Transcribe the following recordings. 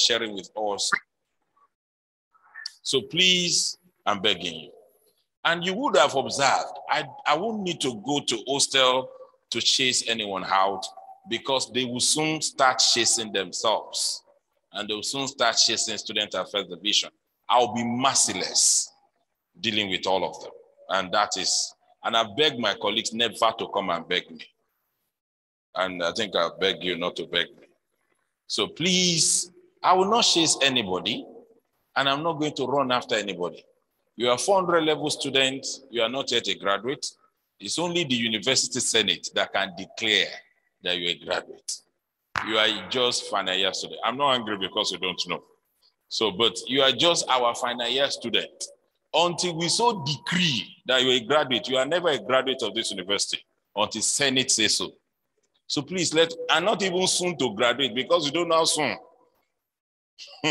sharing with us. So please, I'm begging you. And you would have observed, I, I won't need to go to hostel to chase anyone out because they will soon start chasing themselves and they will soon start chasing student affairs division. I'll be merciless dealing with all of them. And that is, and I beg my colleagues never to come and beg me. And I think I beg you not to beg me. So please, I will not chase anybody and I'm not going to run after anybody. You are 400 level student, you are not yet a graduate. It's only the university senate that can declare that you're a graduate. You are just final year student. I'm not angry because you don't know. So, but you are just our final year student. Until we so decree that you're a graduate, you are never a graduate of this university until Senate says so. So please let, and not even soon to graduate because you don't know how soon.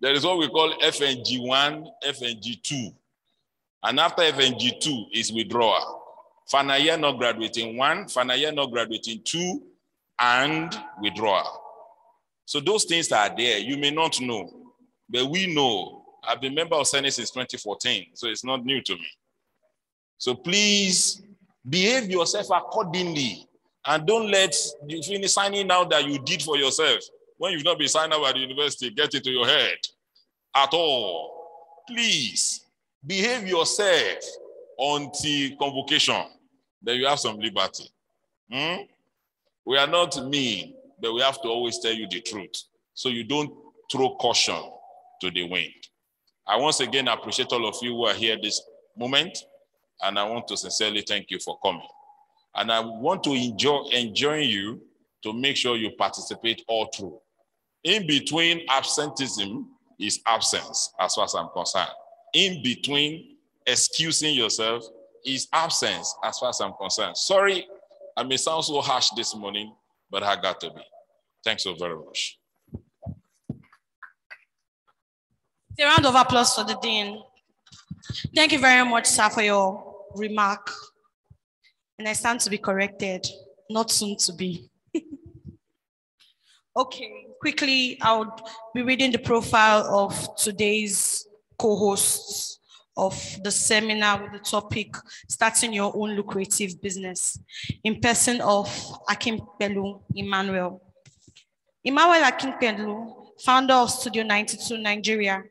there is what we call FNG1, FNG2. And after FNG2 is withdrawal. Final year not graduating one, final year not graduating two, and withdrawal. So those things are there. You may not know, but we know. I've been member of Senate since 2014, so it's not new to me. So please behave yourself accordingly and don't let you finish signing out that you did for yourself when you've not been signed up at the university, get it to your head at all. Please behave yourself until convocation. Then you have some liberty. Hmm? We are not mean, but we have to always tell you the truth so you don't throw caution to the wind. I once again appreciate all of you who are here this moment, and I want to sincerely thank you for coming. And I want to enjoy enjoin you to make sure you participate all through. In between absenteeism is absence, as far as I'm concerned. In between excusing yourself is absence, as far as I'm concerned. Sorry, I may sound so harsh this morning, but I got to be. Thanks so very much. A round of applause for the Dean. Thank you very much, sir, for your remark. And I stand to be corrected, not soon to be. Okay, quickly, I'll be reading the profile of today's co-hosts of the seminar with the topic, Starting Your Own Lucrative Business, in person of Akim Pelu Emmanuel. Emmanuel Akinpelu, founder of Studio 92 Nigeria.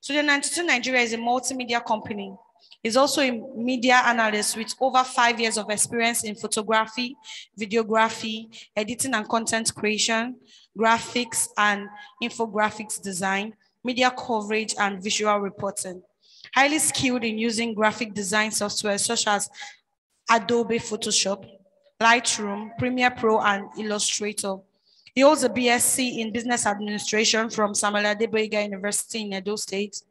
Studio 92 Nigeria is a multimedia company. He's also a media analyst with over five years of experience in photography, videography, editing and content creation, graphics and infographics design, media coverage, and visual reporting highly skilled in using graphic design software such as Adobe Photoshop, Lightroom, Premiere Pro, and Illustrator. He holds a BSc in Business Administration from Samuel Adegboyega University in Edo State.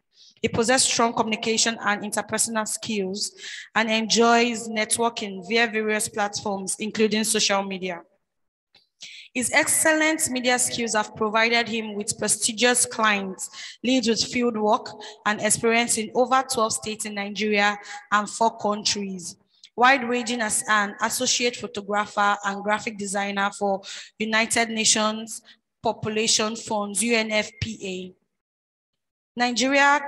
He possesses strong communication and interpersonal skills and enjoys networking via various platforms, including social media. His excellent media skills have provided him with prestigious clients, leads with field work, and experience in over 12 states in Nigeria and four countries. Wide ranging as an associate photographer and graphic designer for United Nations Population Funds, UNFPA. Nigeria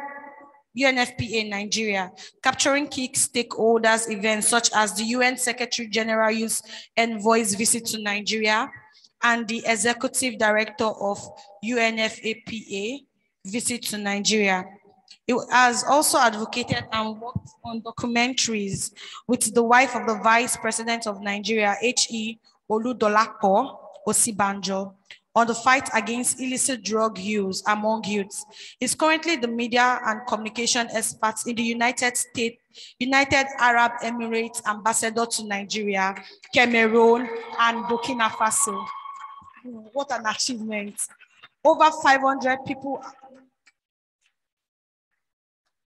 UNFPA Nigeria, capturing key stakeholders events such as the UN Secretary General's envoy's visit to Nigeria, and the executive director of UNFPA visit to Nigeria. He has also advocated and worked on documentaries with the wife of the vice president of Nigeria, H.E. Oludolapo Osinbajo, on the fight against illicit drug use among youths. He's currently the media and communication expert in the United States, United Arab Emirates ambassador to Nigeria, Cameroon, and Burkina Faso. What an achievement. Over 500 people.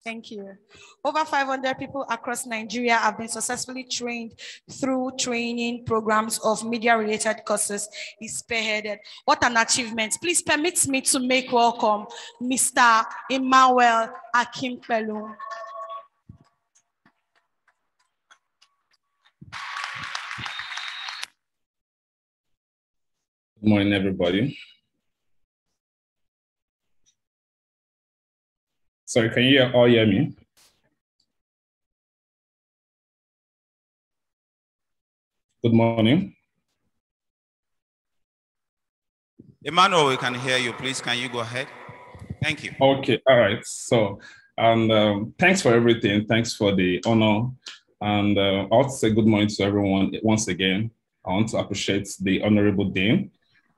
Thank you. Over 500 people across Nigeria have been successfully trained through training programs of media-related courses He spearheaded. What an achievement. Please permit me to make welcome Mr. Emmanuel Akim Good morning, everybody. Sorry, can you all hear me? Good morning. Emmanuel, we can hear you. Please, can you go ahead? Thank you. Okay, all right. So, and um, thanks for everything. Thanks for the honor. And uh, I'll say good morning to everyone once again. I want to appreciate the Honorable Dean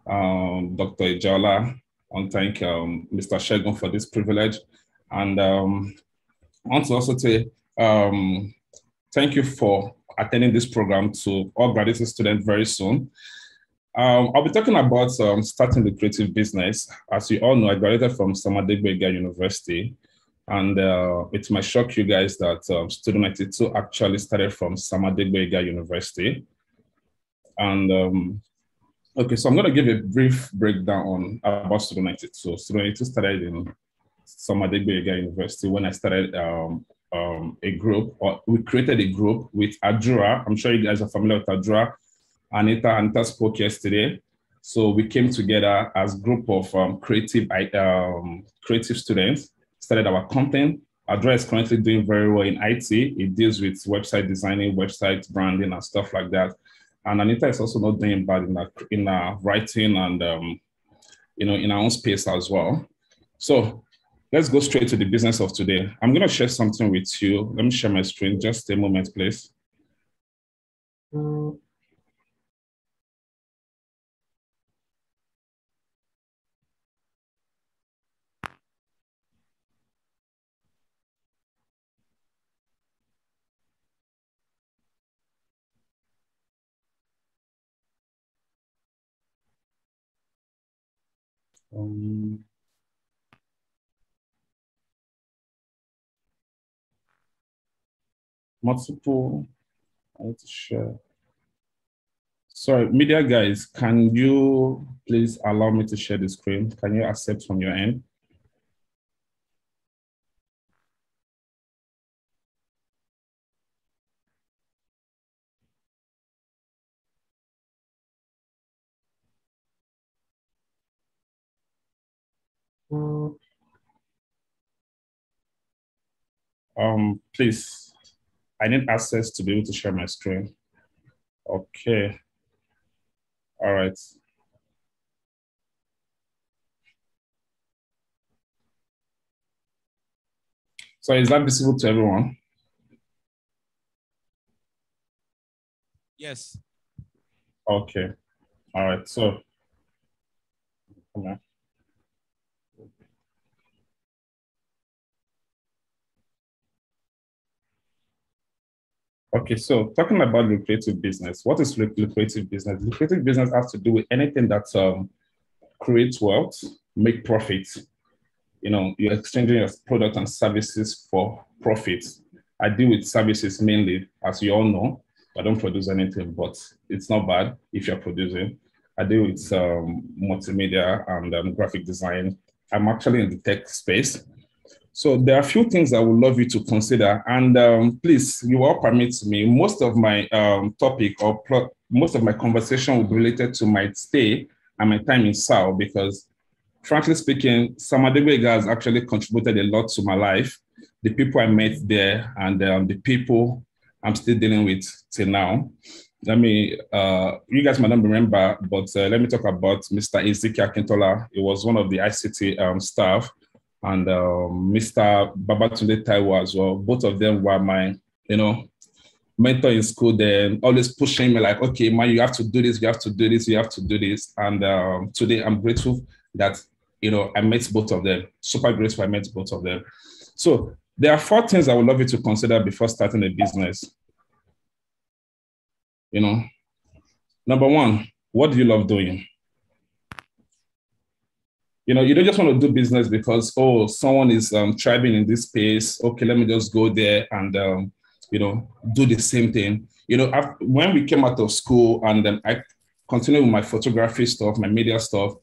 um, Dr. Ijala. I want to thank um, Mr. Shegun for this privilege. And um, I want to also say um, thank you for attending this program to all graduate students very soon. Um, I'll be talking about um, starting the creative business. As you all know, I graduated from Sam Adegboyega University. And uh, it might shock you guys that um, Studio 92 actually started from Sam Adegboyega University. And um, okay, so I'm going to give a brief breakdown on about Studio 92. Studio 92 started in Sam University when I started um, um, a group, or we created a group with Adura. I'm sure you guys are familiar with Adura. Anita, Anita spoke yesterday. So we came together as group of um, creative, um, creative students, started our content. Adura is currently doing very well in IT. It deals with website designing, website branding, and stuff like that. And Anita is also not doing bad in our, in our writing and um, you know in our own space as well. So let's go straight to the business of today. I'm going to share something with you. Let me share my screen. Just a moment, please. Um, multiple, I need to share. Sorry, media guys, can you please allow me to share the screen? Can you accept from your end? Um, please, I need access to be able to share my screen. Okay. All right. So is that visible to everyone? Yes. Okay. All right. So, come on. Okay, so talking about lucrative business, what is lucrative business? Lucrative business has to do with anything that um, creates wealth, make profits. You know, you're exchanging your product and services for profits. I deal with services mainly, as you all know. I don't produce anything, but it's not bad if you're producing. I deal with um, multimedia and um, graphic design. I'm actually in the tech space. So there are a few things I would love you to consider. And um, please, you all permit me, most of my um, topic or most of my conversation will be related to my stay and my time in SAU because frankly speaking, Sam Adegboyega has actually contributed a lot to my life. The people I met there and um, the people I'm still dealing with till now. Let me, uh, you guys might not remember, but uh, let me talk about Mr. Ezekiel Akintola. He was one of the ICT um, staff and um, Mr. Babatunde Taiwo as well. Both of them were my, you know, mentor in school. Then always pushing me like, okay, man, you have to do this, you have to do this, you have to do this. And um, today I'm grateful that you know I met both of them. Super grateful I met both of them. So there are four things I would love you to consider before starting a business. You know, number one, what do you love doing? You know, you don't just want to do business because, oh, someone is um, thriving in this space. Okay, let me just go there and, um, you know, do the same thing. You know, after, when we came out of school and then I continued with my photography stuff, my media stuff,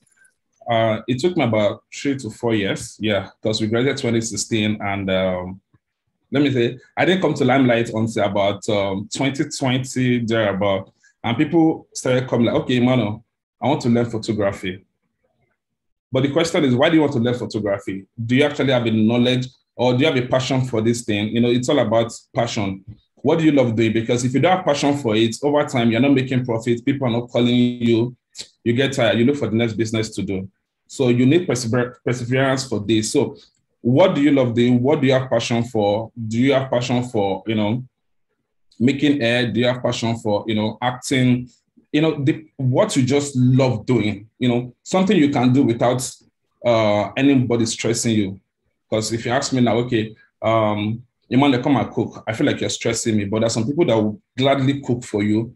uh, it took me about three to four years. Yeah, because we graduated 2016 and um, let me say, I didn't come to Limelight until about um, 2020, there about, and people started coming like, okay, Mano, I want to learn photography. But the question is, why do you want to learn photography? Do you actually have a knowledge or do you have a passion for this thing? You know, it's all about passion. What do you love doing? Because if you don't have passion for it, over time you're not making profit. People are not calling you. You get tired. You look for the next business to do. So you need perseverance for this. So, what do you love doing? What do you have passion for? Do you have passion for you know making air? Do you have passion for you know acting? You know the, what you just love doing. You know something you can do without uh, anybody stressing you. Because if you ask me now, okay, um, to come and cook, I feel like you're stressing me. But there's some people that will gladly cook for you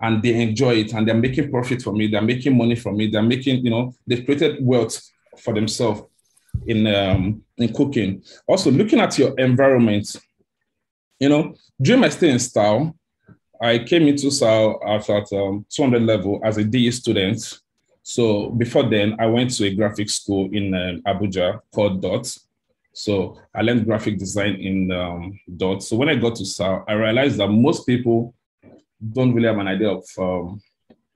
and they enjoy it and they're making profit from it, they're making money from it, they're making, you know, they've created wealth for themselves in um, in cooking. Also, looking at your environment, you know, during my stay in STAL, I came into STAL at, at um, 200 level as a DE student. So before then, I went to a graphic school in um, Abuja called DOT. So I learned graphic design in um, DOT. So when I got to STAL, I realized that most people don't really have an idea of um,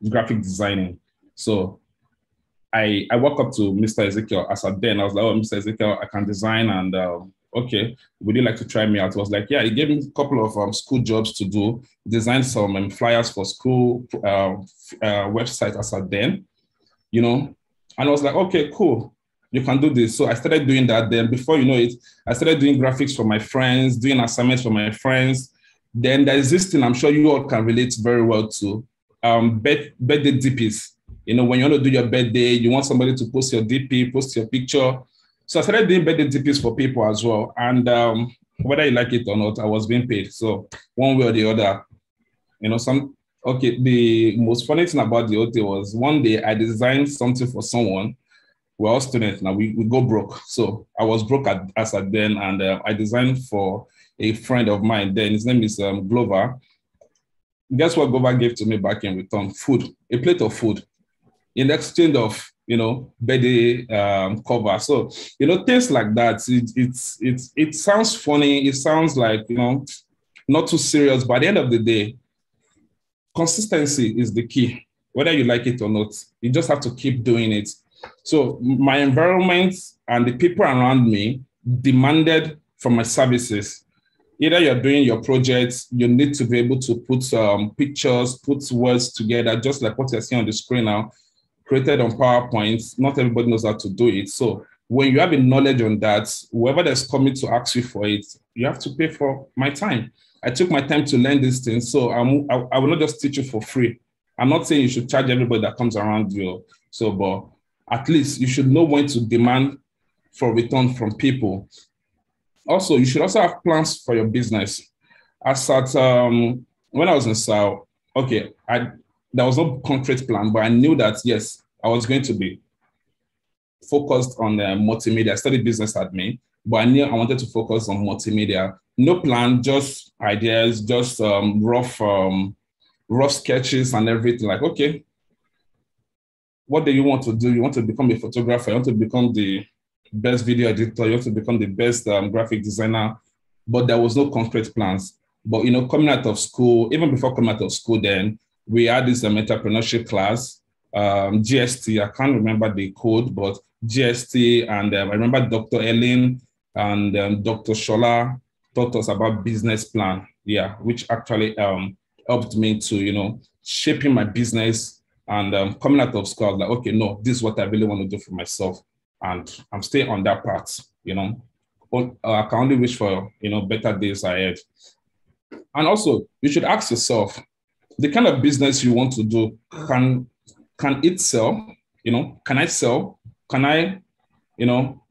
graphic designing. So I I walk up to Mr. Ezekiel as a then I was like, oh, Mr. Ezekiel, I can design and um, okay, would you like to try me out? I was like, yeah, he gave me a couple of um, school jobs to do, design some um, flyers for school uh, uh, website as a then, you know, and I was like, okay, cool, you can do this. So I started doing that. Then before you know it, I started doing graphics for my friends, doing assignments for my friends. Then there's this thing I'm sure you all can relate very well to, um, birthday DPs. You know, when you want to do your birthday, you want somebody to post your DP, post your picture. So I started doing birthday DPs for people as well. And um, whether you like it or not, I was being paid. So one way or the other, you know, some okay. The most funny thing about the OT was one day I designed something for someone. We're all students now. We, we go broke. So I was broke at, as at then, and uh, I designed for a friend of mine. Then his name is um, Glover. Guess what Glover gave to me back in return? Food, a plate of food, in exchange of you know birthday um, cover. So you know things like that. It, it's it's it sounds funny. It sounds like you know not too serious, but at the end of the day, consistency is the key. Whether you like it or not, you just have to keep doing it. So my environment and the people around me demanded from my services either you're doing your projects, you need to be able to put um, pictures, put words together, just like what you're seeing on the screen now, created on PowerPoint. Not everybody knows how to do it. So when you have a knowledge on that, whoever that's coming to ask you for it, you have to pay for my time. I took my time to learn these things. So I'm, I, I will not just teach you for free. I'm not saying you should charge everybody that comes around you. So, but at least you should know when to demand for return from people also, you should also have plans for your business. As at um, when I was in South, okay, I there was no concrete plan, but I knew that yes, I was going to be focused on the multimedia. I studied business admin, but I knew I wanted to focus on multimedia. No plan, just ideas, just um, rough, um, rough sketches and everything. Like, okay, what do you want to do? You want to become a photographer. You want to become the best video editor, you have to become the best um, graphic designer, but there was no concrete plans. But you know, coming out of school, even before coming out of school, then we had this um, entrepreneurship class, um, GST. I can't remember the code, but GST, and um, I remember Dr. Ellen and um, Dr. Shola taught us about business plan. Yeah, which actually um, helped me to you know shaping my business and um, coming out of school. I was like, okay, no, this is what I really want to do for myself and I'm still on that path. You know, I can only wish for you know better days ahead. And also, you should ask yourself the kind of business you want to do. Can can it sell? You know, can I sell? Can I, you know,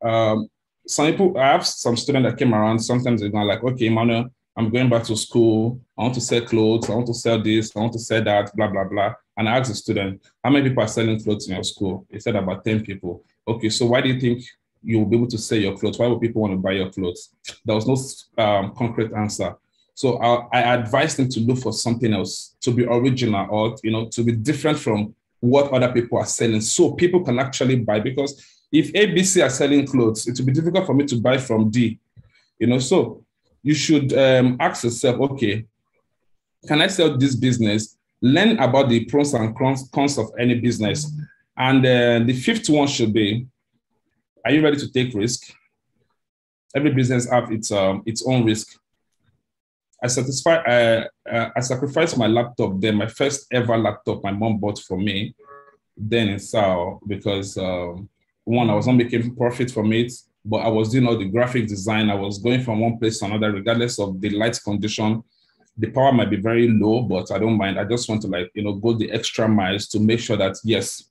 um, some people. I have some students that came around. Sometimes they're going like, okay, Emmanuel, I'm going back to school. I want to sell clothes. I want to sell this. I want to sell that. Blah blah blah. And I asked the student, how many people are selling clothes in your school? He said about 10 people. Okay, so why do you think you will be able to sell your clothes? Why would people want to buy your clothes? There was no um, concrete answer. So I, I him to look for something else, to be original or, you know, to be different from what other people are selling. So people can actually buy because if ABC are selling clothes, it will be difficult for me to buy from D, you know, so you should um, ask yourself, okay, can I sell this business learn about the pros and cons of any business. And uh, the fifth one should be, are you ready to take risk? every business have its um, its own risk. I satisfy I, uh, I sacrificed my laptop then, my first ever laptop my mom bought for me then in SAU because um, one, I was not making profit from it, but I was doing all the graphic design. I was going from one place to another, regardless of the light condition. The power might be very low, but I don't mind. I just want to like, you know, go the extra miles to make sure that yes,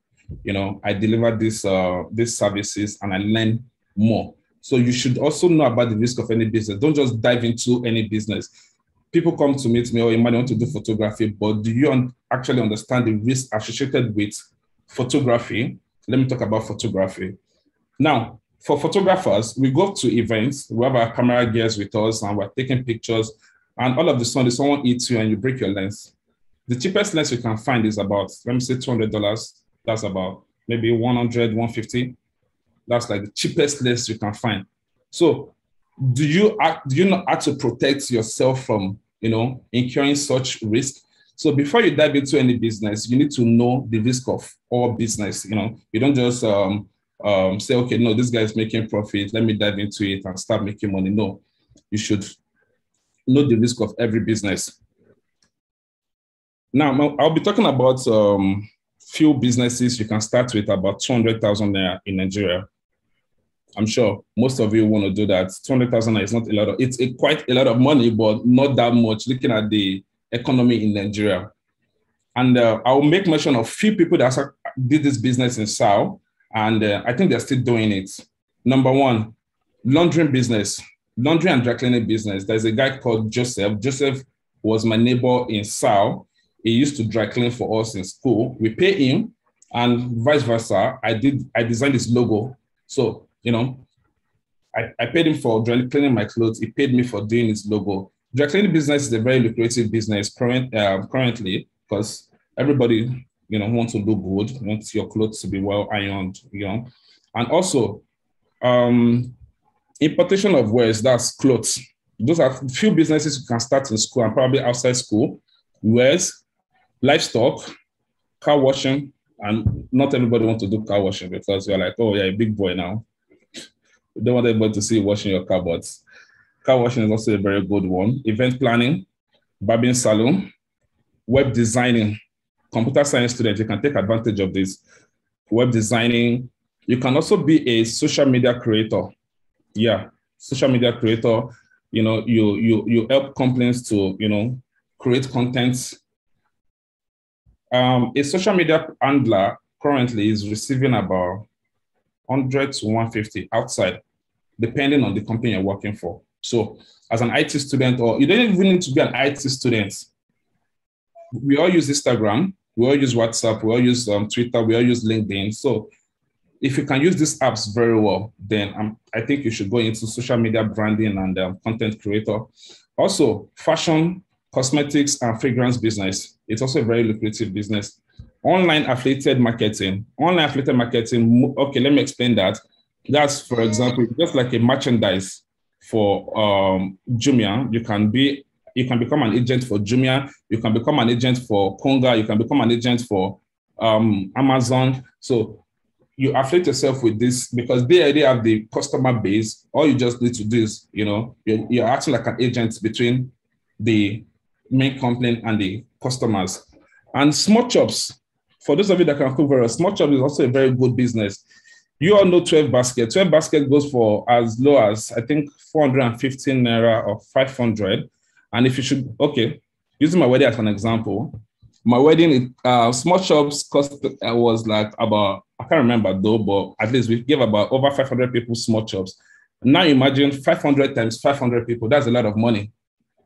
you know, I deliver this uh these services and I learn more. So you should also know about the risk of any business. Don't just dive into any business. People come to meet me, or oh, you might want to do photography, but do you un- actually understand the risk associated with photography? Let me talk about photography. Now, for photographers, we go to events, we have our camera gears with us, and we're taking pictures. And all of the sudden, someone eats you and you break your lens. The cheapest lens you can find is about, let me say, $200. That's about maybe 100, 150. That's like the cheapest lens you can find. So, do you act, do you not have to protect yourself from, you know, incurring such risk? So before you dive into any business, you need to know the risk of all business. You know, you don't just um, um, say, okay, no, this guy is making profit. Let me dive into it and start making money. No, you should know the risk of every business. Now, I'll be talking about um, few businesses you can start with about 200,000 in Nigeria. I'm sure most of you want to do that. 200,000 is not a lot of, it's a, quite a lot of money, but not that much looking at the economy in Nigeria. And uh, I'll make mention of few people that did this business in SAU, and uh, I think they're still doing it. Number one, laundry business, laundry and dry cleaning business. There's a guy called Joseph. Joseph was my neighbor in SAU. He used to dry clean for us in school. We pay him, and vice versa. I did. I designed his logo. So you know, I, I paid him for dry cleaning my clothes. He paid me for doing his logo. Dry cleaning business is a very lucrative business current, uh, currently because everybody, you know, wants to do good, wants your clothes to be well ironed, you know. And also, um, importation of wares, that's clothes. Those are few businesses you can start in school and probably outside school. Wares, livestock, car washing, and not everybody wants to do car washing because you're like, oh, yeah, a big boy now. Don't want everybody to see you washing your car, but Car washing is also a very good one. Event planning, barbing salon, web designing. Computer science student, you can take advantage of this. Web designing. You can also be a social media creator. Yeah, social media creator. You know, you you you help companies to you know create content. Um, a social media handler currently is receiving about 100 to 150 outside, depending on the company you're working for. So as an IT student, or you don't even need to be an IT student, we all use Instagram, we all use WhatsApp, we all use um, Twitter, we all use LinkedIn. So if you can use these apps very well, then um, I think you should go into social media branding and um, content creator. Also, fashion, cosmetics, and fragrance business. It's also a very lucrative business. Online affiliated marketing. Online affiliated marketing. Okay, let me explain that. That's, for example, just like a merchandise for um, Jumia. You can be you can become an agent for Jumia. You can become an agent for Konga. You can become an agent for um, Amazon. So you affiliate yourself with this because they already have the customer base. All you just need to do is, you know, you're, you're acting like an agent between the main company and the customers. And small chops, for those of you that can cook very small chop is also a very good business. You all know 12 basket. 12 basket goes for as low as I think 415 naira or 500. And if you should, okay, using my wedding as an example, my wedding, uh, small chops cost uh, was like about, I can't remember though, but at least we gave about over 500 people small chops. Now imagine 500 times 500 people, that's a lot of money,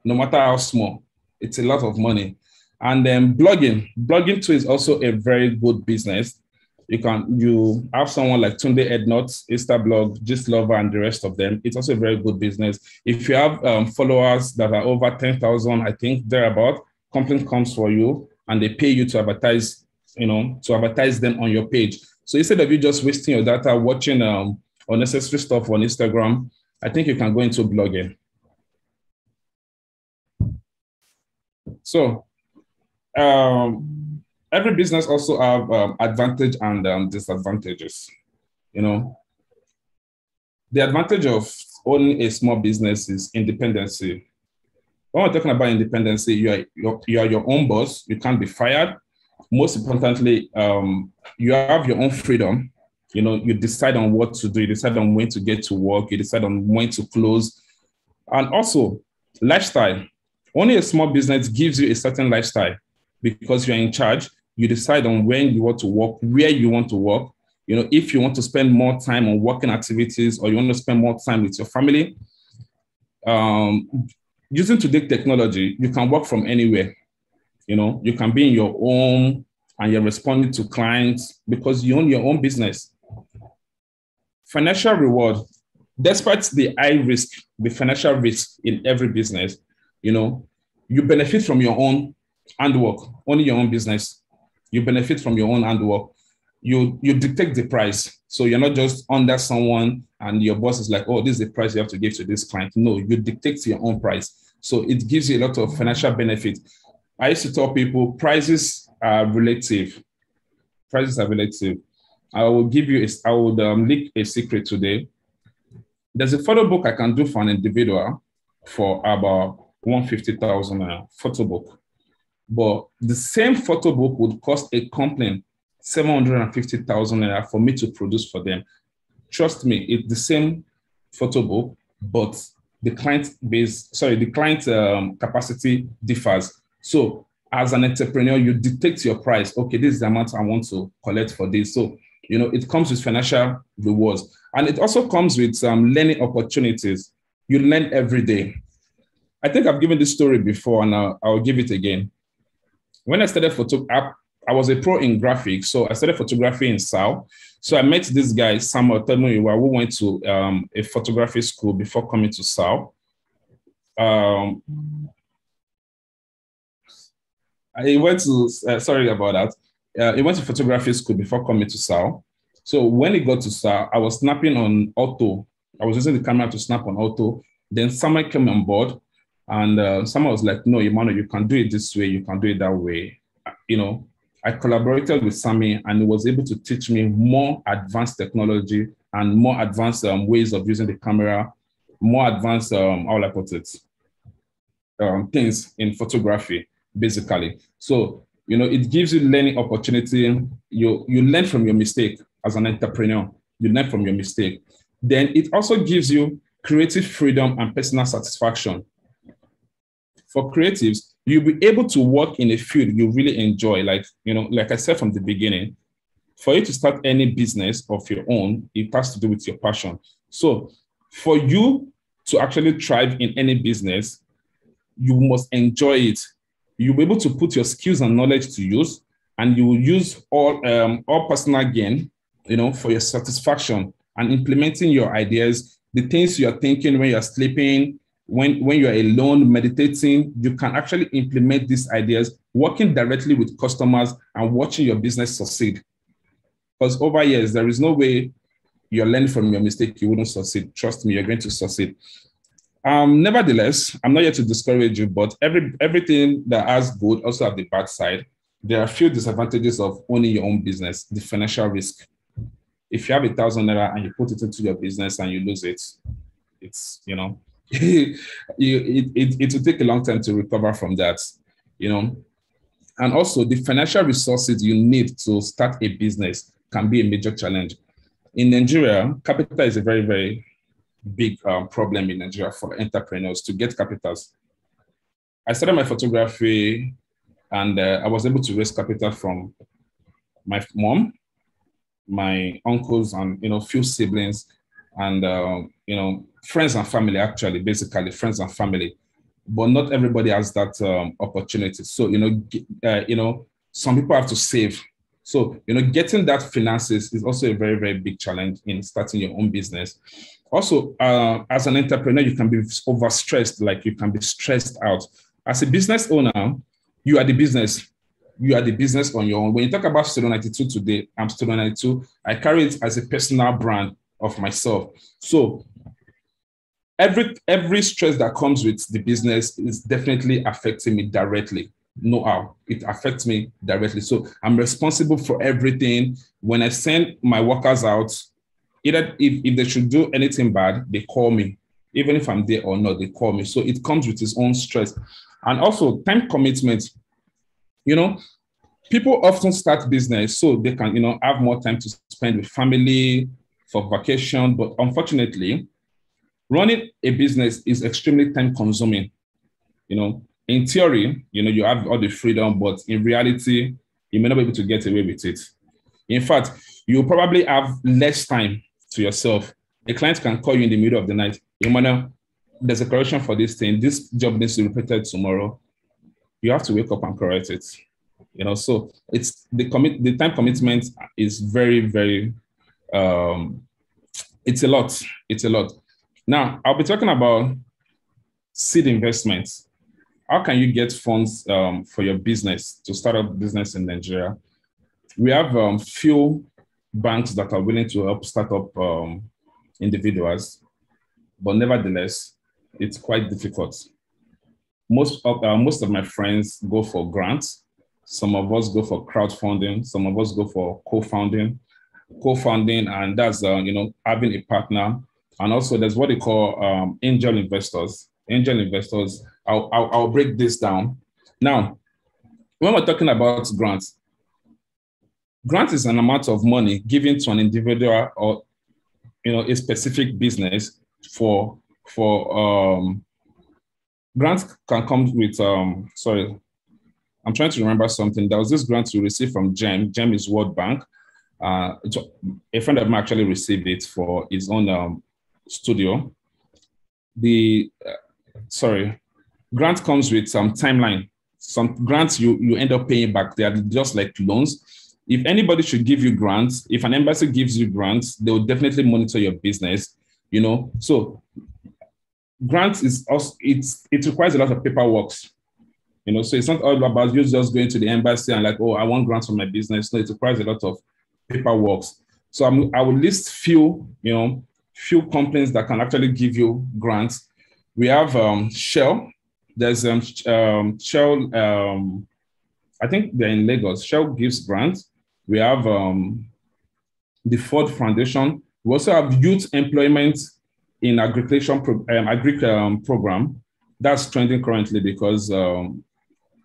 no matter how small, it's a lot of money. And then blogging, blogging too is also a very good business you can you have someone like Tunde Ednut, Instablog, Gistlover, and the rest of them. It's also a very good business. If you have um, followers that are over 10,000, I think thereabout, company comes for you and they pay you to advertise, you know, to advertise them on your page. So instead of you just wasting your data watching um, unnecessary stuff on Instagram, I think you can go into blogging. So um, every business also have um, advantage and um, disadvantages. You know, the advantage of owning a small business is independency. When we're talking about independency, you are, you're, you are your own boss. You can't be fired. Most importantly, um, you have your own freedom. You know, you decide on what to do. You decide on when to get to work. You decide on when to close. And also, lifestyle. Only a small business gives you a certain lifestyle because you're in charge. You decide on when you want to work, where you want to work. You know, if you want to spend more time on working activities or you want to spend more time with your family. Um, using today technology, you can work from anywhere. You know, you can be in your own and you're responding to clients because you own your own business. Financial reward, despite the high risk, the financial risk in every business, you know, you benefit from your own handwork, only your own business. You benefit from your own handwork. You you dictate the price. So you're not just under someone and your boss is like, oh, this is the price you have to give to this client. No, you dictate your own price. So it gives you a lot of financial benefit. I used to tell people prices are relative. Prices are relative. I will give you, a, I would um, leak a secret today. There's a photo book I can do for an individual for about 150,000 uh, photo book. But the same photo book would cost a company 750,000 naira for me to produce for them. Trust me, it's the same photo book, but the client base, sorry, the client um, capacity differs. So as an entrepreneur, you dictate your price. Okay, this is the amount I want to collect for this. So, you know, it comes with financial rewards. And it also comes with um, learning opportunities. You learn every day. I think I've given this story before and I'll, I'll give it again. When I started photo, I, I was a pro in graphics. So I started photography in SAU. So I met this guy, Samuel Temuiwa, who went to um, a photography school before coming to SAU. Um, he went to, uh, sorry about that. Uh, he went to photography school before coming to SAU. So when he got to SAU, I was snapping on auto. I was using the camera to snap on auto. Then someone came on board and uh, someone was like, no, Emmanuel, you can do it this way. You can do it that way. You know, I collaborated with Sammy and he was able to teach me more advanced technology and more advanced um, ways of using the camera, more advanced, um, how will I put it, um, things in photography, basically. So, you know, it gives you learning opportunity. You, you learn from your mistake as an entrepreneur. You learn from your mistake. Then it also gives you creative freedom and personal satisfaction. For creatives, you'll be able to work in a field you really enjoy. Like, you know, like I said from the beginning, for you to start any business of your own, it has to do with your passion. So for you to actually thrive in any business, you must enjoy it. You'll be able to put your skills and knowledge to use, and you will use all um, all personal gain, you know, for your satisfaction and implementing your ideas, the things you are thinking when you're sleeping, when, when you're alone meditating, you can actually implement these ideas, working directly with customers and watching your business succeed. Because over years, there is no way you're learning from your mistake, you wouldn't succeed. Trust me, you're going to succeed. Um, nevertheless, I'm not here to discourage you, but every everything that has good also have the bad side. There are a few disadvantages of owning your own business, the financial risk. If you have a thousand naira and you put it into your business and you lose it, it's you know you, it, it, it will take a long time to recover from that, you know. And also, the financial resources you need to start a business can be a major challenge. In Nigeria, capital is a very, very big um, problem in Nigeria for entrepreneurs to get capitals. I started my photography and uh, I was able to raise capital from my mom, my uncles, and you know, few siblings, and uh, you know, friends and family, actually, basically friends and family. But not everybody has that um, opportunity. So, you know, uh, you know, some people have to save. So, you know, getting that finances is also a very, very big challenge in starting your own business. Also, uh, as an entrepreneur, you can be overstressed, like you can be stressed out. As a business owner, you are the business. You are the business on your own. When you talk about Studio 92 today, I'm Studio 92. I carry it as a personal brand of myself. So every every stress that comes with the business is definitely affecting me directly no how it affects me directly so i'm responsible for everything when i send my workers out either if, if they should do anything bad they call me Even if I'm there or not, they call me. So it comes with its own stress. And also time commitment. You know, people often start business so they can, you know, have more time to spend with family for vacation. But unfortunately, running a business is extremely time consuming. You know, in theory, you know, you have all the freedom, but in reality, you may not be able to get away with it. In fact, you probably have less time to yourself. A client can call you in the middle of the night. Emmanuel, there's a correction for this thing. This job needs to be repeated tomorrow. You have to wake up and correct it. You know, so it's the commit the time commitment is very, very um it's a lot. It's a lot. Now I'll be talking about seed investments. How can you get funds um, for your business to start up business in Nigeria? We have um, few banks that are willing to help start up um, individuals, but nevertheless, it's quite difficult. Most of, uh, most of my friends go for grants. Some of us go for crowdfunding. Some of us go for co-founding, co-founding, and that's uh, you know having a partner. And also, there's what they call um, angel investors. Angel investors. I'll, I'll, I'll break this down. Now, when we're talking about grants, grant is an amount of money given to an individual or you know a specific business for for um grants can come with um sorry i'm trying to remember something there was this grant we received from gem gem is world bank uh a friend of mine actually received it for his own um, studio the uh, sorry grant comes with some timeline some grants you you end up paying back they are just like loans if anybody should give you grants, if an embassy gives you grants, they will definitely monitor your business. You know, so grants is also it's it requires a lot of paperwork. You know, so it's not all about you just going to the embassy and like, oh, I want grants for my business. No, it requires a lot of paperwork. So I'm, I will list few, you know, few companies that can actually give you grants. We have um, Shell. There's um, um, Shell. Um, I think they're in Lagos. Shell gives grants. We have um, the Ford Foundation. We also have youth employment in agriculture pro, um, agri um, program. That's trending currently because um,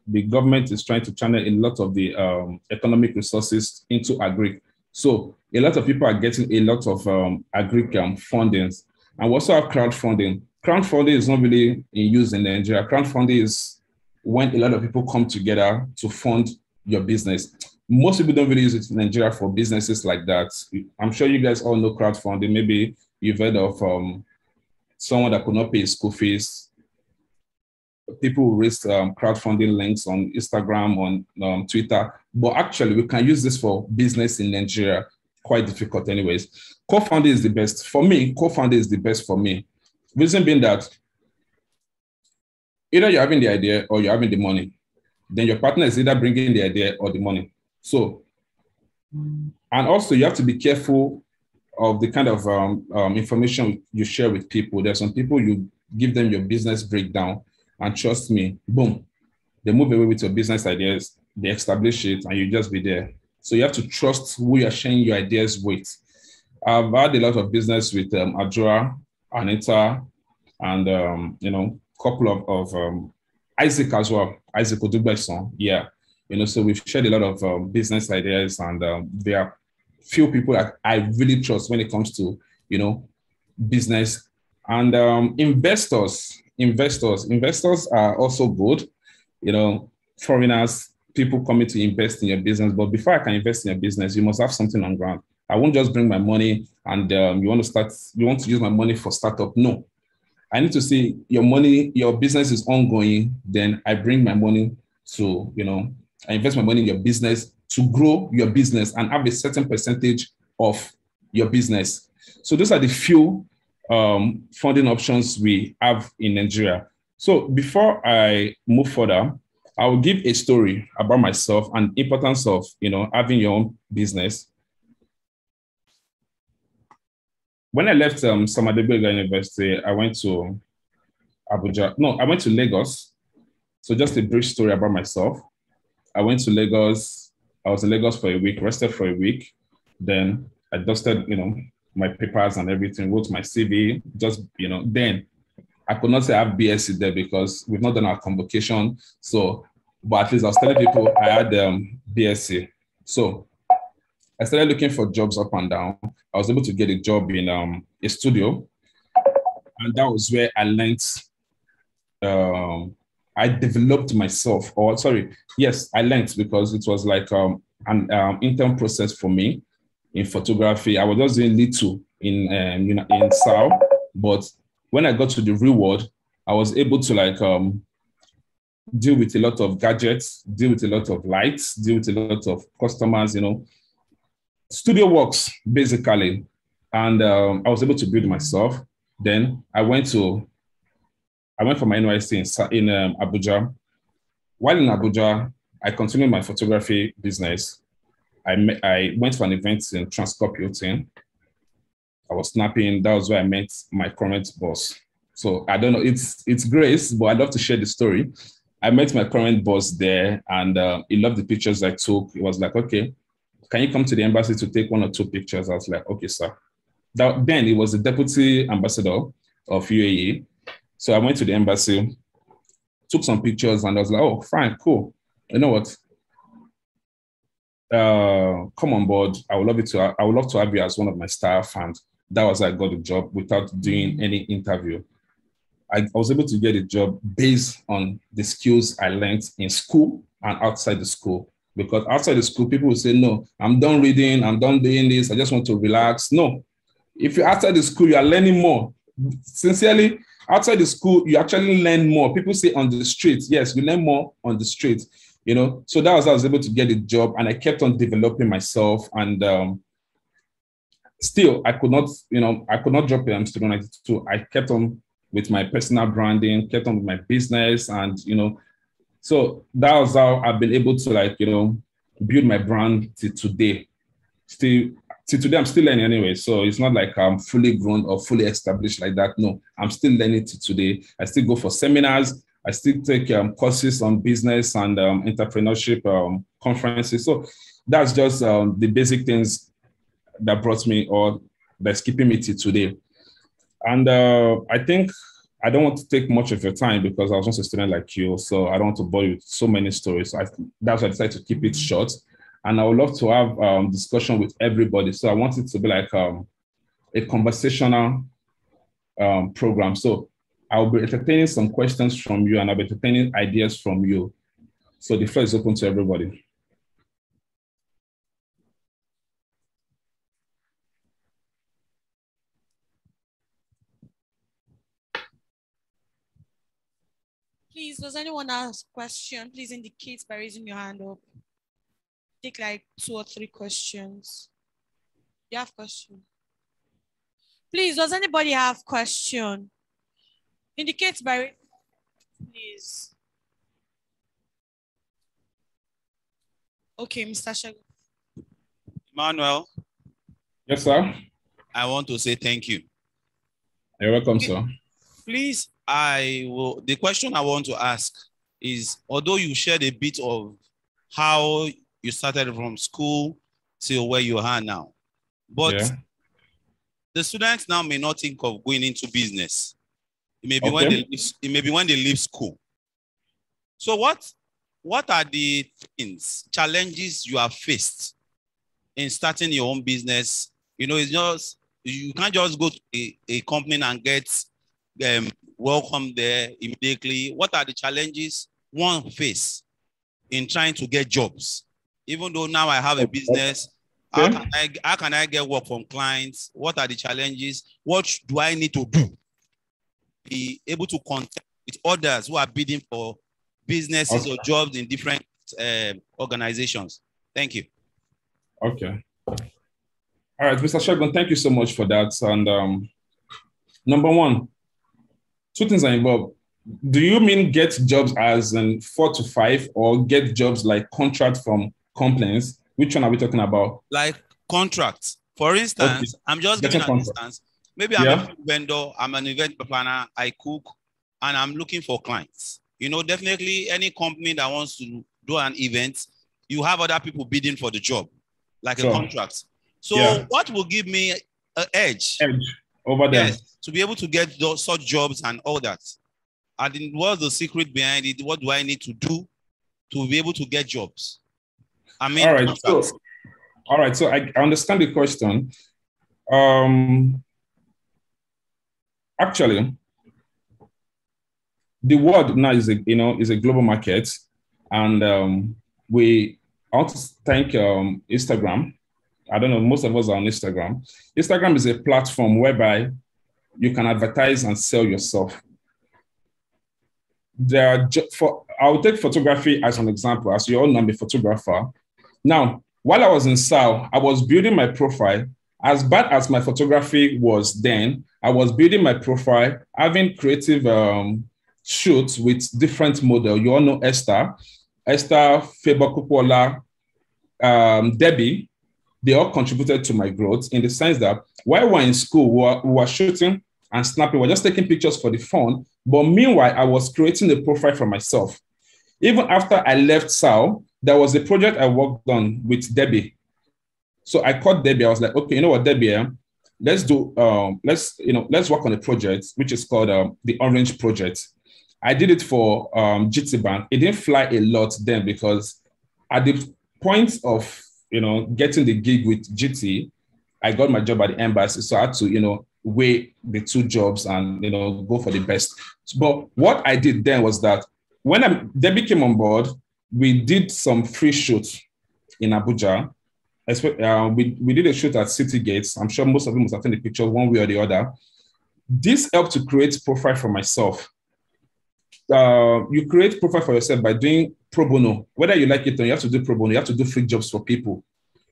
the government is trying to channel a lot of the um, economic resources into agri. So a lot of people are getting a lot of um, agri um, fundings. And we also have crowdfunding. Crowdfunding is not really in use in Nigeria. Crowdfunding is when a lot of people come together to fund your business most people don't really use it in Nigeria for businesses like that. I'm sure you guys all know crowdfunding. Maybe you've heard of um, someone that could not pay school fees. People raise um, crowdfunding links on Instagram, on um, Twitter. But actually, we can use this for business in Nigeria. Quite difficult, anyways. Co-founding is the best for me. Co-founding is the best for me. Reason being that either you're having the idea or you're having the money. Then your partner is either bringing the idea or the money. So, and also you have to be careful of the kind of um, um, information you share with people. There's some people you give them your business breakdown, and trust me, boom, they move away with your business ideas, they establish it, and you just be there. So you have to trust who you're sharing your ideas with. I've had a lot of business with um, Adura, Anita, and um, you know, a couple of, of um, Isaac as well, Isaac Odubesson. Yeah, you know, so we've shared a lot of um, business ideas, and um, there are few people that I really trust when it comes to, you know, business and um, investors. Investors, investors are also good. You know, foreigners, people coming to invest in your business. But before I can invest in your business, you must have something on ground. I won't just bring my money and um, you want to start. You want to use my money for startup? No, I need to see your money. Your business is ongoing. Then I bring my money to you know I invest my money in your business to grow your business and have a certain percentage of your business. So those are the few um, funding options we have in Nigeria. So before I move further, I will give a story about myself and importance of you know having your own business. When I left um, Samadebega University, I went to Abuja. No, I went to Lagos. So just a brief story about myself. I went to Lagos. I was in Lagos for a week, rested for a week. Then I dusted, you know, my papers and everything, wrote my CV, just, you know, then I could not say I have BSc there because we've not done our convocation. So, but at least I was telling people I had um, BSc. So I started looking for jobs up and down. I was able to get a job in um, a studio. And that was where I learned, um, I developed myself, or sorry, yes, I learned because it was like um, an um, intern process for me in photography. I was just doing little in, um, you know, in SAU, but when I got to the real world, I was able to like um, deal with a lot of gadgets, deal with a lot of lights, deal with a lot of customers, you know, studio works basically. And um, I was able to build myself. Then I went to, I went for my NYSC in, in um, Abuja. While in Abuja, I continued my photography business. I, I went for an event in Transcorp. I was snapping. That was where I met my current boss. So I don't know. It's it's Grace, but I'd love to share the story. I met my current boss there, and uh, he loved the pictures I took. He was like, "Okay, can you come to the embassy to take one or two pictures?" I was like, "Okay, sir." That, then he was the deputy ambassador of UAE. So I went to the embassy, took some pictures, and I was like, "Oh, fine, cool. You know what? Uh, come on board. I would love it to. I would love to have you as one of my staff." And that was how I got the job without doing any interview. I, I was able to get a job based on the skills I learned in school and outside the school. Because outside the school, people will say, No, I'm done reading, I'm done doing this, I just want to relax. No. If you're outside the school, you are learning more. Sincerely, outside the school, you actually learn more. People say on the street, yes, you learn more on the street, you know. So that was I was able to get a job and I kept on developing myself. And um, still, I could not, you know, I could not drop. I'm still 92. I kept on with my personal branding, kept on with my business, and you know, so that was how I've been able to like you know build my brand to today. Still, to today, I'm still learning anyway. So it's not like I'm fully grown or fully established like that. No, I'm still learning to today. I still go for seminars. I still take um, courses on business and um, entrepreneurship um, conferences. So that's just um, the basic things that brought me or that's keeping me to today. And uh, I think I don't want to take much of your time because I was once a student like you, so I don't want to bore you with so many stories. I, that's why I decided to keep it short. And I would love to have um, discussion with everybody. So I want it to be like um, a conversational program. So I'll be entertaining some questions from you and I'll be entertaining ideas from you. So the floor is open to everybody. Please, does anyone ask a question? Please indicate by raising your hand up. Take like two or three questions. You have question? Please, does anybody have question? Indicate by please. Okay, Mr. Shagun. Emmanuel, Yes, sir. I want to say thank you. You're welcome, sir. Please, I will. The question I want to ask is although you shared a bit of how you started from school till where you are now, but Yeah. the students now may not think of going into business. It may be when they leave, it may be when they leave school. So what what are the things, challenges you have faced in starting your own business? You know, it's just you can't just go to a, a company and get um, welcome there immediately. What are the challenges one face in trying to get jobs? Even though now I have a business, how can I how can I get work from clients? What are the challenges? What do I need to do? Be able to contact with others who are bidding for businesses or jobs in different um, organizations. Thank you. Okay. All right, Mr. Shagun, thank you so much for that. And um, number one, two things are involved. Do you mean get jobs as in four to five or get jobs like contract from companies? Which one are we talking about? like contracts. For instance, I'm just Getting giving an contract. instance. Maybe I'm Yeah. a food vendor, I'm an event planner, I cook, and I'm looking for clients. You know, definitely any company that wants to do an event, you have other people bidding for the job, like Sure. a contract. So, Yeah. what will give me an edge Edge. over there. Yes, to be able to get those such jobs and all that. And then what's the secret behind it? What do I need to do to be able to get jobs? I mean, all right. So, all right. So I, I understand the question. Um, actually, the world now is a you know is a global market, and um, we want to thank um, Instagram. I don't know, most of us are on Instagram. Instagram is a platform whereby you can advertise and sell yourself. There are for I'll take photography as an example, as you all know, I'm a photographer. Now, while I was in SAU, I was building my profile. As bad as my photography was then, I was building my profile, having creative um, shoots with different model. You all know Esther, Esther, Faber Kupola, um, Debbie. They all contributed to my growth in the sense that while we were in school, we were, we were shooting and snapping, we were just taking pictures for the fun. But meanwhile, I was creating a profile for myself. Even after I left SAU, there was a project I worked on with Debbie. So I called Debbie. I was like, okay, you know what, Debbie, let's do um, let's you know let's work on a project which is called um, the Orange Project. I did it for um, GT Bank. It didn't fly a lot then because at the point of you know getting the gig with GT, I got my job at the embassy, so I had to you know weigh the two jobs and you know go for the best. But what I did then was that when I, Debbie came on board, we did some free shoots in Abuja. Uh, we, we did a shoot at City Gates. I'm sure most of you must have seen the picture one way or the other. This helped to create profile for myself. Uh, you create profile for yourself by doing pro bono. Whether you like it or you have to do pro bono, you have to do free jobs for people.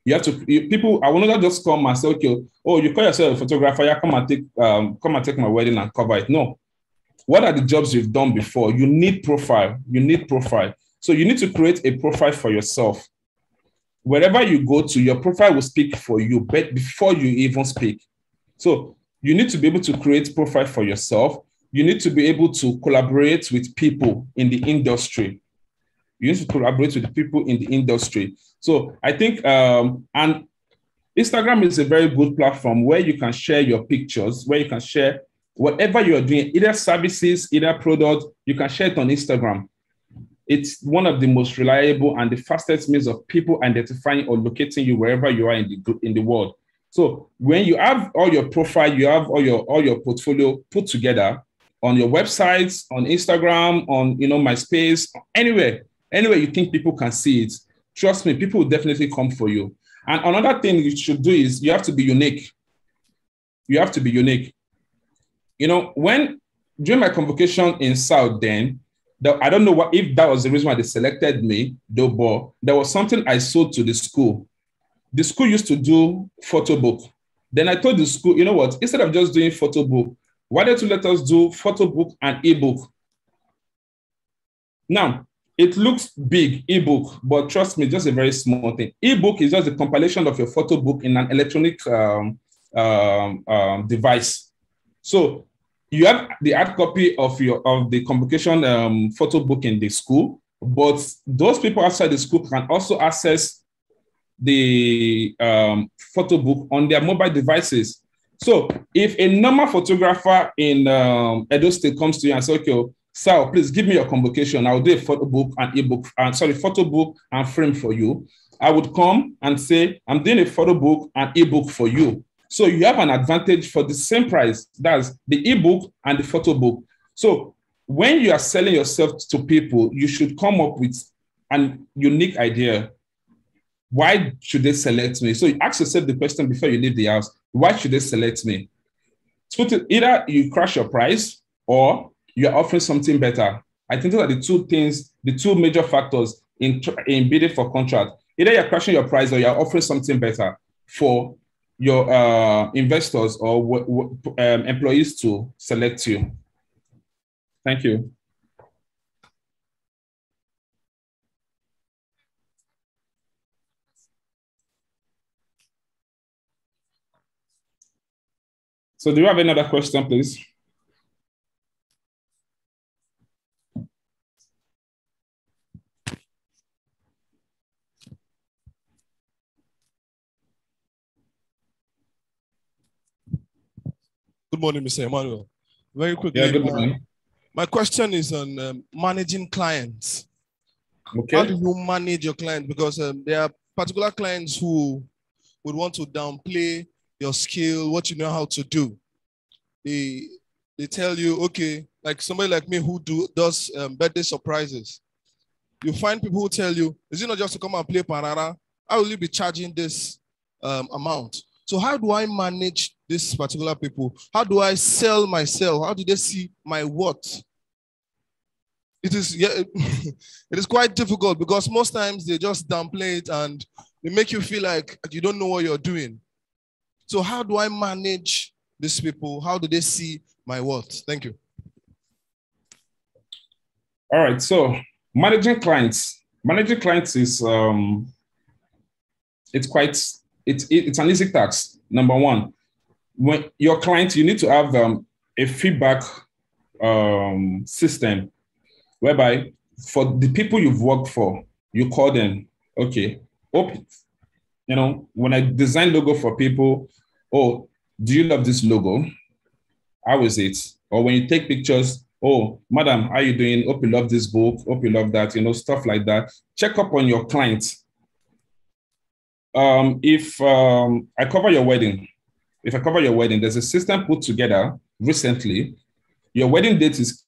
You have to you, people. I will not just come and say, okay, oh, you call yourself a photographer. Yeah, come and take um, come and take my wedding and cover it. No, what are the jobs you've done before? You need profile. You need profile. So you need to create a profile for yourself. Wherever you go to, your profile will speak for you but before you even speak. So you need to be able to create profile for yourself. You need to be able to collaborate with people in the industry. You need to collaborate with people in the industry. So I think, um, and Instagram is a very good platform where you can share your pictures, where you can share whatever you're doing, either services, either product, you can share it on Instagram. It's one of the most reliable and the fastest means of people identifying or locating you wherever you are in the in the world. So when you have all your profile, you have all your all your portfolio put together on your websites, on Instagram, on you know MySpace, anywhere, anywhere you think people can see it. Trust me, people will definitely come for you. And another thing you should do is you have to be unique. You have to be unique. You know, when during my convocation in South, then I don't know what if that was the reason why they selected me, though, but there was something I sold to the school. The school used to do photo book. Then I told the school, you know what, instead of just doing photo book, why don't you let us do photo book and ebook? Now, it looks big, ebook, but trust me, just a very small thing. Ebook is just a compilation of your photo book in an electronic um, um, um, device. So you have the hard copy of your of the convocation um, photo book in the school, but those people outside the school can also access the um, photo book on their mobile devices. So if a normal photographer in um, Edo State comes to you and says, okay, SAU, please give me your convocation. I'll do a photo book and ebook, and sorry, photo book and frame for you. I would come and say, I'm doing a photo book and ebook for you. So you have an advantage for the same price. That's the ebook and the photo book. So when you are selling yourself to people, you should come up with an unique idea. Why should they select me? So you ask yourself the question before you leave the house. Why should they select me? So either you crash your price or you're offering something better. I think those are the two things, the two major factors in, in bidding for contract. Either you're crashing your price or you're offering something better for your uh, investors or um, employees to select you. Thank you. So do you have another question, please? Good morning, Mr. Emmanuel. Very quickly. Yeah, good uh, morning. my question is on um, managing clients. Okay. How do you manage your clients? Because um, there are particular clients who would want to downplay your skill, what you know how to do. They they tell you, okay, like somebody like me who do does um, birthday surprises. You find people who tell you, is it not just to come and play parara? How will you be charging this um, amount? So how do I manage this particular people? How do I sell myself? How do they see my worth? It is yeah, it is quite difficult because most times they just downplay it and they make you feel like you don't know what you're doing. So how do I manage these people? How do they see my worth? Thank you. All right. So managing clients, managing clients is um, it's quite it's it, it's an easy task. Number one, when your client, you need to have um, a feedback um, system whereby for the people you've worked for, you call them, okay, hope, you know, when I design logo for people, oh, do you love this logo? How is it? Or when you take pictures, oh, madam, how you doing? Hope you love this book. Hope you love that, you know, stuff like that. Check up on your clients. Um, if um, I cover your wedding, if I cover your wedding, there's a system put together recently. Your wedding date is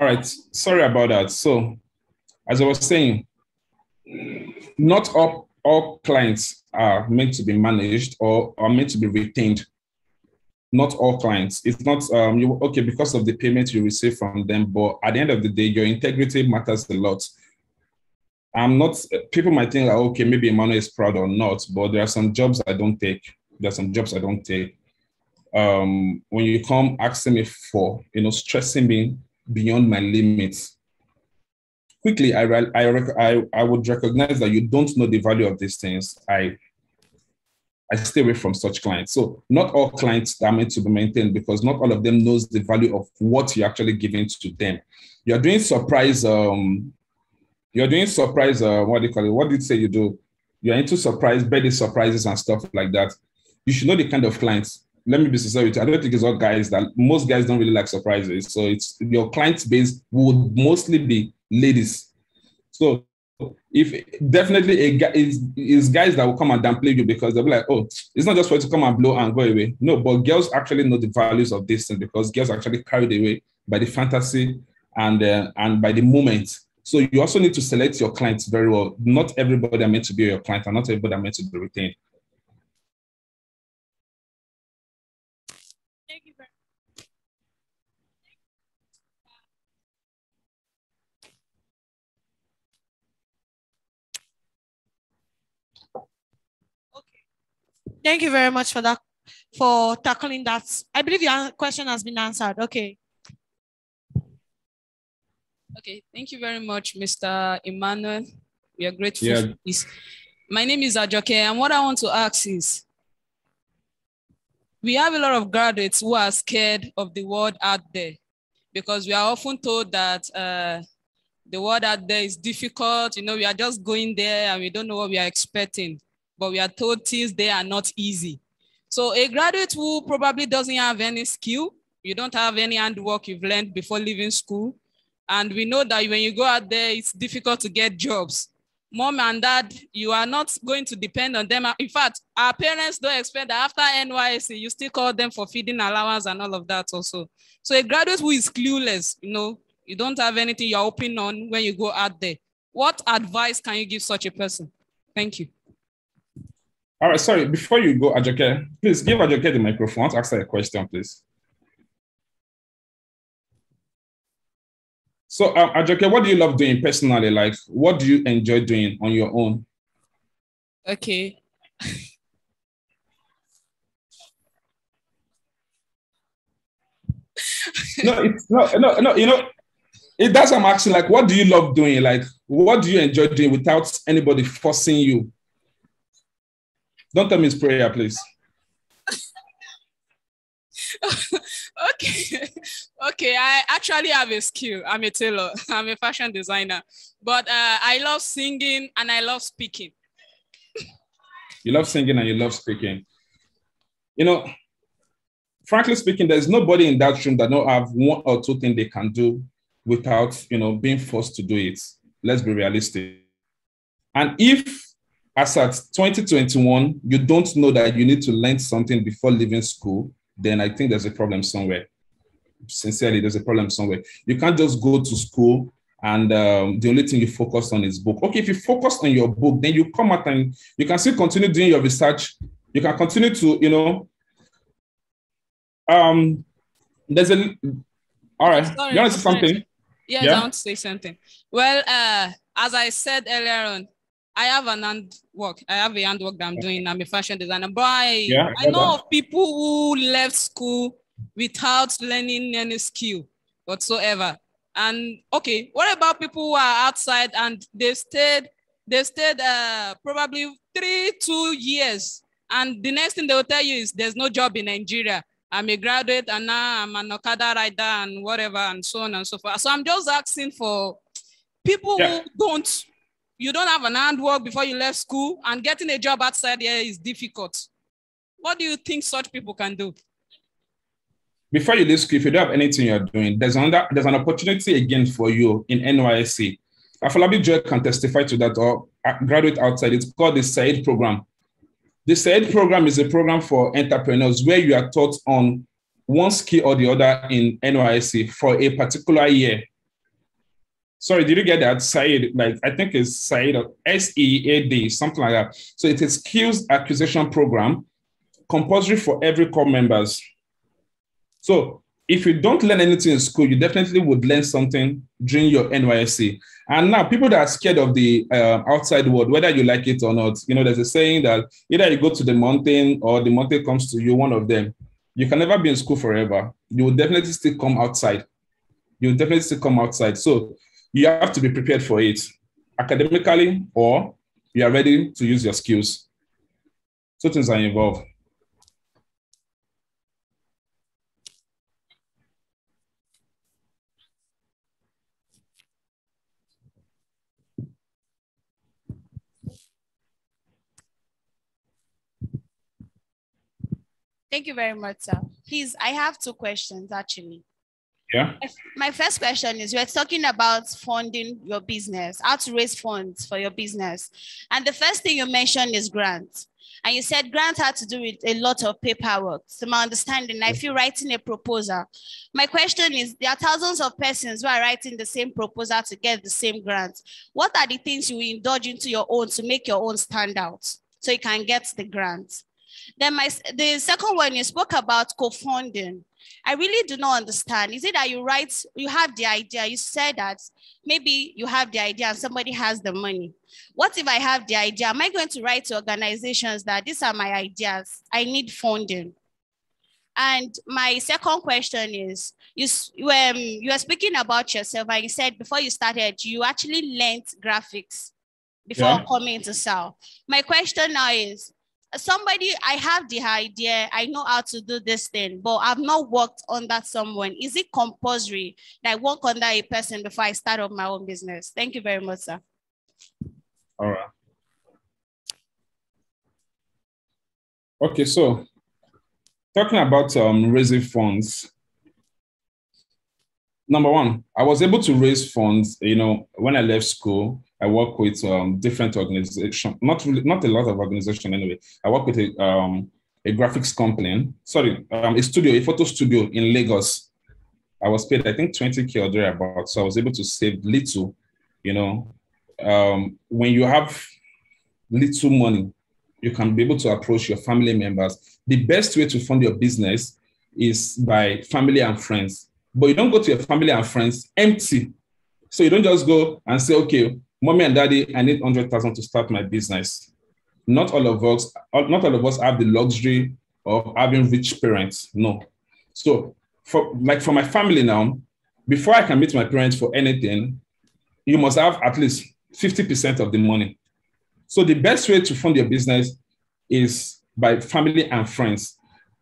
All right. Sorry about that. So, as I was saying, not all, all clients are meant to be managed or are meant to be retained. Not all clients. It's not um, you okay because of the payment you receive from them, but at the end of the day, your integrity matters a lot. I'm not. People might think like, okay, maybe Emmanuel is proud or not, but there are some jobs I don't take. There are some jobs I don't take. Um, when you come asking me for, you know, stressing me beyond my limits. Quickly, I, I, I, I would recognize that you don't know the value of these things. I, I stay away from such clients. So not all clients are meant to be maintained because not all of them knows the value of what you're actually giving to them. You're doing surprise, um, you're doing surprise, uh, what do you call it? What did you say you do? You're into surprise, birthday surprises and stuff like that. You should know the kind of clients let me be sincere with you. I don't think it's all guys that most guys don't really like surprises. So it's your client base would mostly be ladies. So if definitely a guy is, guys that will come and downplay you because they'll be like, oh, it's not just for you to come and blow and go away. No, but girls actually know the values of this thing because girls actually carried away by the fantasy and uh, and by the moment. So you also need to select your clients very well. Not everybody are meant to be your client, and not everybody are meant to be retained. Thank you very much for that, for tackling that. I believe your question has been answered. Okay. Okay, thank you very much, Mr. Emmanuel. We are grateful Yeah. for this. My name is Ajoke, and what I want to ask is we have a lot of graduates who are scared of the world out there because we are often told that uh, the world out there is difficult. You know, we are just going there and we don't know what we are expecting, but we are told things they are not easy. So, a graduate who probably doesn't have any skill, you don't have any handwork you've learned before leaving school, and we know that when you go out there, it's difficult to get jobs. Mom and dad, you are not going to depend on them. In fact, our parents don't expect that after NYSC, you still call them for feeding allowance and all of that also. So a graduate who is clueless, you know, you don't have anything you're open on when you go out there. What advice can you give such a person? Thank you. All right, sorry, before you go, Ajoke, please give Ajoke the microphone. I want to ask her a question, please. So, um, Ajoke, what do you love doing personally? Like, what do you enjoy doing on your own? Okay. no, it's no, no, no. You know, it, that's what I'm asking. Like, what do you love doing? Like, what do you enjoy doing without anybody forcing you? Don't tell me it's prayer, please. okay. okay. I actually have a skill. I'm a tailor. I'm a fashion designer. But uh, I love singing and I love speaking. You love singing and you love speaking. You know, frankly speaking, there's nobody in that room that don't have one or two things they can do without, you know, being forced to do it. Let's be realistic. And if as at 2021, you don't know that you need to learn something before leaving school, then I think there's a problem somewhere. Sincerely, there's a problem somewhere. You can't just go to school and um, the only thing you focus on is book. Okay, if you focus on your book, then you come out and you can still continue doing your research. You can continue to, you know, um, there's a, all right, Sorry, you want to say something? Yes, Yeah? I want to say something. Well, uh, as I said earlier on, I have an handwork. I have a handwork that I'm doing. I'm a fashion designer. But I, Yeah, I I know that. of people who left school without learning any skill whatsoever. And okay, what about people who are outside and they stayed, they stayed uh, probably three, two years. And the next thing they will tell you is there's no job in Nigeria. I'm a graduate and now I'm an Okada rider and whatever and so on and so forth. So I'm just asking for people Yeah. who don't, you don't have an handwork before you left school and getting a job outside here is difficult. What do you think such people can do? before you leave school, if you don't have anything you're doing, there's another there's an opportunity again for you in NYSC. Afolabi Joel can testify to that or uh, graduate outside. It's called the SAED program. The SAED program is a program for entrepreneurs where you are taught on one skill or the other in NYSC for a particular year. Sorry, did you get that? SAED, like I think it's SAED or S-E-A-D, something like that. So it's a skills acquisition program compulsory for every core members. So if you don't learn anything in school, you definitely would learn something during your NYSC. And now people that are scared of the uh, outside world, whether you like it or not, you know, there's a saying that either you go to the mountain or the mountain comes to you, one of them. You can never be in school forever. You will definitely still come outside. You will definitely still come outside. So you have to be prepared for it academically or you are ready to use your skills. Two things are involved. Thank you very much, sir. Please, I have two questions actually. Yeah. My first question is we're talking about funding your business, how to raise funds for your business. And the first thing you mentioned is grants. And you said grant had to do with a lot of paperwork. To my understanding, I feel writing a proposal. My question is there are thousands of persons who are writing the same proposal to get the same grant. What are the things you indulge into your own to make your own stand out so you can get the grant? Then my the second one you spoke about co-funding. I really do not understand. Is it that you write, you have the idea, you said that maybe you have the idea and somebody has the money. What if I have the idea? Am I going to write to organizations that these are my ideas? I need funding. And my second question is, you, um, you were speaking about yourself and you said before you started, you actually learned graphics before Yeah. coming to SAU. My question now is, somebody i have the idea i know how to do this thing but i've not worked under someone is it compulsory that i work under a person before i start up my own business thank you very much sir All right. Okay, so talking about um, raising funds. Number one, I was able to raise funds. You know, when I left school, I work with um, different organizations. Not really, not a lot of organization anyway. I work with a um, a graphics company. Sorry, um, a studio, a photo studio in Lagos. I was paid, I think, 20k or thereabout. So I was able to save little. You know, um, when you have little money, you can be able to approach your family members. The best way to fund your business is by family and friends. But you don't go to your family and friends empty. So you don't just go and say, okay, mommy and daddy, I need 100,000 to start my business. not all of us, not all of us have the luxury of having rich parents. No. So for like for my family now, before I can meet my parents for anything, you must have at least 50% of the money. So the best way to fund your business is by family and friends.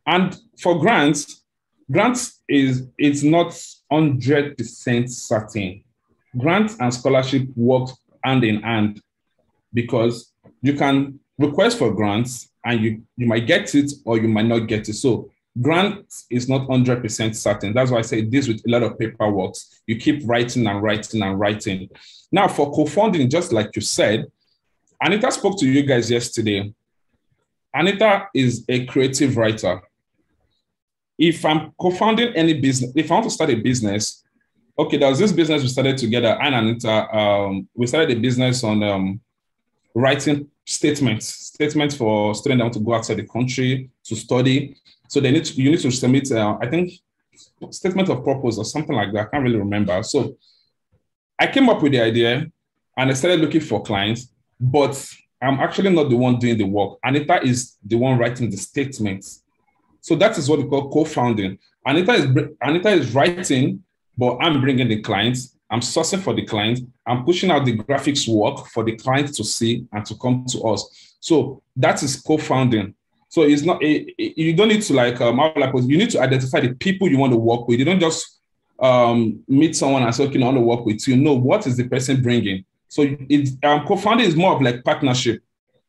And for grants, grants is it's not 100% certain. Grants and scholarship work hand in hand because you can request for grants and you, you might get it or you might not get it. So grant is not 100% certain. That's why I say this with a lot of paperwork. You keep writing and writing and writing. Now for co-funding, just like you said, Anita spoke to you guys yesterday. Anita is a creative writer. If I'm co-founding any business, if I want to start a business, okay, there was this business we started together, and Anita, um, we started a business on um, writing statements, statements for students that want to go outside the country to study. So they need to, you need to submit, uh, I think, statement of purpose or something like that. I can't really remember. So I came up with the idea and I started looking for clients, but I'm actually not the one doing the work. Anita is the one writing the statements. So that is what we call co-founding. Anita is Anita is writing, but I'm bringing the clients. I'm sourcing for the client. I'm pushing out the graphics work for the client to see and to come to us. So that is co-founding. So it's not a, you don't need to like um, you need to identify the people you want to work with. You don't just um, meet someone and say, okay, I want to work with you. No, what is the person bringing? So it's um, co-founding is more of like partnership.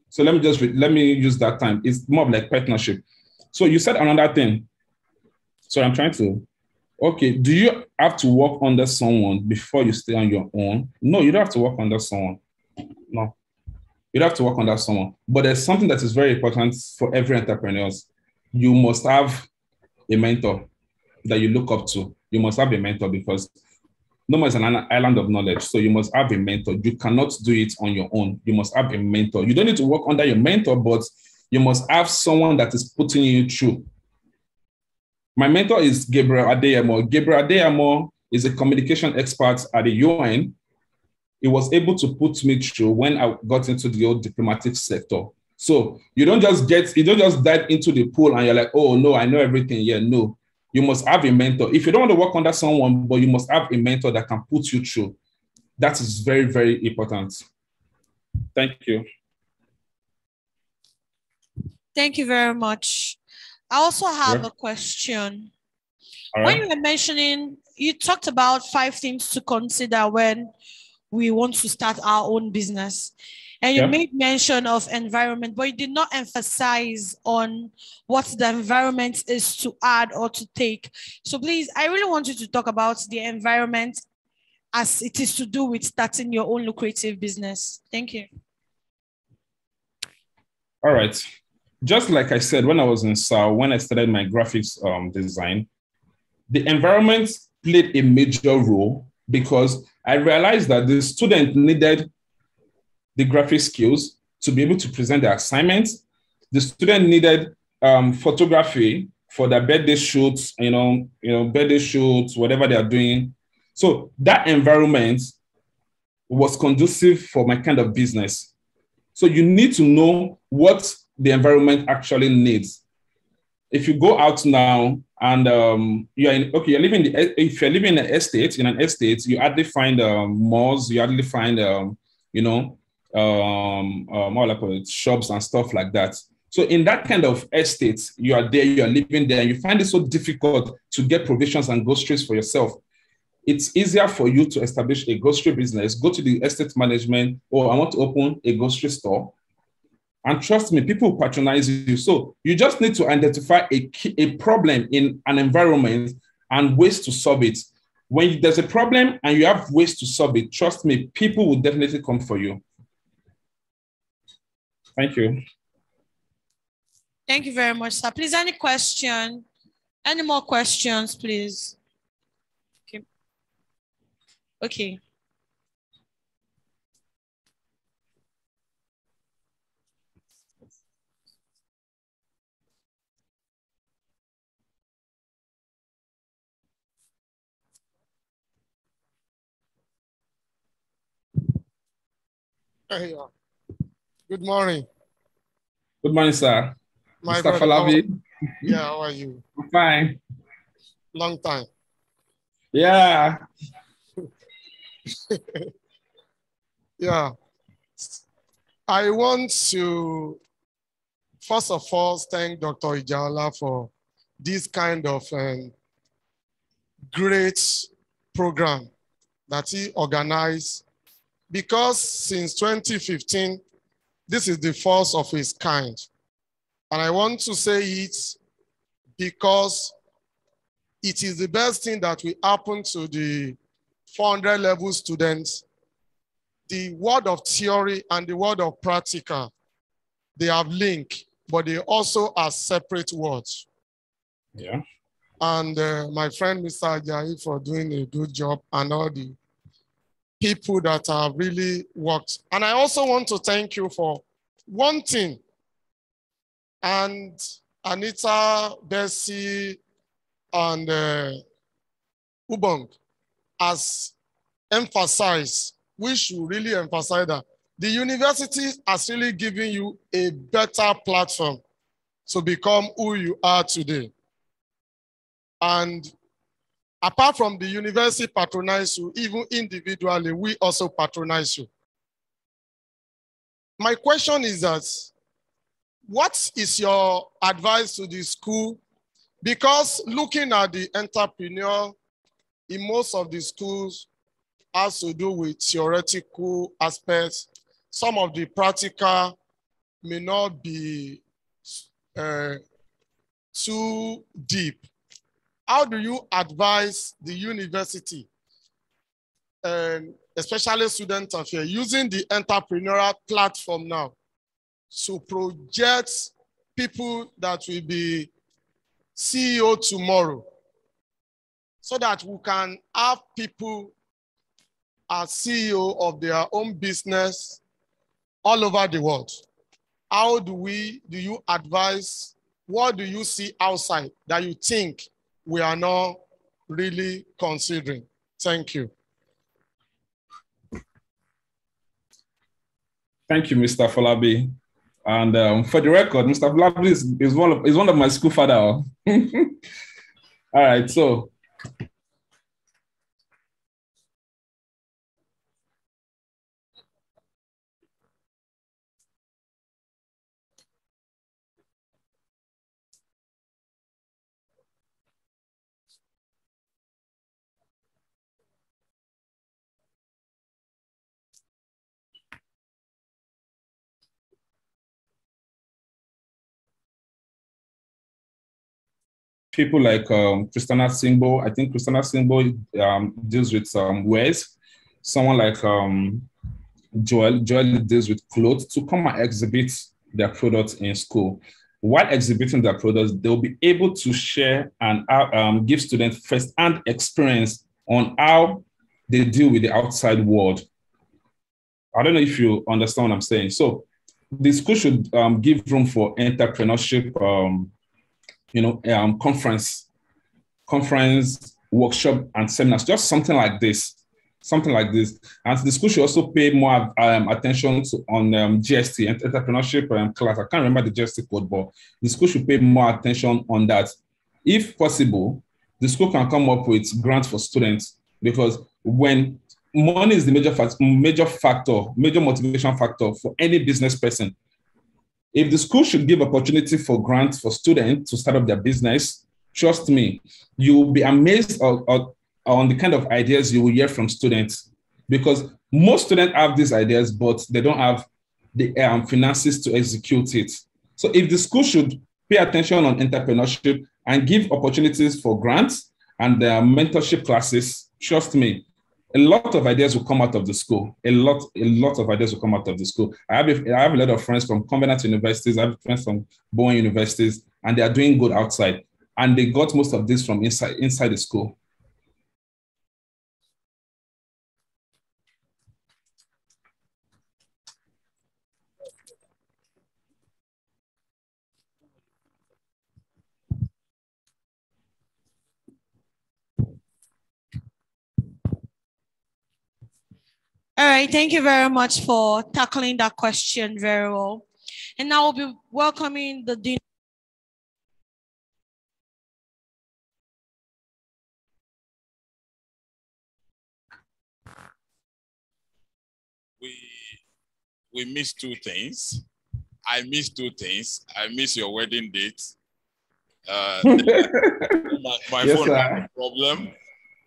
So let me just let me use that time. It's more of like partnership. So you said another thing. So I'm trying to. Okay, do you have to work under someone before you stay on your own? No, you don't have to work under someone. No, you don't have to work under someone. But there's something that is very important for every entrepreneur. You must have a mentor that you look up to. You must have a mentor because no more is an island of knowledge. So you must have a mentor. You cannot do it on your own. You must have a mentor. You don't need to work under your mentor, but you must have someone that is putting you through. My mentor is Gabriel Adeyemo. Gabriel Adeyemo is a communication expert at the UN. He was able to put me through when I got into the old diplomatic sector. So you don't just get, you don't just dive into the pool and you're like, oh no, I know everything. Yeah, no you must have a mentor. If you don't want to work under someone, but you must have a mentor that can put you through. That is very, very important. Thank you. Thank you very much. I also have a question. Right. When you were mentioning, you talked about five things to consider when we want to start our own business. And you yeah. made mention of environment, but you did not emphasize on what the environment is to add or to take. So please, I really want you to talk about the environment as it is to do with starting your own lucrative business. Thank you. All right. Just like I said, when I was in SAU, when I started my graphics um, design, the environment played a major role because I realized that the student needed the graphic skills to be able to present their assignments. The student needed um, photography for their birthday shoots, you know, you know, birthday shoots, whatever they are doing. So that environment was conducive for my kind of business. So you need to know what the environment actually needs. If you go out now and um, you're in, okay, you're living the, if you're living in an estate, in an estate, you hardly find um, malls, you hardly find, um, you know, um, uh, more like shops and stuff like that. So in that kind of estate, you are there, you are living there, and you find it so difficult to get provisions and groceries for yourself. It's easier for you to establish a grocery business, go to the estate management, or I want to open a grocery store. And trust me, people patronize you. So you just need to identify a, a problem in an environment and ways to solve it. When there's a problem and you have ways to solve it, trust me, people will definitely come for you. Thank you. Thank you very much, sir. Please, any question? Any more questions, please? Okay. Okay. There you are. Good morning. Good morning, sir. My Mr. Falabi. Yeah, how are you? I'm fine. Long time. Yeah. Yeah. I want to first of all thank Dr. Ijala for this kind of um, great program that he organized because since 2015, this is the first of its kind. And I want to say it because it is the best thing that will happen to the 400 level students. The word of theory and the word of practical, they have link, but they also are separate words. Yeah. And uh, my friend, Mr. Ajayi, for doing a good job and all the people that have really worked. And I also want to thank you for one thing. And Anita, Bessie, and uh, Ubong has emphasized, we should really emphasize that the university has really given you a better platform to become who you are today. And apart from the university patronize you, even individually, we also patronize you. My question is that, what is your advice to the school? Because looking at the entrepreneur in most of the schools has to do with theoretical aspects. Some of the practical may not be uh, too deep how do you advise the university, and especially student affairs, using the entrepreneurial platform now to project people that will be CEO tomorrow so that we can have people as CEO of their own business all over the world. How do we, do you advise, what do you see outside that you think we are not really considering. Thank you. Thank you, Mr. Falabi. And um, for the record, Mr. Falabi is, is, one of is one of my school father. All right, so people like um, Christina Singbo. I think Christina Singbo um, deals with um, wares. Someone like um, Joel, Joel deals with clothes to come and exhibit their products in school. While exhibiting their products, they'll be able to share and uh, um, give students first-hand experience on how they deal with the outside world. I don't know if you understand what I'm saying. So the school should um, give room for entrepreneurship um, you know, um, conference, conference, workshop, and seminars, just something like this, something like this. And the school should also pay more um, attention to, on um, GST, entrepreneurship um, class. I can't remember the GST code, but the school should pay more attention on that. If possible, the school can come up with grants for students because when money is the major, major factor, major motivation factor for any business person, if the school should give opportunity for grants for students to start up their business, trust me, you will be amazed of, on the kind of ideas you will hear from students because most students have these ideas, but they don't have the um, finances to execute it. So if the school should pay attention on entrepreneurship and give opportunities for grants and uh, mentorship classes, trust me, a lot of ideas will come out of the school. A lot, a lot of ideas will come out of the school. I have, a, I have a lot of friends from Covenant universities. I have friends from Bowen universities, and they are doing good outside. And they got most of this from inside inside the school. All right, thank you very much for tackling that question very well. And now we'll be welcoming the Dean. We we missed two things. I missed two things. I missed your wedding date. Uh, my, my Yes, phone sir. had a problem.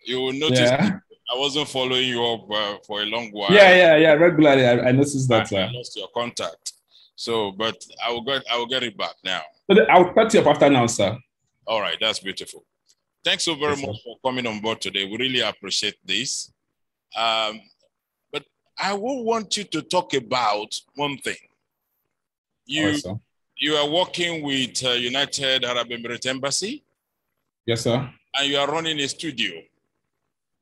You will notice Yeah. I wasn't following you up uh, for a long while. Yeah, yeah, yeah. Regularly, I, I noticed that. Sir. I lost your contact. So, but I will get I will get it back now. But I'll cut you up after now, sir. All right, that's beautiful. Thanks so very Yes, sir. much for coming on board today. We really appreciate this. Um, but I will want you to talk about one thing. You right, sir. you are working with uh, United Arab Emirates Embassy Yes, sir. and you are running a studio.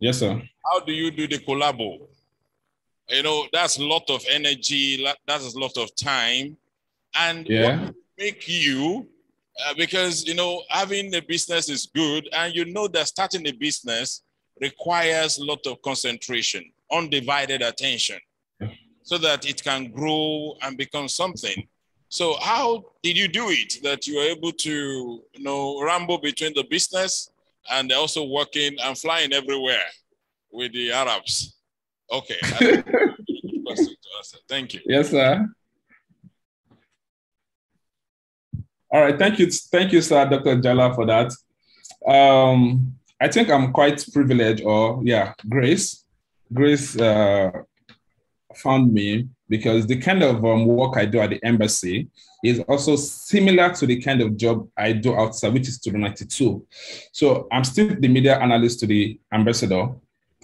Yes, sir. How do you do the collabo? You know, that's a lot of energy, that's a lot of time. And Yeah. make you, uh, because, you know, having a business is good, and you know that starting a business requires a lot of concentration, undivided attention, so that it can grow and become something. So how did you do it that you were able to, you know, ramble between the business and they're also working and flying everywhere with the Arabs? Okay. I think that's a good question to answer. Thank you. Yes, sir. All right, thank you, thank you, sir, Dr. Jala, for that. Um, I think I'm quite privileged, or yeah, Grace. Grace uh, found me because the kind of um, work I do at the embassy is also similar to the kind of job I do outside, which is Studio 92. So I'm still the media analyst to the ambassador.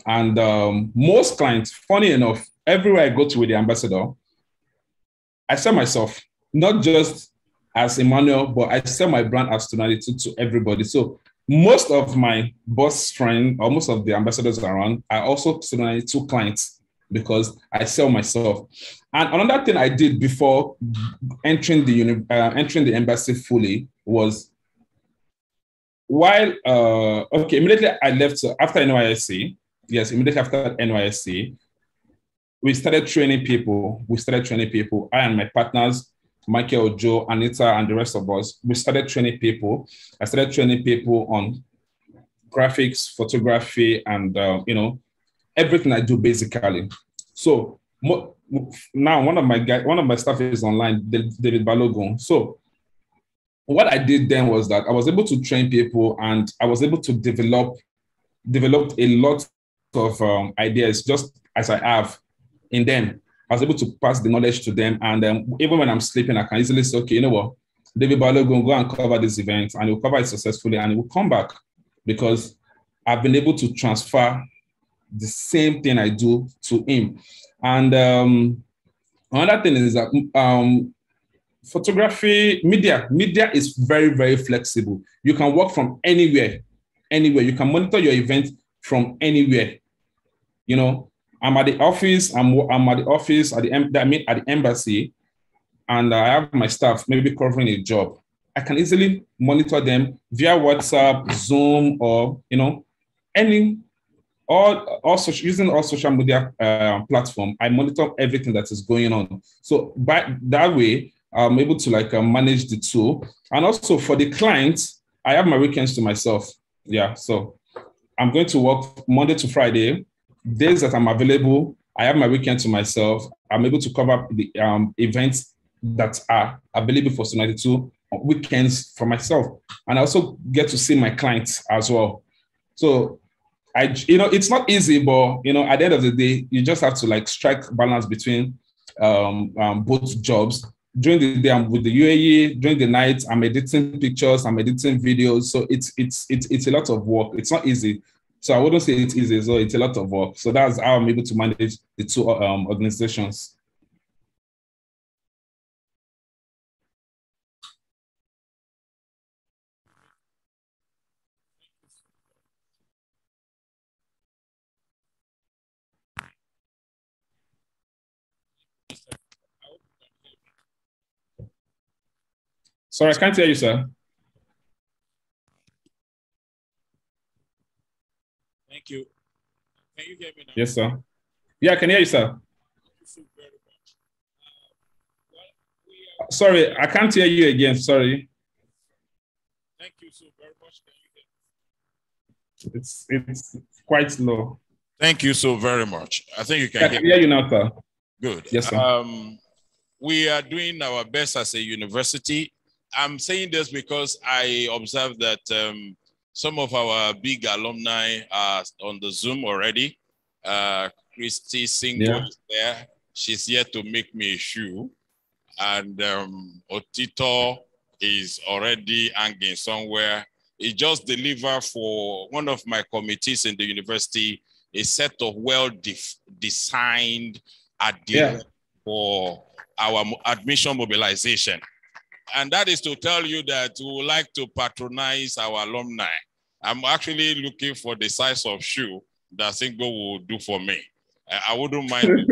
And um, most clients, funny enough, everywhere I go to with the ambassador, I sell myself, not just as Emmanuel, but I sell my brand as to tonality to everybody. So most of my boss friend or most of the ambassadors around are also tonality to clients because I sell myself. And another thing I did before entering the uni- uh, entering the embassy fully was while uh, okay immediately I left so after NYSC. Yes, immediately after NYSC, we started training people. We started training people. I and my partners, Michael, Joe, Anita, and the rest of us, we started training people. I started training people on graphics, photography, and uh, you know everything I do basically. So now one of my guy, one of my staff is online, David Balogun. So what I did then was that I was able to train people and I was able to develop developed a lot of um, ideas just as I have in them. I was able to pass the knowledge to them. And um, even when I'm sleeping, I can easily say, okay, you know what? David Balogun, go and cover this event and he'll cover it successfully and he will come back because I've been able to transfer the same thing I do to him. And um, another thing is that um, photography, media, media is very, very flexible. You can work from anywhere, anywhere. You can monitor your event from anywhere. You know, I'm at the office. I'm, I'm at the office at the I mean at the embassy, and I have my staff maybe covering a job. I can easily monitor them via WhatsApp, Zoom, or you know, any all also using all social media uh, platform. I monitor everything that is going on. So by that way, I'm able to like uh, manage the tool, and also for the clients, I have my weekends to myself. Yeah, so I'm going to work Monday to Friday days that I'm available, I have my weekend to myself. I'm able to cover the um, events that are available for Sonata 2 weekends for myself. And I also get to see my clients as well. So I, you know, it's not easy, but you know, at the end of the day, you just have to like strike balance between um, um, both jobs. During the day, I'm with the UAE. During the night, I'm editing pictures. I'm editing videos. So it's it's it's it's a lot of work. It's not easy. So I wouldn't say it's easy. So it's a lot of work. So that's how I'm able to manage the two um, organizations. Sorry, I can't hear you, sir. Thank you. Can you hear me now? Yes, sir. Yeah, I can hear you, sir. Thank you very much. Sorry, I can't hear you again. Sorry. Thank you so very much. It's it's quite low. Thank you so very much. I think you can I hear can hear you now, sir. Good. Yes, sir. Um, we are doing our best as a university. I'm saying this because I observed that um, some of our big alumni are on the Zoom already. Uh, Christy Singbo Yeah. is there. She's here to make me a shoe. And um, Otito is already hanging somewhere. He just delivered for one of my committees in the university a set of well def- designed ideas for our admission mobilization. And that is to tell you that we would like to patronize our alumni. I'm actually looking for the size of shoe that Singbo will do for me. I, wouldn't mind.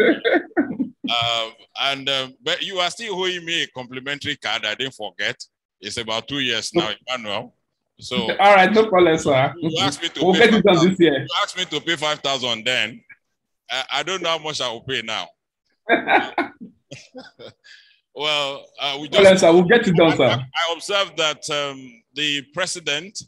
um, and um, but you are still owing me a complimentary card. I didn't forget. It's about two years now, Emmanuel. So All right, no problem, sir. you asked me to We'll pay get it done 5,000 this year. you asked me to pay five thousand then. I, I don't know how much I will pay now. Well, uh, we just sir. We'll get it done, I, sir. I observed that um, the president,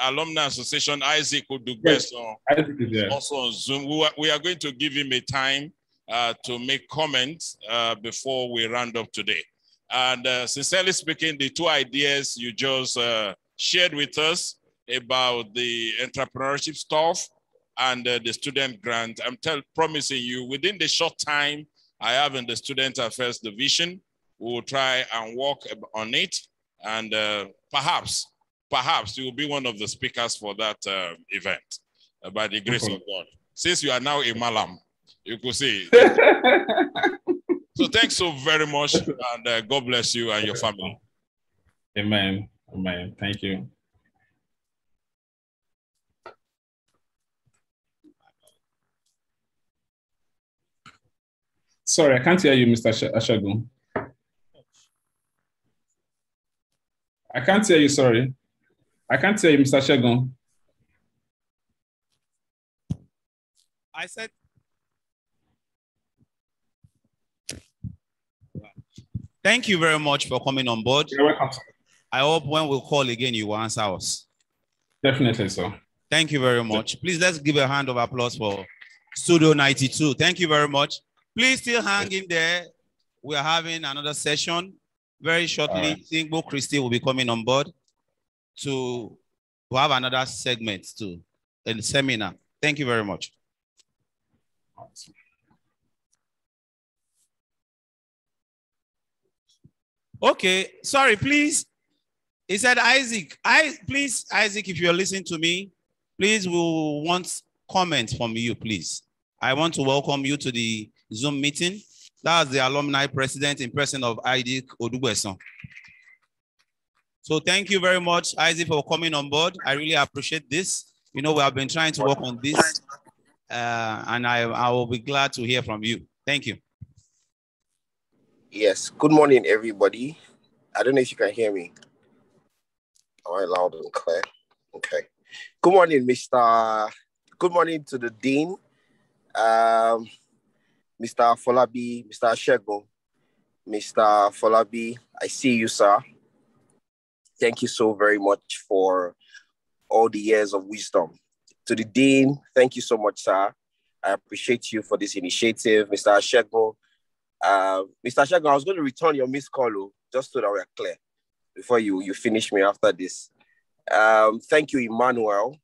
Alumni Association, Isaac I think it's there. also on Zoom. We are, we are going to give him a time uh, to make comments uh, before we round up today. And uh, sincerely speaking, the two ideas you just uh, shared with us about the entrepreneurship stuff and uh, the student grant, I'm tell, promising you within the short time I have in the student affairs division, we will try and work on it. And uh, perhaps, perhaps you will be one of the speakers for that uh, event uh, by the grace of God. Since you are now a malam, you could see. so thanks so very much, and uh, God bless you and your family. Amen. Amen. Thank you. Sorry, I can't hear you, Mr. Sh- Ashagun. I can't hear you, sorry. I can't hear you, Mr. Shagun. I said, thank you very much for coming on board. You're welcome. I hope when we call again, you will answer us. Definitely, so. Thank you very much. Please let's give a hand of applause for Studio 92. Thank you very much. Please still hang in there. We are having another session very shortly. Right. Singbo Christie will be coming on board to, to have another segment to a seminar. Thank you very much. Okay, sorry, please. He said, Isaac, I please, Isaac, if you're listening to me, please, we want comments from you, please. I want to welcome you to the Zoom meeting. That's the alumni president in person of Isaac Odugbeson. So thank you very much, Isaac, for coming on board. I really appreciate this. You know, we have been trying to work on this, uh, and I, I will be glad to hear from you. Thank you. Yes. Good morning, everybody. I don't know if you can hear me. Am I loud and clear? Okay. Good morning, Mr. Good morning to the Dean, um, Mr. Folabi, Mr. Shego, Mr. Folabi. I see you, sir. Thank you so very much for all the years of wisdom. To the Dean, thank you so much, sir. I appreciate you for this initiative, Mr. Shego. Uh, Mr. Shagun, I was going to return your missed call, oh, just so that we're clear before you, you finish me after this. Um, thank you, Emmanuel.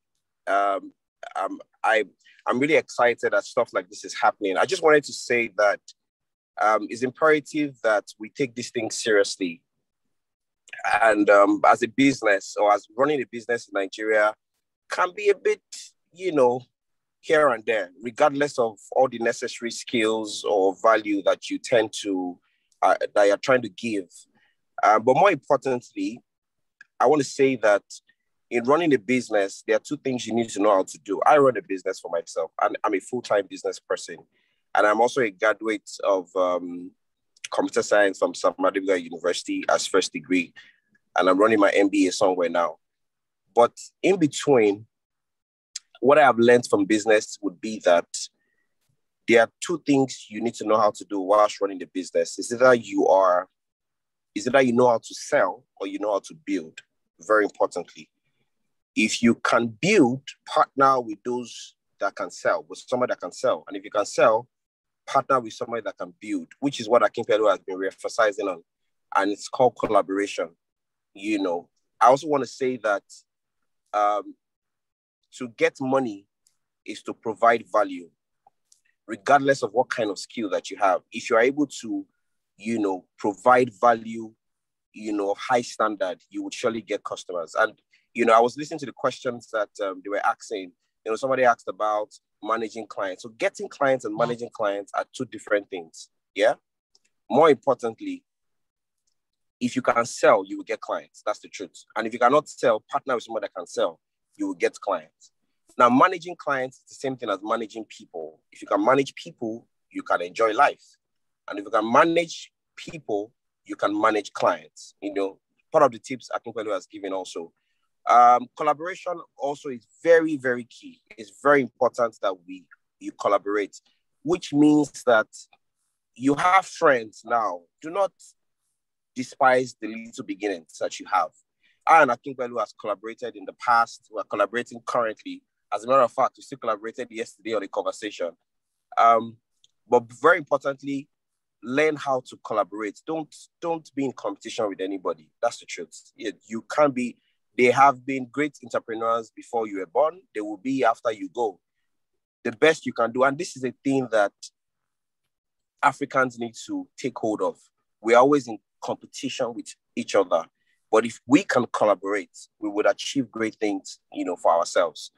Um, um, I, I'm really excited that stuff like this is happening. I just wanted to say that um, it's imperative that we take this thing seriously. And um, as a business or as running a business in Nigeria can be a bit, you know, here and there, regardless of all the necessary skills or value that you tend to uh, that you're trying to give. Uh, but more importantly, I want to say that in running a business, there are two things you need to know how to do. I run a business for myself, and I'm a full-time business person, and I'm also a graduate of um, computer science from Sam Madiga University as first degree, and I'm running my MBA somewhere now. But in between, what I have learned from business would be that there are two things you need to know how to do whilst running the business. Is either you are is either you know how to sell or you know how to build. Very importantly, if you can build, partner with those that can sell, with somebody that can sell. And if you can sell, partner with somebody that can build, which is what Akinpelu has been re emphasizing on. And it's called collaboration. You know, I also want to say that um, to get money is to provide value, regardless of what kind of skill that you have. If you are able to, you know, provide value, you know, of high standard, you would surely get customers. And, you know, I was listening to the questions that um, they were asking. You know, somebody asked about managing clients. So getting clients and managing clients are two different things. Yeah. More importantly, if you can sell, you will get clients. That's the truth. And if you cannot sell, partner with someone that can sell, you will get clients. Now, managing clients is the same thing as managing people. If you can manage people, you can enjoy life. And if you can manage people, you can manage clients. You know, part of the tips I think has given also. Um, collaboration also is very, very key. It's very important that we you collaborate, which means that you have friends now. Do not despise the little beginnings that you have. And I think Akinpelu has collaborated in the past. We're collaborating currently. As a matter of fact, we still collaborated yesterday on a conversation. Um, but very importantly, learn how to collaborate. Don't don't be in competition with anybody. That's the truth. You, you can't be. They have been great entrepreneurs before you were born. They will be after you go. The best you can do, and this is a thing that Africans need to take hold of. We're always in competition with each other. But if we can collaborate, we would achieve great things, you know, for ourselves.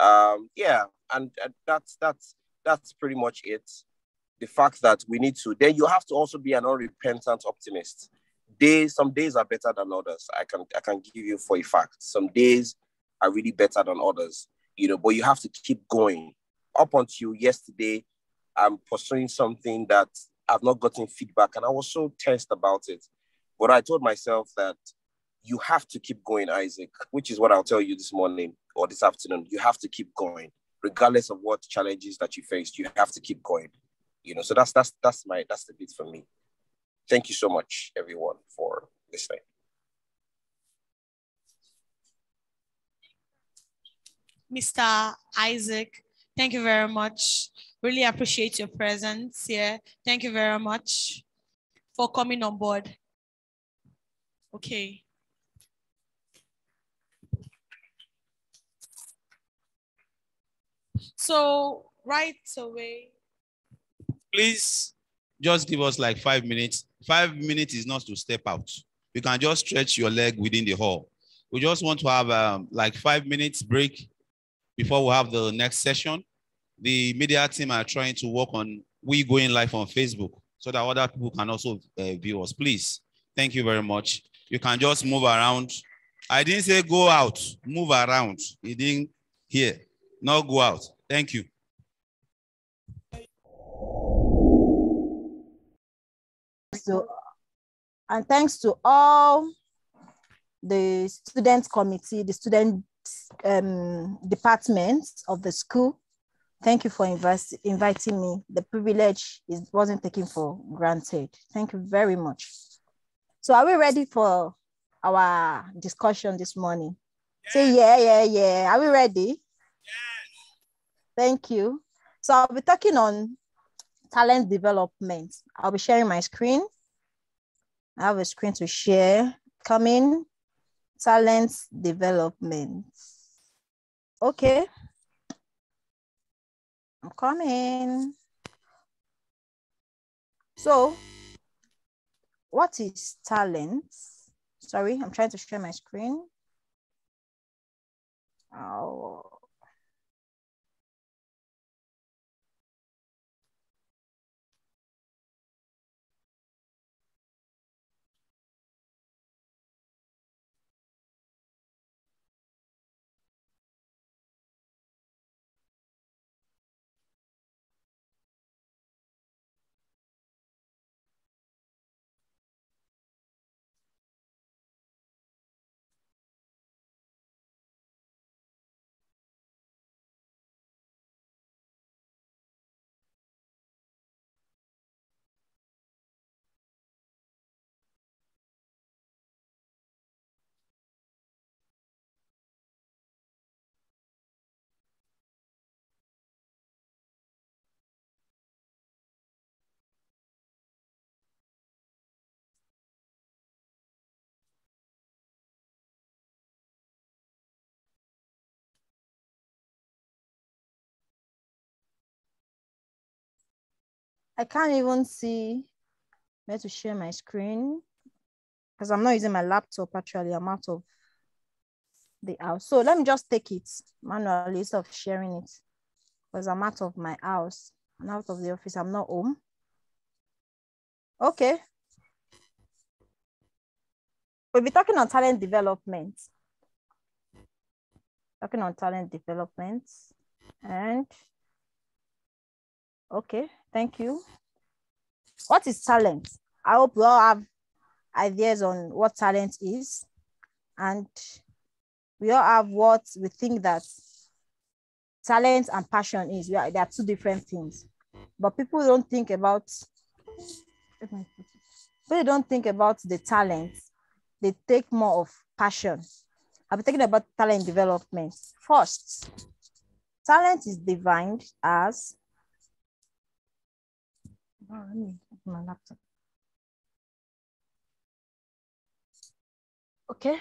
Um, yeah, and, and that's that's that's pretty much it. The fact that we need to, then you have to also be an unrepentant optimist. Days, some days are better than others. I can I can give you for a fact. Some days are really better than others, you know, but you have to keep going. Up until yesterday, I'm pursuing something that I've not gotten feedback, and I was so tensed about it. But I told myself that you have to keep going, Isaac, which is what I'll tell you this morning or this afternoon. You have to keep going, regardless of what challenges that you faced. You have to keep going. You know, so that's that's that's my that's the bit for me. Thank you so much, everyone, for listening. Mr. Isaac, thank you very much. Really appreciate your presence here. Thank you very much for coming on board. Okay. So right away. Please just give us like five minutes. Five minutes is not to step out. You can just stretch your leg within the hall. We just want to have um, like five minutes break before we have the next session. The media team are trying to work on we going live on Facebook so that other people can also uh, view us. Please, thank you very much. You can just move around. I didn't say go out, move around. You didn't hear, not go out. Thank you. So, and thanks to all the student committee, the student um, departments of the school. Thank you for invest, inviting me. The privilege is, wasn't taken for granted. Thank you very much. So are we ready for our discussion this morning? Yes. Say yeah, yeah, yeah. Are we ready? Yes. Thank you. So I'll be talking on talent development. I'll be sharing my screen. I have a screen to share. Coming, talent development. Okay. I'm coming. So what is talent? Sorry, I'm trying to share my screen. Oh. I can't even see where to share my screen because I'm not using my laptop actually. I'm out of the house. So let me just take it manually instead of sharing it because I'm out of my house. I'm out of the office. I'm not home. Okay. We'll be talking on talent development. Talking on talent development. And okay, thank you. What is talent? I hope we all have ideas on what talent is. And we all have what we think that talent and passion is. We are, they are two different things. But people don't think about people don't think about the talent. They take more of passion. I'll be talking about talent development. First, talent is defined as oh, let me my laptop. Okay.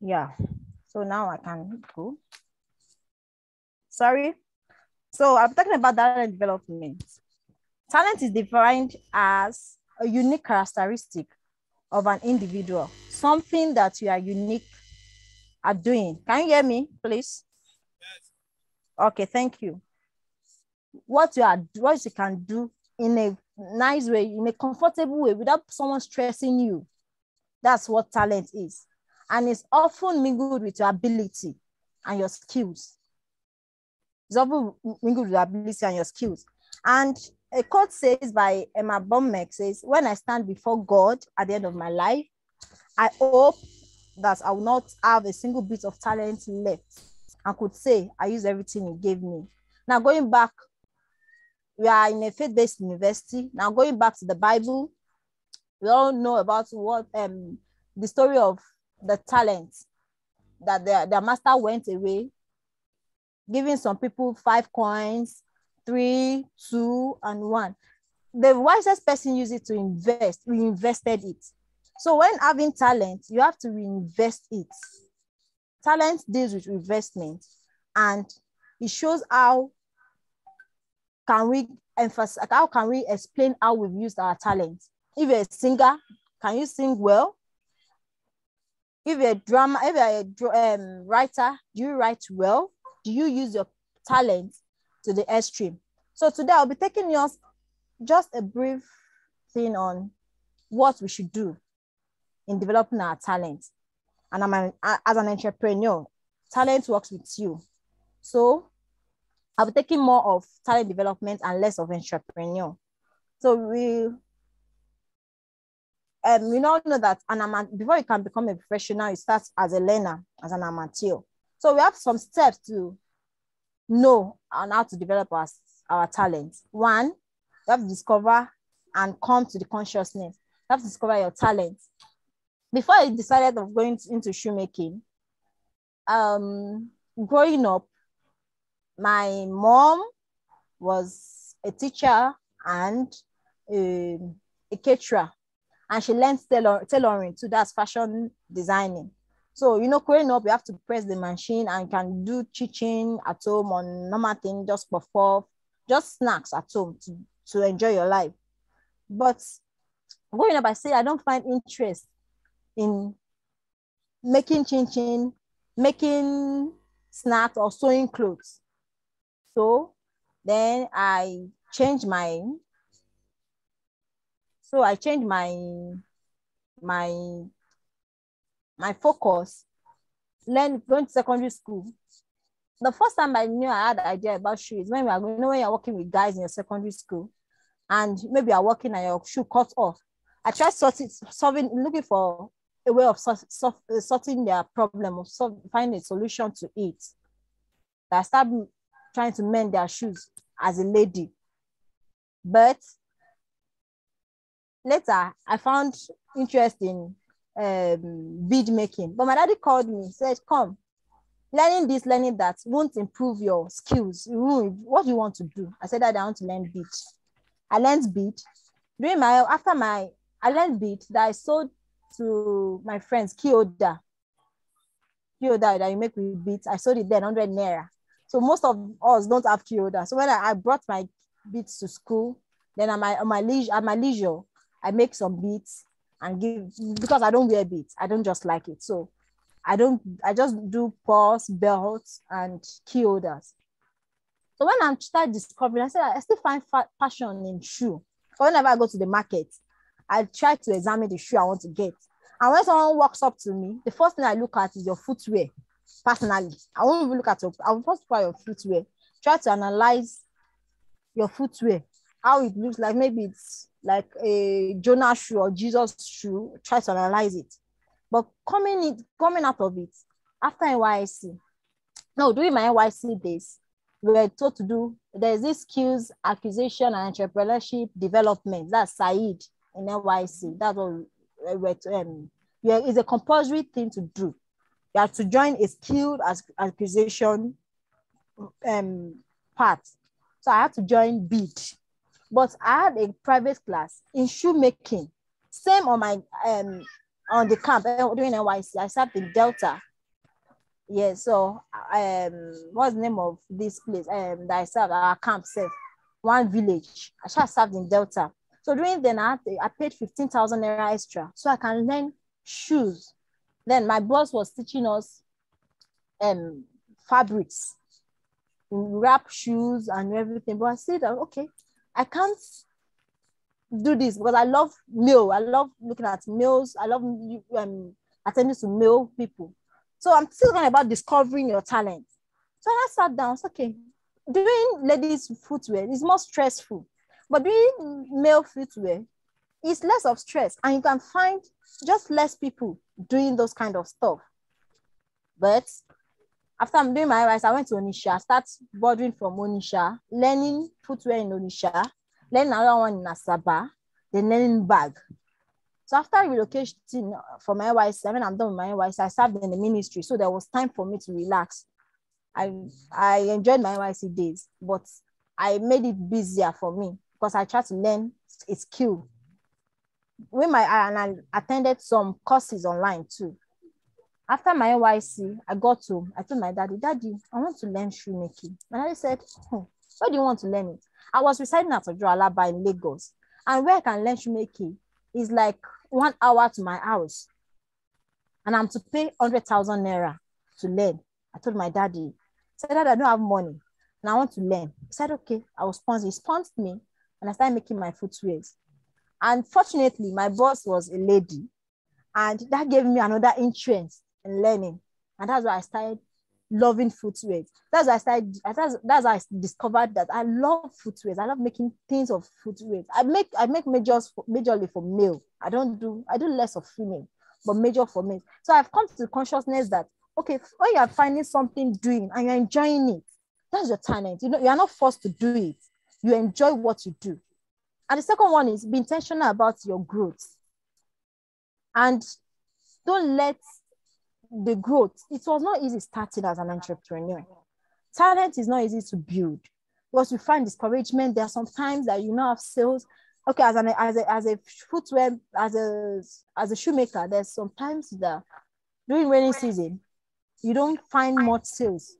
Yeah. So now I can go. Sorry. So I'm talking about talent development. Talent is defined as a unique characteristic of an individual, something that you are unique at doing. Can you hear me, please? Okay, thank you. What you are, what you can do in a nice way, in a comfortable way, without someone stressing you. That's what talent is. And it's often mingled with your ability and your skills. It's often mingled with your ability and your skills. And a quote says by Erma Bombeck says, when I stand before God at the end of my life, I hope that I will not have a single bit of talent left and could say I use everything he gave me. Now going back, we are in a faith-based university. Now going back to the Bible, we all know about what um the story of the talent that their, their master went away, giving some people five coins, three, two, and one. The wisest person used it to invest, reinvested it. So when having talent, you have to reinvest it. Talent deals with investment and it shows how can we emphasize, how can we explain how we've used our talents? If you're a singer, can you sing well? If you're a drama, if you're a um, writer, do you write well? Do you use your talent to the extreme. So today I'll be taking you just a brief thing on what we should do in developing our talent. And I'm an, as an entrepreneur, talent works with you. So I'll be taking more of talent development and less of entrepreneur. So we um, we all know that an amateur, before you can become a professional, you start as a learner, as an amateur. So we have some steps to know on how to develop our, our talents. One, you have to discover and come to the consciousness. You have to discover your talents. Before I decided of going into shoemaking, um, growing up, my mom was a teacher and a, a caterer, and she learned tailor, tailoring too. That's fashion designing. So, you know, growing up, you have to press the machine and can do teaching at home on normal thing, just for just snacks at home to, to enjoy your life. But growing up, I say I don't find interest in making chin chin, making snacks or sewing clothes. So then I changed my so I changed my my my focus, learn going to secondary school. The first time I knew I had an idea about shoes when we are going, you know, when you're working with guys in your secondary school, and maybe you're working and your shoe cut off. I tried sorting, solving, looking for a way of sorting their problem, of finding a solution to it. I started trying to mend their shoes as a lady. But later, I found interest in um, bead making. But my daddy called me, said, come, learning this, learning that won't improve your skills. What do you want to do? I said that I want to learn bead. I learned bead. During my, after my, I learned bead that I sold to my friends, Kyoda. Kyoda that you make with beads. I sold it then 100 Naira. So most of us don't have holder. So when I, I brought my beats to school, then at my, on my leisure, at my leisure, I make some beats and give because I don't wear beats. I don't just like it. So I don't, I just do purse, belts, and key. So when I'm start discovering, I said I still find passion in shoe. So whenever I go to the market, I try to examine the shoe I want to get. And when someone walks up to me, the first thing I look at is your footwear. Personally, I won't even look at your. I will first try your footwear. Try to analyze your footwear, how it looks like. Maybe it's like a Jonah shoe or Jesus shoe. Try to analyze it. But coming it, coming out of it after NYSC, no, during my NYSC days, we were told to do. There's this skills acquisition and entrepreneurship development. That's SAID in NYSC. That's what we were to, um, yeah, it's a compulsory thing to do. You have to join a skilled acquisition um, part. So I had to join BID. But I had a private class in shoemaking. Same on my um on the camp eh, during NYSC. I served in Delta. Yeah, so um what's the name of this place? Um that I served our camp self, one village. I shall served in Delta. So during then I, I paid 15,000 naira extra so I can learn shoes. Then my boss was teaching us um fabrics, wrap shoes and everything. But I said, okay, I can't do this because I love male. I love looking at males. I love um, attending to male people. So I'm still talking about discovering your talent. So I sat down. It's okay. Doing ladies' footwear is more stressful, but doing male footwear is less of stress, and you can find just less people doing those kind of stuff. But after I'm doing my rice, I went to Onitsha, start bordering from Onitsha, learning footwear in Onitsha, learning another one in Asaba, then learning bag. So after relocating from my NYSC, when I'm done with my NYSC, I served in the ministry. So there was time for me to relax. I, I enjoyed my NYSC days, but I made it busier for me because I tried to learn a skill. When my and I attended some courses online too. After my NYSC, I got home. I told my daddy, Daddy, I want to learn shoemaking. My daddy said, hmm, Where do you want to learn it? I was residing at Ojo Alaba in Lagos. And where I can learn shoemaking is like one hour to my house. And I'm to pay 100,000 naira to learn. I told my daddy, said, Dad, I don't have money and I want to learn. He said, Okay, I will sponsor. He sponsored me and I started making my footwears. And fortunately, my boss was a lady and that gave me another interest in learning. And that's why I started loving footwear. That's why I started, that's, that's I discovered that I love footwear. I love making things of footwear. I make I make majors for, majorly for male. I don't do I do less of female, but major for male. So I've come to the consciousness that okay, when you are finding something doing and you're enjoying it, that's your talent. You know, you are not forced to do it. You enjoy what you do. And the second one is be intentional about your growth. And don't let the growth. It was not easy starting as an entrepreneur. Talent is not easy to build because you find discouragement. There are some times that you know have sales. Okay, as an as a as a footwear as a as a shoemaker, there's sometimes that during rainy season you don't find much sales,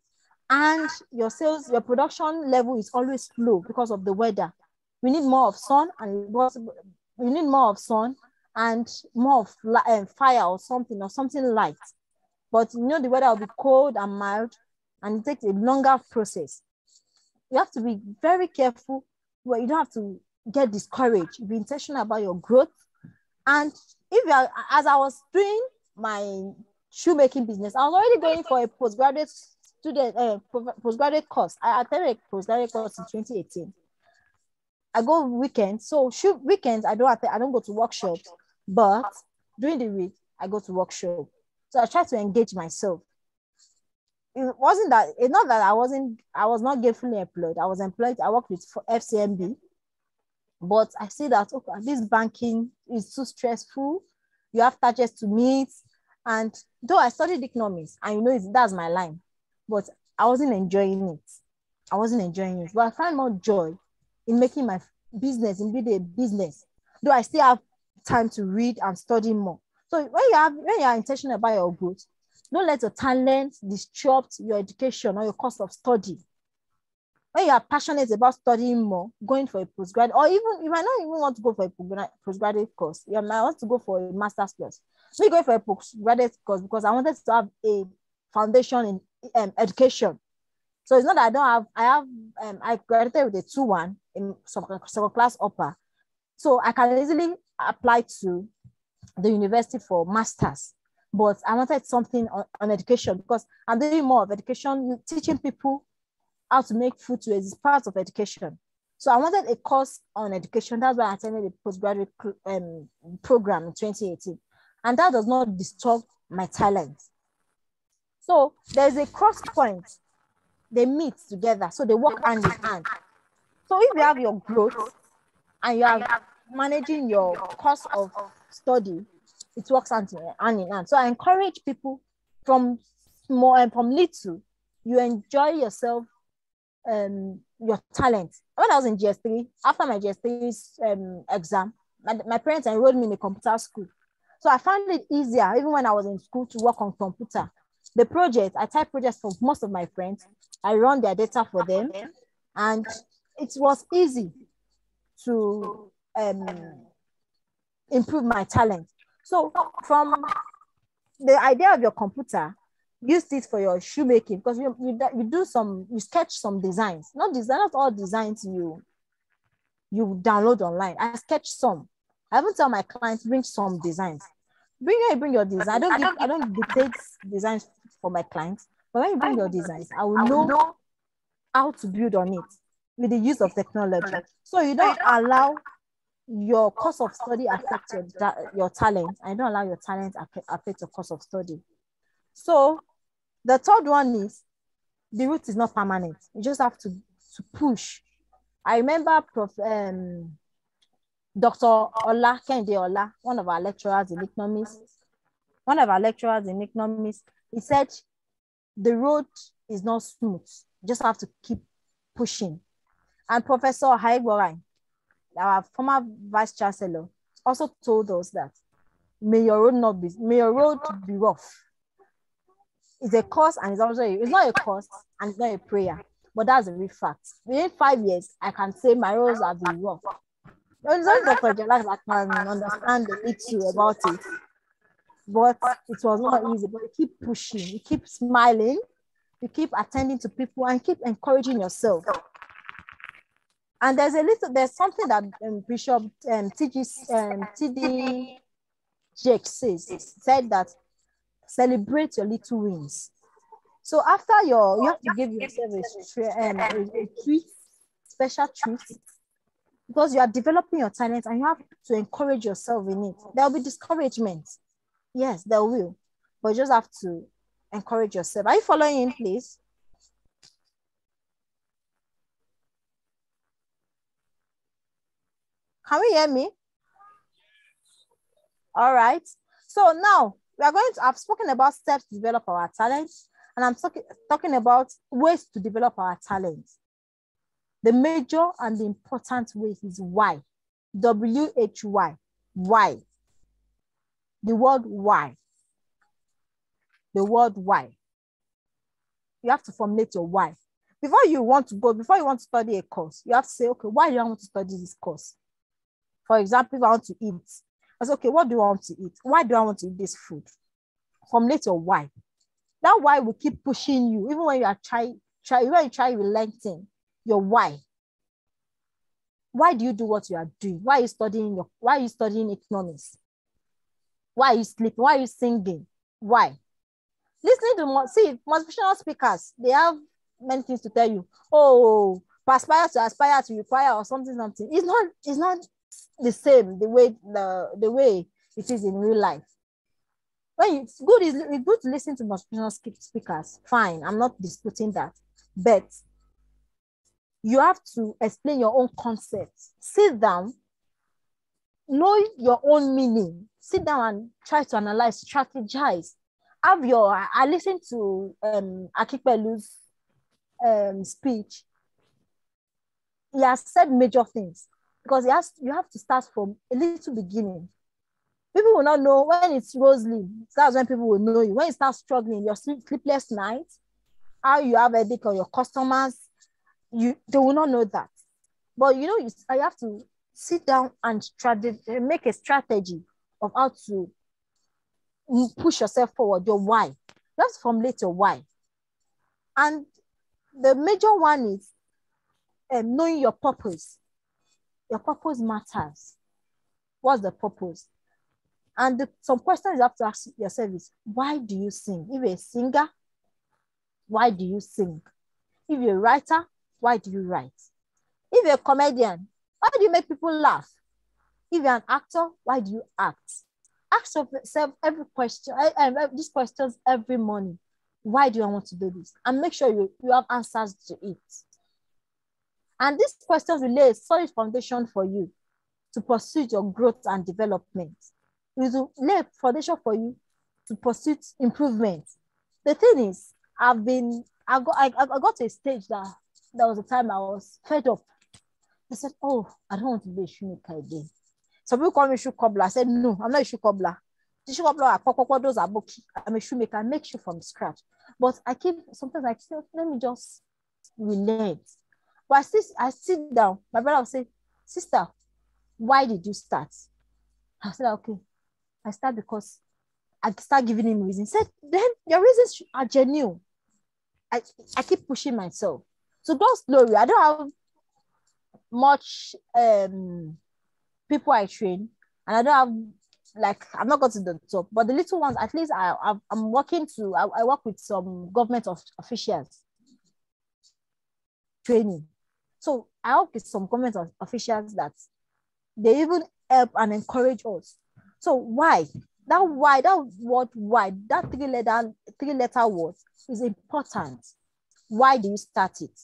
and your sales your production level is always low because of the weather. We need more of sun and we need more of sun and more of um, fire or something or something light. But you know, the weather will be cold and mild and it takes a longer process. You have to be very careful where you don't have to get discouraged. Be intentional about your growth. And if you are, as I was doing my shoemaking business, I was already going for a postgraduate student, uh, postgraduate course. I attended a postgraduate course in 2018. I go weekends, so shoot weekends I don't I don't go to workshops, but during the week I go to workshop. So I try to engage myself. It wasn't that it's not that I wasn't I was not gainfully employed. I was employed. I worked with FCMB, but I see that okay, this banking is too stressful. You have targets to meet, and though I studied economics, and you know that's my line, but I wasn't enjoying it. I wasn't enjoying it, but I find more joy in making my business in building a business. Though I still have time to read and study more. So when you have when you are intentional about your growth, Don't let your talent disrupt your education or your course of study. When you are passionate about studying more, going for a postgraduate, or even you might not even want to go for a postgraduate course, you might want to go for a master's course. Me going for a postgraduate course because I wanted to have a foundation in um, education. So it's not that I don't have, I have, um, I graduated with a 2-1 in second class upper. So I can easily apply to the university for master's. But I wanted something on, on education because I'm doing more of education, teaching people how to make food to is part of education. So I wanted a course on education. That's why I attended the postgraduate um, program in 2018. And that does not disturb my talent. So there's a cross point. They meet together. So they work hand in hand. So if you have your growth and you are managing your course of study, it works hand in hand. So I encourage people from small and from little, you enjoy yourself, um, your talent. When I was in GS3, after my GS3 um, exam, my, my parents enrolled me in a computer school. So I found it easier, even when I was in school, to work on computer. The project, I type projects for most of my friends. I run their data for them, and it was easy to um, improve my talent. So from the idea of your computer, use this for your shoemaking because you, you, you do some, you sketch some designs. Not design, not all designs you you download online. I sketch some. I even tell my clients bring some designs. Bring your bring your design. I don't give, I don't dictate designs for my clients, but when you bring your designs, I will know how to build on it with the use of technology. So you don't allow your course of study affect your, your talent. I don't allow your talent affect your course of study. So the third one is the route is not permanent. You just have to, to push. I remember Prof, um, Dr. Ola, Kende Ola, one of our lecturers in economics, one of our lecturers in economics, he said, the road is not smooth. You just have to keep pushing. And Professor Haigwarai, our former vice chancellor, also told us that may your road not be, may your road be rough. It's a course and it's also, a, it's not a course and it's not a prayer, but that's a real fact. Within five years, I can say my roads have been rough. Only Dr. Jalak that can understand the little about it. But it was not easy, but you keep pushing, you keep smiling, you keep attending to people and keep encouraging yourself. And there's a little, there's something that um, Bishop um, T.G. Um, T.D. Jake says, said that celebrate your little wins. So after your, you have to give yourself a, um, a treat, special treat, because you are developing your talent and you have to encourage yourself in it. There will be discouragement. Yes, there will, but you just have to encourage yourself. Are you following in, please? Can we hear me? All right. So now we are going to, I've spoken about steps to develop our talents, and I'm talking, talking about ways to develop our talents. The major and the important way is why. W-H-Y, why. The word why. The word why. You have to formulate your why. Before you want to go, before you want to study a course, you have to say, okay, why do I want to study this course? For example, if I want to eat, I say, okay, what do I want to eat? Why do I want to eat this food? Formulate your why. That why will keep pushing you, even when you are trying, try, when you try relenting, your why. Why do you do what you are doing? Why are you studying your, why are you studying economics? Why are you sleeping? Why are you singing? Why? Listening to see motivational speakers, they have many things to tell you. Oh, aspire to aspire to require or something, something. It's not, it's not the same the way the the way it is in real life. When it's good, it's, it's good to listen to motivational speakers. Fine, I'm not disputing that, but you have to explain your own concept. Sit down, know your own meaning. Sit down and try to analyze, strategize. Have your. I listened to um, Akinpelu's um, speech. He has said major things because he has, you have to start from a little beginning. People will not know when it's Rosalie. That's when people will know you. When you start struggling, your sleepless nights, how you have a dick on your customers, you they will not know that. But you know, you, I have to sit down and make a strategy of how to push yourself forward, your why. To formulate your why. And the major one is um, knowing your purpose. Your purpose matters. What's the purpose? And the, some questions you have to ask yourself is why do you sing? If you're a singer, why do you sing? If you're a writer, why do you write? If you're a comedian, why do you make people laugh? If you're an actor, why do you act? Ask yourself every question, um, these questions every morning. Why do I want to do this? And make sure you, you have answers to it. And these questions will lay a solid foundation for you to pursue your growth and development. It will lay a foundation for you to pursue improvement. The thing is, I've been, I got, I, I got to a stage that there was a time I was fed up. I said, Oh, I don't want to be a shoemaker again. Some people call me shoe cobbler. I said, No, I'm not a shoe cobbler. The shoe cobbler, those are booky. I'm a shoemaker. I make shoe from scratch. But I keep sometimes I say, let me just relent. But I sit, I sit down. My brother will say, Sister, why did you start? I said, Okay. I start because I start giving him reasons. He said, then your reasons are genuine. I, I keep pushing myself. So God's glory, I don't have much um people I train, and I don't have like I'm not got to the top, but the little ones, at least I, I am working to I, I, work with some government of officials training. So I work with some government of officials that they even help and encourage us. So why? That why, that word why, that three letter, three letter word is important. Why do you start it?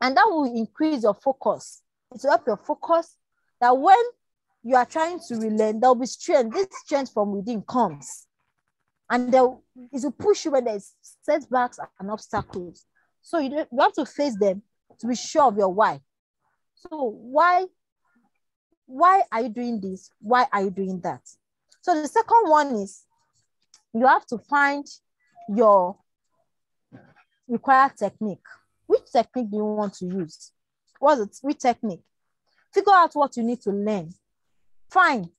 And that will increase your focus. It will help your focus that when you are trying to relearn, there will be strength. This strength from within comes. And it will push you when there's setbacks and obstacles. So you, you have to face them to be sure of your why. So why, why are you doing this? Why are you doing that? So the second one is you have to find your required technique. Which technique do you want to use? What's it? Which technique? Figure out what you need to learn. Fine.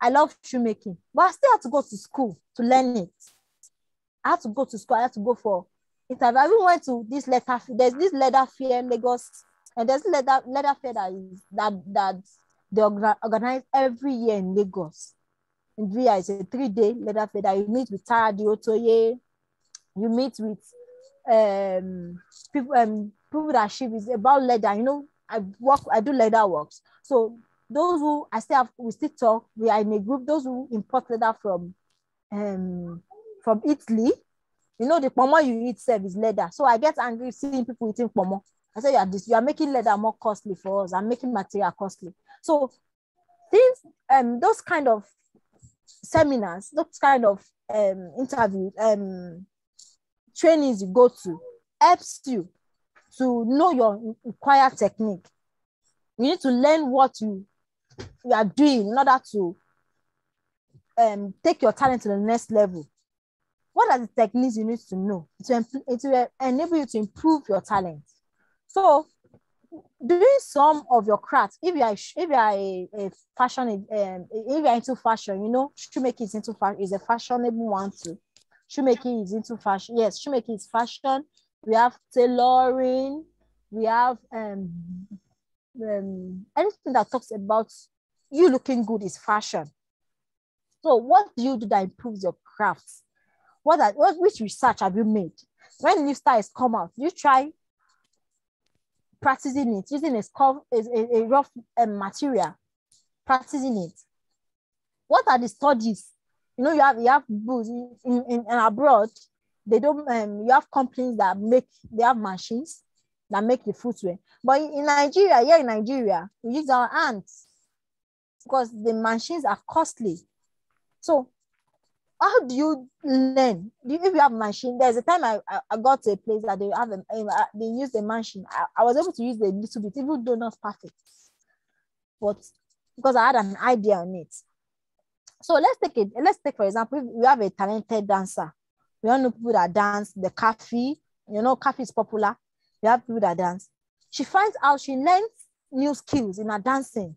I love shoemaking, but I still have to go to school to learn it. I have to go to school. I have to go for interview. I even went to this letter. There's this leather fair in Lagos, and there's leather leather fair that is that that they organize every year in Lagos. In Via, it's a three-day leather fair that you meet with Tara Diotoye, you meet with um people um people that ship is about leather. You know, I work, I do leather works. So those who I still have, we still talk. We are in a group. Those who import leather from, um, from Italy. You know the pomo you eat serve is leather. So I get angry seeing people eating pomo. I say you are this, you are making leather more costly for us. I'm making material costly. So things, um, those kind of seminars, those kind of um interviews, um trainings you go to helps you to know your required technique. You need to learn what you, you are doing in order to um, take your talent to the next level. What are the techniques you need to know to, enable you to improve your talent? So, doing some of your craft, if you are if you are a, a fashion, um, if you are into fashion, you know, shoemaking is into fashion is a fashionable one too. Shoemaking is into fashion. Yes, shoemaking is fashion we have tailoring, we have um, um, anything that talks about you looking good is fashion. So what do you do that improves your crafts? What, are, what which research have you made? When new styles come out, you try practicing it using a, scuff, a, a rough um, material, practicing it. What are the studies? You know, you have you have books in, in, in abroad. They don't um, you have companies that make they have machines that make the footwear. But in nigeria here in nigeria we use our hands because the machines are costly. So how do you learn? If you have machine there's a time i i, got to a place that they have a, they use the machine. I, I was able to use a little bit even though not perfect. But because i had an idea on it So let's take it. Let's take for example, if we have a talented dancer. We all know people that dance. The cafe, you know, cafe is popular. We have people that dance. She finds out she learns new skills in her dancing.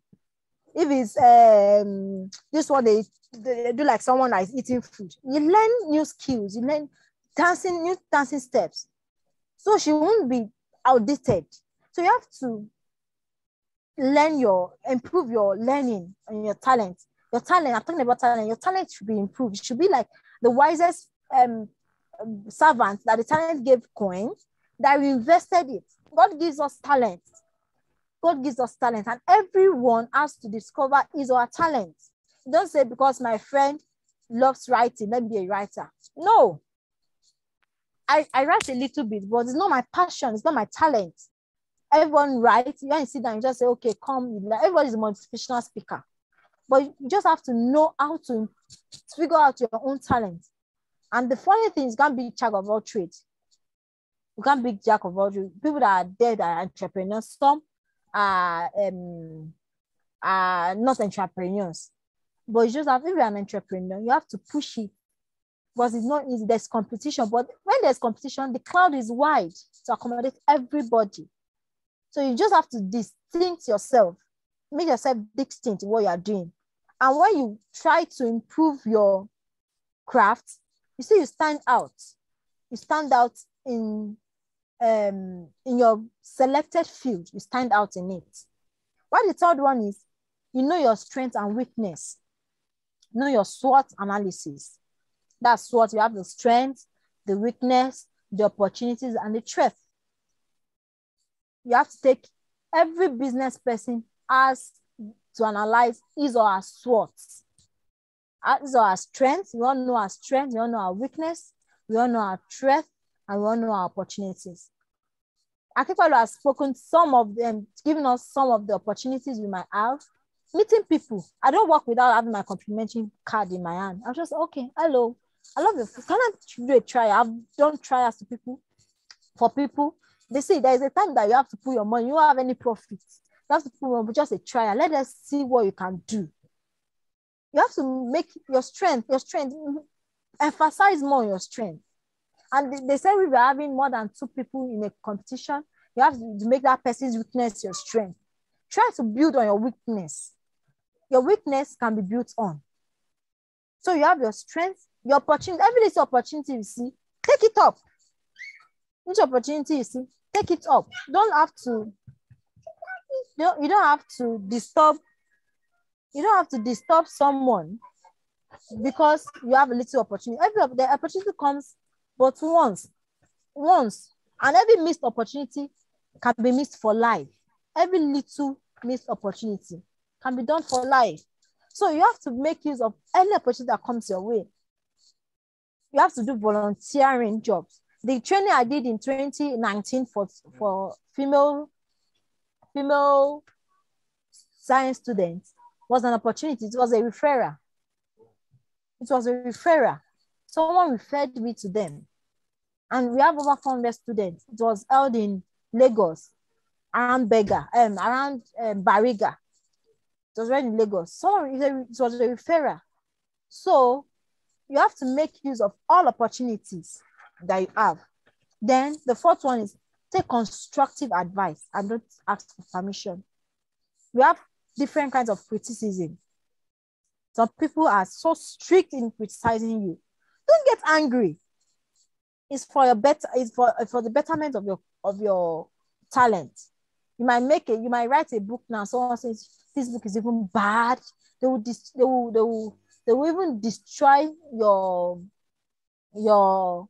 If it's um this one they, they do like someone that is eating food, you learn new skills. You learn dancing new dancing steps. So she won't be outdated. So you have to learn your improve your learning and your talent. Your talent, I'm talking about talent, your talent should be improved. It should be like the wisest um, um, servant that the talent gave coin that invested it. God gives us talent. God gives us talent, and everyone has to discover his or her talent. Don't say because my friend loves writing, let me be a writer. No. I, I write a little bit, but it's not my passion, it's not my talent. Everyone writes, you can sit down and just say, okay, come. Everybody's a motivational speaker. But you just have to know how to figure out your own talent. And the funny thing is, can't be jack of all trades. You can't be jack of all trades. People that are dead are entrepreneurs. Some are, um, are not entrepreneurs. But you just have, if you're an entrepreneur, you have to push it because it's not easy. There's competition, but when there's competition, the cloud is wide to accommodate everybody. So you just have to distinct yourself, make yourself distinct in what you are doing. And when you try to improve your craft, you see you stand out. You stand out in um, in your selected field. You stand out in it. What the third one is, you know your strength and weakness. know your SWOT analysis. That's what you have the strength, the weakness, the opportunities, and the threat. You have to take every business person has to analyze his or her SWOTs. Uh, his or her strengths. We all know our strength, we all know our weakness, we all know our threat, and we all know our opportunities. I have spoken some of them, giving us some of the opportunities we might have. Meeting people. I don't work without having my complimentary card in my hand. I'm just okay. Hello, I love it. Can I do a trial? I've done trials to people for people. They say there is a time that you have to put your money. You don't have any profit. You the put just a trial. Let us see what you can do. You have to make your strength, your strength, mm-hmm, emphasize more your strength. And they say we were having more than two people in a competition. You have to make that person's weakness your strength. Try to build on your weakness. Your weakness can be built on. So you have your strength, your opportunity, every little opportunity you see, take it up. Each opportunity you see, take it up. Don't have to, you don't, you don't have to disturb, you don't have to disturb someone because you have a little opportunity. Every the opportunity comes but once, once, and every missed opportunity can be missed for life. Every little missed opportunity can be done for life. So you have to make use of any opportunity that comes your way you have to do volunteering jobs. The training I did in 2019 for, for female, female science students was an opportunity. It was a referral. It was a referral. Someone referred me to them. And we have over 400 students. It was held in Lagos, around Bega, um, around um, Bariga. It was right in Lagos. Someone, it was a referral. So you have to make use of all opportunities that you have. Then the fourth one is take constructive advice and don't ask for permission. We have different kinds of criticism. Some people are so strict in criticizing you. Don't get angry. It's for your better, it's for, for the betterment of your of your talent. You might make it, you might write a book now. Someone says this book is even bad. They will, dis, they will, they will they will even destroy your your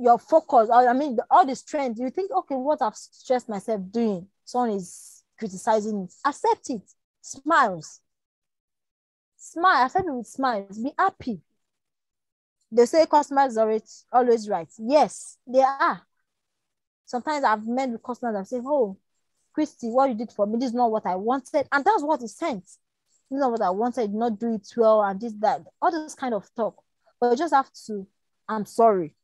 your focus i mean all the strength you think okay what i've stressed myself doing someone is criticizing it accept it. Smiles. Smile. Accept it with smiles. Be happy. They say customers are always right. Yes they are. Sometimes i've met with customers and say oh christy what you did for me this is not what i wanted. And that's what is sent. You know what I wanted, not do it well, and this, that, all this kind of talk. But you just have to, I'm sorry.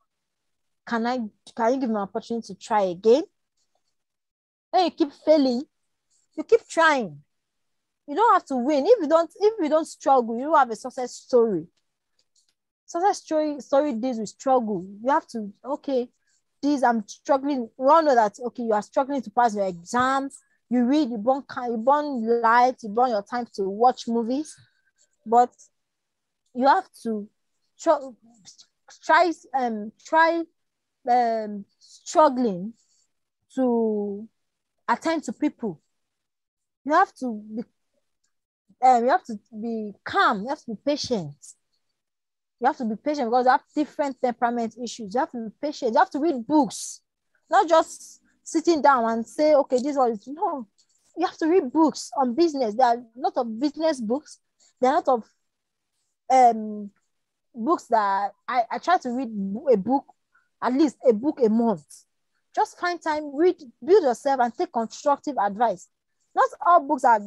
Can I can you give me an opportunity to try again? And you keep failing, you keep trying. you don't have to win. If you don't, if you don't struggle, you have a success story. Success story story deals with struggle. You have to, okay, this I'm struggling. We all know that okay, you are struggling to pass your exams. You read, you burn you burn light, you burn your time to watch movies, but you have to try try um try um struggling to attend to people. You have to be um, you have to be calm, you have to be patient. You have to be patient because you have different temperament issues. You have to be patient. You have to read books, not just sitting down and say, okay, this one is no. You have to read books on business. There are a lot of business books. There are a lot of um, books that I, I try to read a book, at least a book a month. Just find time, read, build yourself, and take constructive advice. Not all books are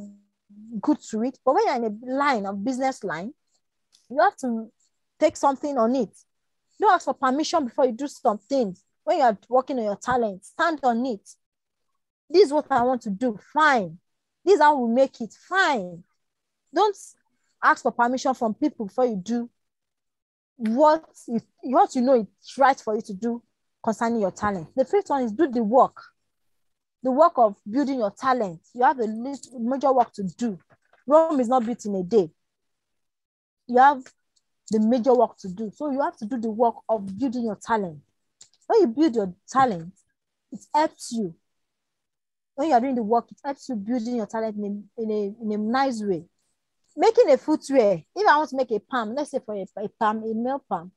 good to read, but when you're in a line of business line, you have to take something on it. Don't ask for permission before you do something. When you're working on your talent, stand on it. This is what I want to do. Fine. This is how we make it. Fine. Don't ask for permission from people before you do what you, what you know it's right for you to do concerning your talent. The first one is do the work. The work of building your talent. You have a major work to do. Rome is not built in a day. You have the major work to do. So you have to do the work of building your talent. When you build your talent, it helps you. When you are doing the work, it helps you building your talent in a, in a, in a nice way. Making a footwear, if I want to make a palm, let's say for a, a palm, a male palm,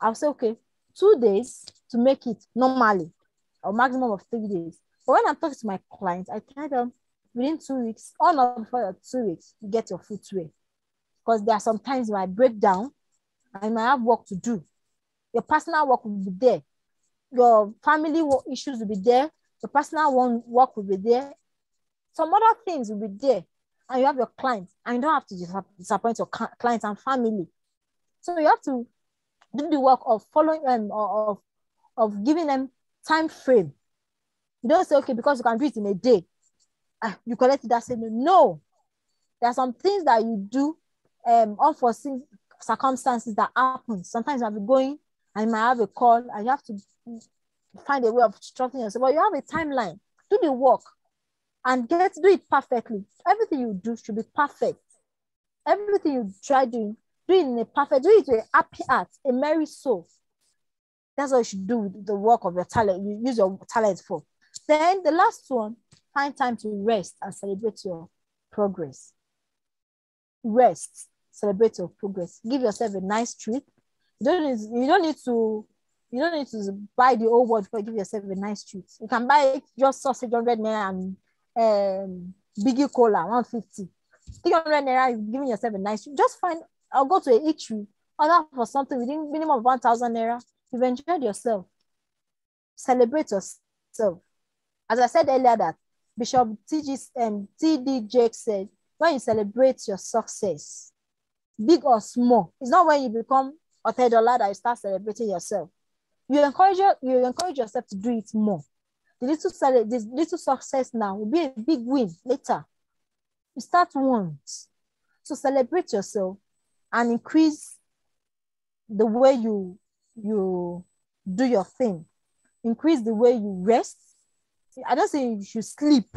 I'll say, okay, two days to make it normally, or maximum of three days. But when I'm talking to my clients, I tell them within two weeks, or not before two weeks, you get your footwear. Because there are some times when I break down and I have work to do. Your personal work will be there. Your family issues will be there. Your personal work will be there. Some other things will be there. And you have your clients, and you don't have to disappoint your clients and family. So you have to do the work of following them, of, of giving them time frame. You don't say, okay, because you can do it in a day. Ah, you collect that same. No. There are some things that you do um, unforeseen circumstances that happen. Sometimes I'll be going and you might have a call and you have to find a way of structuring yourself. But you have a timeline. Do the work and get do it perfectly. Everything you do should be perfect. Everything you try doing, do it in a perfect, do it with a happy heart, a merry soul. That's what you should do with the work of your talent. You use your talent for. Then the last one, find time to rest and celebrate your progress. Rest celebrate your progress. Give yourself a nice treat. You don't need, you don't need to you don't need to buy the old world give yourself a nice treat. You can buy just sausage 100 naira and um, Biggie Cola 150. 300 naira, you're giving yourself a nice. Just find, I'll go to a eatery, order for something within minimum of 1,000 naira. You've enjoyed yourself. Celebrate yourself. As I said earlier that Bishop T.G. Um, T.D. Jake said, when you celebrate your success, big or small. It's not when you become a third dollar that you start celebrating yourself. You encourage you encourage yourself to do it more. The little little success now will be a big win later. You start once. So celebrate yourself and increase the way you you do your thing. Increase the way you rest. I don't say you should sleep.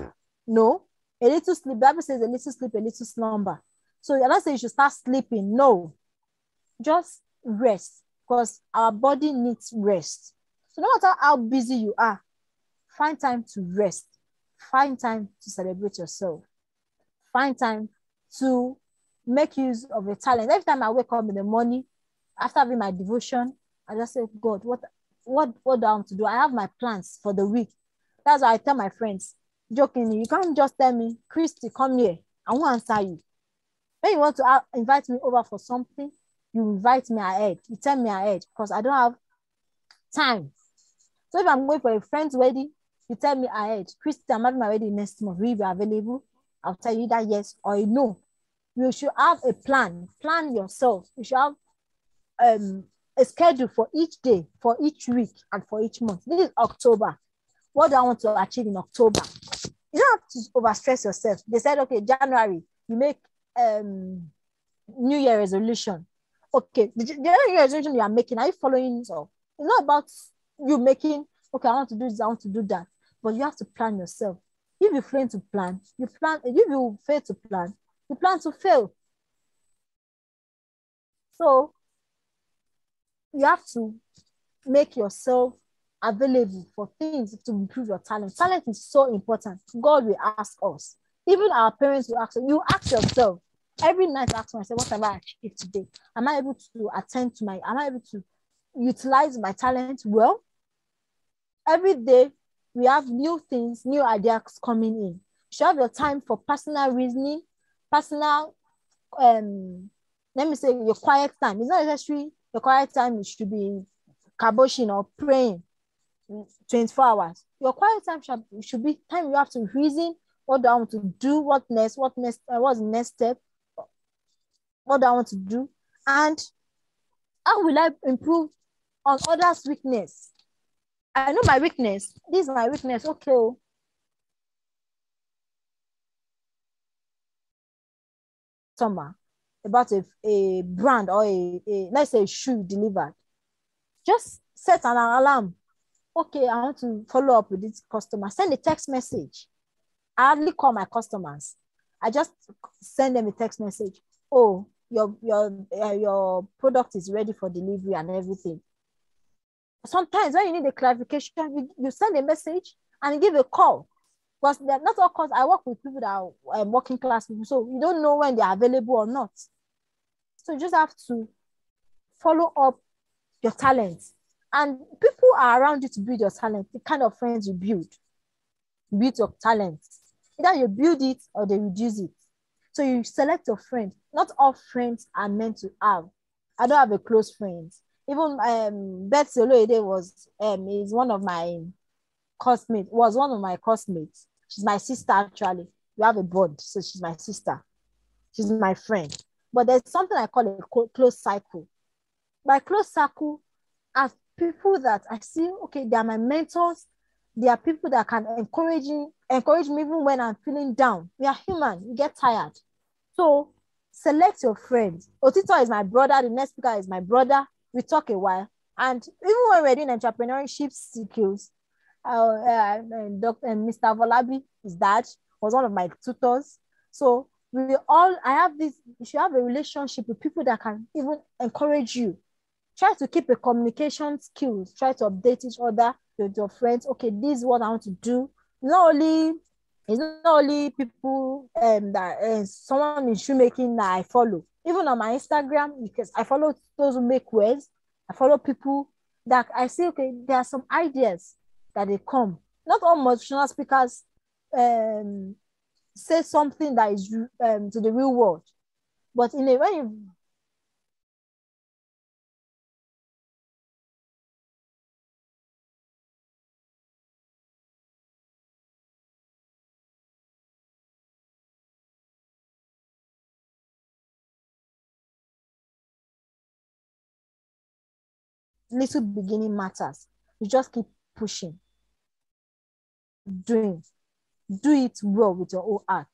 No. A little sleep. Bible says a little sleep, a little slumber. So I don't say you should start sleeping. No, just rest because our body needs rest. So no matter how busy you are, find time to rest. Find time to celebrate yourself. Find time to make use of your talent. Every time I wake up in the morning, after having my devotion, I just say, God, what, what, what do I want to do? I have my plans for the week. That's why I tell my friends, jokingly, you can't just tell me, Christy, come here. I won't answer you. When you want to invite me over for something, you invite me ahead. You tell me ahead because I don't have time. So if I'm going for a friend's wedding, you tell me ahead. Christy, I'm having my wedding next month. Will you be available? I'll tell you that yes or no. You should have a plan. Plan yourself. You should have um, a schedule for each day, for each week, and for each month. This is October. What do I want to achieve in October? You don't have to overstress yourself. They said, okay, January, you make um New Year resolution. Okay, the, New Year resolution you are making, are you following it up? It's not about you making, okay, I want to do this, I want to do that. But you have to plan yourself. If you fail to plan, you plan, if you fail to plan, you plan to fail. So you have to make yourself available for things to improve your talent. Talent is so important. God will ask us. Even our parents will ask. You ask yourself every night. Ask myself, what have I achieved today? Am I able to attend to my? Am I able to utilize my talent well? Every day we have new things, new ideas coming in. You should have your time for personal reasoning, personal. Um, let me say your quiet time. It's not necessary. Your quiet time should be kaboshin or praying 24 hours. Your quiet time should, should be time you have to reason what do I want to do, what next, what next, uh, what's next step, what do I want to do, and how will I improve on others' weakness? I know my weakness. This is my weakness. Okay. Oh. Summer about a, a brand or a, a let's say a shoe delivered. Just set an alarm okay, I want to follow up with this customer, send a text message. I hardly call my customers. I just send them a text message. Oh, your your uh, your product is ready for delivery and everything. Sometimes when you need a clarification, you, you send a message and give a call. Because not all calls. I work with people that are um, working class people, so you don't know when they are available or not. So you just have to follow up your talents and people are around you to build your talent, the kind of friends you build, build your talent. Either you build it or they reduce it. So you select your friend. Not all friends are meant to have. I don't have a close friend. Even um, Beth Soloide was um, is one of my classmates, was one of my classmates. She's my sister, actually. We have a bond, so she's my sister. She's my friend. But there's something I call a close cycle. My close cycle are people that I see, okay, they are my mentors. They are people that can encourage me, encourage me even when I'm feeling down. We are human, we get tired. So select your friends. Otito is my brother, the next speaker is my brother. We talk a while. And even when we're doing entrepreneurship skills, uh, uh, Dr. Mr. Afolabi, his dad, was one of my tutors. So we all, I have this, you should have a relationship with people that can even encourage you try to keep a communication skills try to update each other with your friends okay this is what i want to do not only it's not only people um that uh, someone in shoemaking that i follow even on my instagram because i follow those who make wares i follow people that i say, okay there are some ideas that they come. Not all motivational speakers um say something that is um, to the real world. But in a when you little beginning matters. You just keep pushing, doing, do it well with your own heart.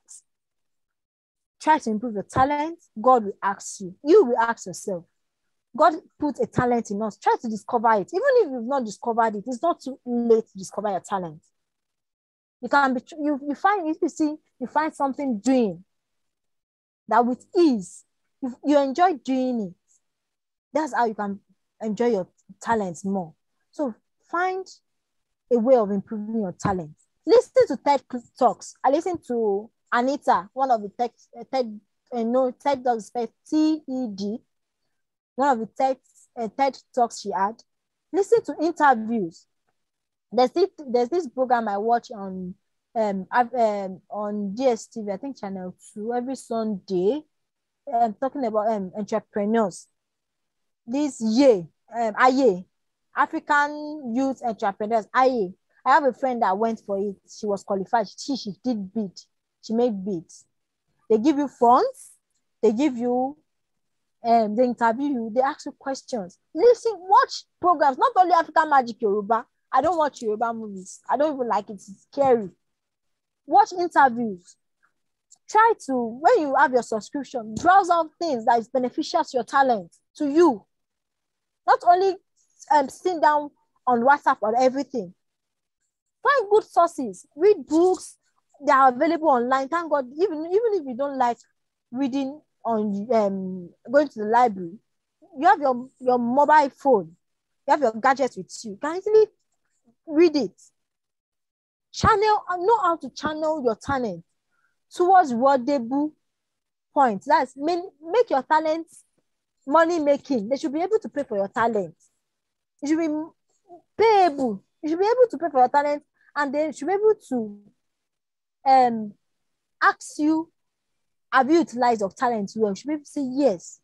Try to improve your talent. God will ask you. You will ask yourself. God put a talent in us. Try to discover it. Even if you've not discovered it, it's not too late to discover your talent. You can be you, you find if you see you find something doing that with ease, you, you enjoy doing it. That's how you can enjoy your talents more. So find a way of improving your talent. Listen to TED Talks. I listened to Anita, one of the TED, uh, TED uh, no, TED Talks, spelled T-E-D, one of the TED, uh, TED Talks she had. Listen to interviews. There's this, there's this program I watch on um, I've, um on DSTV, I think channel two, every Sunday. I'm um, talking about um, entrepreneurs. This year, um, Aye, African Youth Entrepreneurs, Aye. I have a friend that went for it. She was qualified. She, she did bid. She made bids. They give you funds. They give you, um, they interview you. They ask you questions. Listen, watch programs. Not only African Magic Yoruba. I don't watch Yoruba movies. I don't even like it. It's scary. Watch interviews. try to, when you have your subscription, browse out things that is beneficial to your talent, to you. Not only um, sitting down on WhatsApp or everything. Find good sources, read books, that are available online. Thank God, even, even if you don't like reading on um, going to the library, you have your, your mobile phone, you have your gadgets with you. You can easily read it. Channel, know how to channel your talent towards wordable points. That's mean, make your talent money making. They should be able to pay for your talent. You should be payable. You should be able to pay for your talent, and they should be able to um ask you, have you utilized your talent well? You should be able to say yes.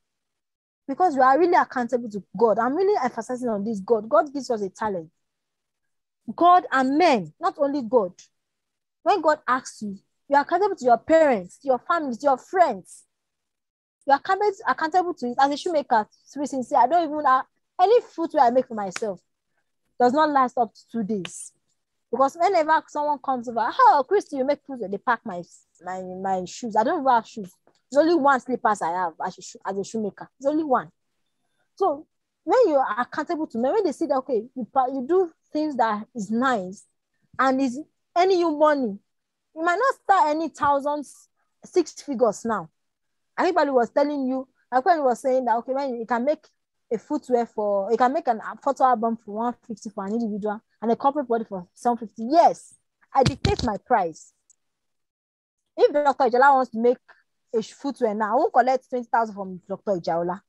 Because you are really accountable to God. I'm really emphasizing on this God. God gives us a talent. God and men, not only God. When God asks you, you are accountable to your parents, your families, your friends. You are accountable, accountable to it. As a shoemaker, to be sincere, I don't even have any footwear I make for myself does not last up to two days. Because whenever someone comes over, oh, Christy, you make footwear, they pack my, my, my shoes. I don't even have shoes. There's only one slippers I have as a, as a shoemaker. There's only one. So when you are accountable to me, when they see that, okay, you, you do things that is nice and is any you money, you might not start any thousands, six figures now. Everybody was telling you, he was saying that, okay, when you can make a footwear for, you can make an, a photo album for 150 for an individual and a corporate body for 750. Yes, I dictate my price. If Dr. Ijala wants to make a footwear now, I won't collect 20,000 from Dr. Ijaola.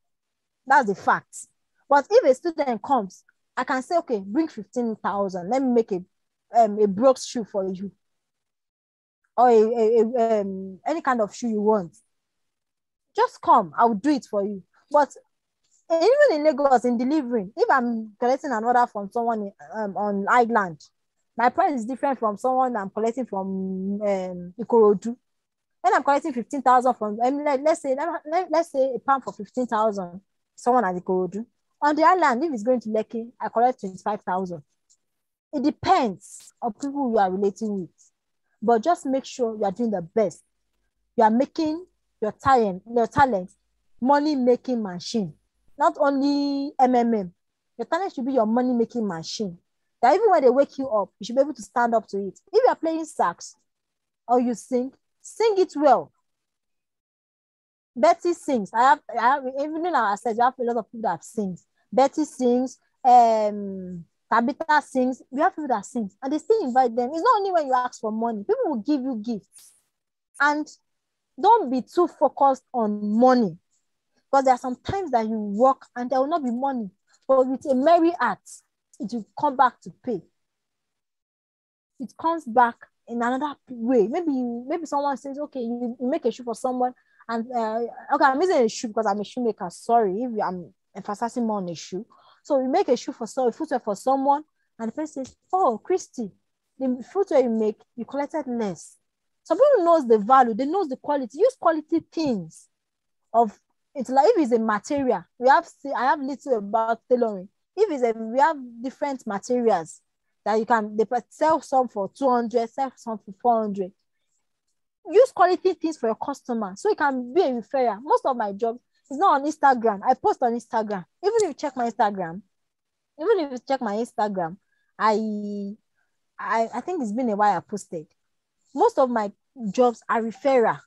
That's the fact. But if a student comes, I can say, okay, bring 15,000. Let me make a, um, a Brooks shoe for you. Or a, a, a, um, any kind of shoe you want. Just come, I will do it for you. But even in Lagos, in delivering, if I'm collecting an order from someone um, on island, my price is different from someone I'm collecting from um, Ikorodu. When I'm collecting 15,000 from, I mean, let, let's say, let, let's say a pound for 15,000, someone at Ikorodu. On the island, if it's going to Lekki, I collect 25,000. It depends on people you are relating with. But just make sure you are doing the best. You are making your talent, your talent money-making machine. Not only MMM. Your talent should be your money-making machine. That even when they wake you up, you should be able to stand up to it. If you are playing sax or you sing, sing it well. Betty sings. I have, I have even in our said, you have a lot of people that sing. Betty sings, um, Tabitha sings. We have people that sing, and they still invite them. It's not only when you ask for money, people will give you gifts. And don't be too focused on money. Because there are some times that you work and there will not be money. But with a merry heart, it will come back to pay. It comes back in another way. Maybe maybe someone says, okay, you, you make a shoe for someone, and uh, okay, I'm using a shoe because I'm a shoemaker. Sorry, if I'm emphasizing more on a shoe. So you make a shoe for someone, footwear for someone, and the person says, "Oh, Christy, the footwear you make, you collected less." Some people knows the value, they knows the quality. Use quality things. Of it's like if it's a material, we have I have little about tailoring. If it's a we have different materials that you can they sell some for 200, sell some for 400. Use quality things for your customer so you can be a referrer. Most of my job is not on Instagram. I post on Instagram. Even if you check my Instagram, even if you check my Instagram, I I, I think it's been a while I posted. Most of my jobs are referrer.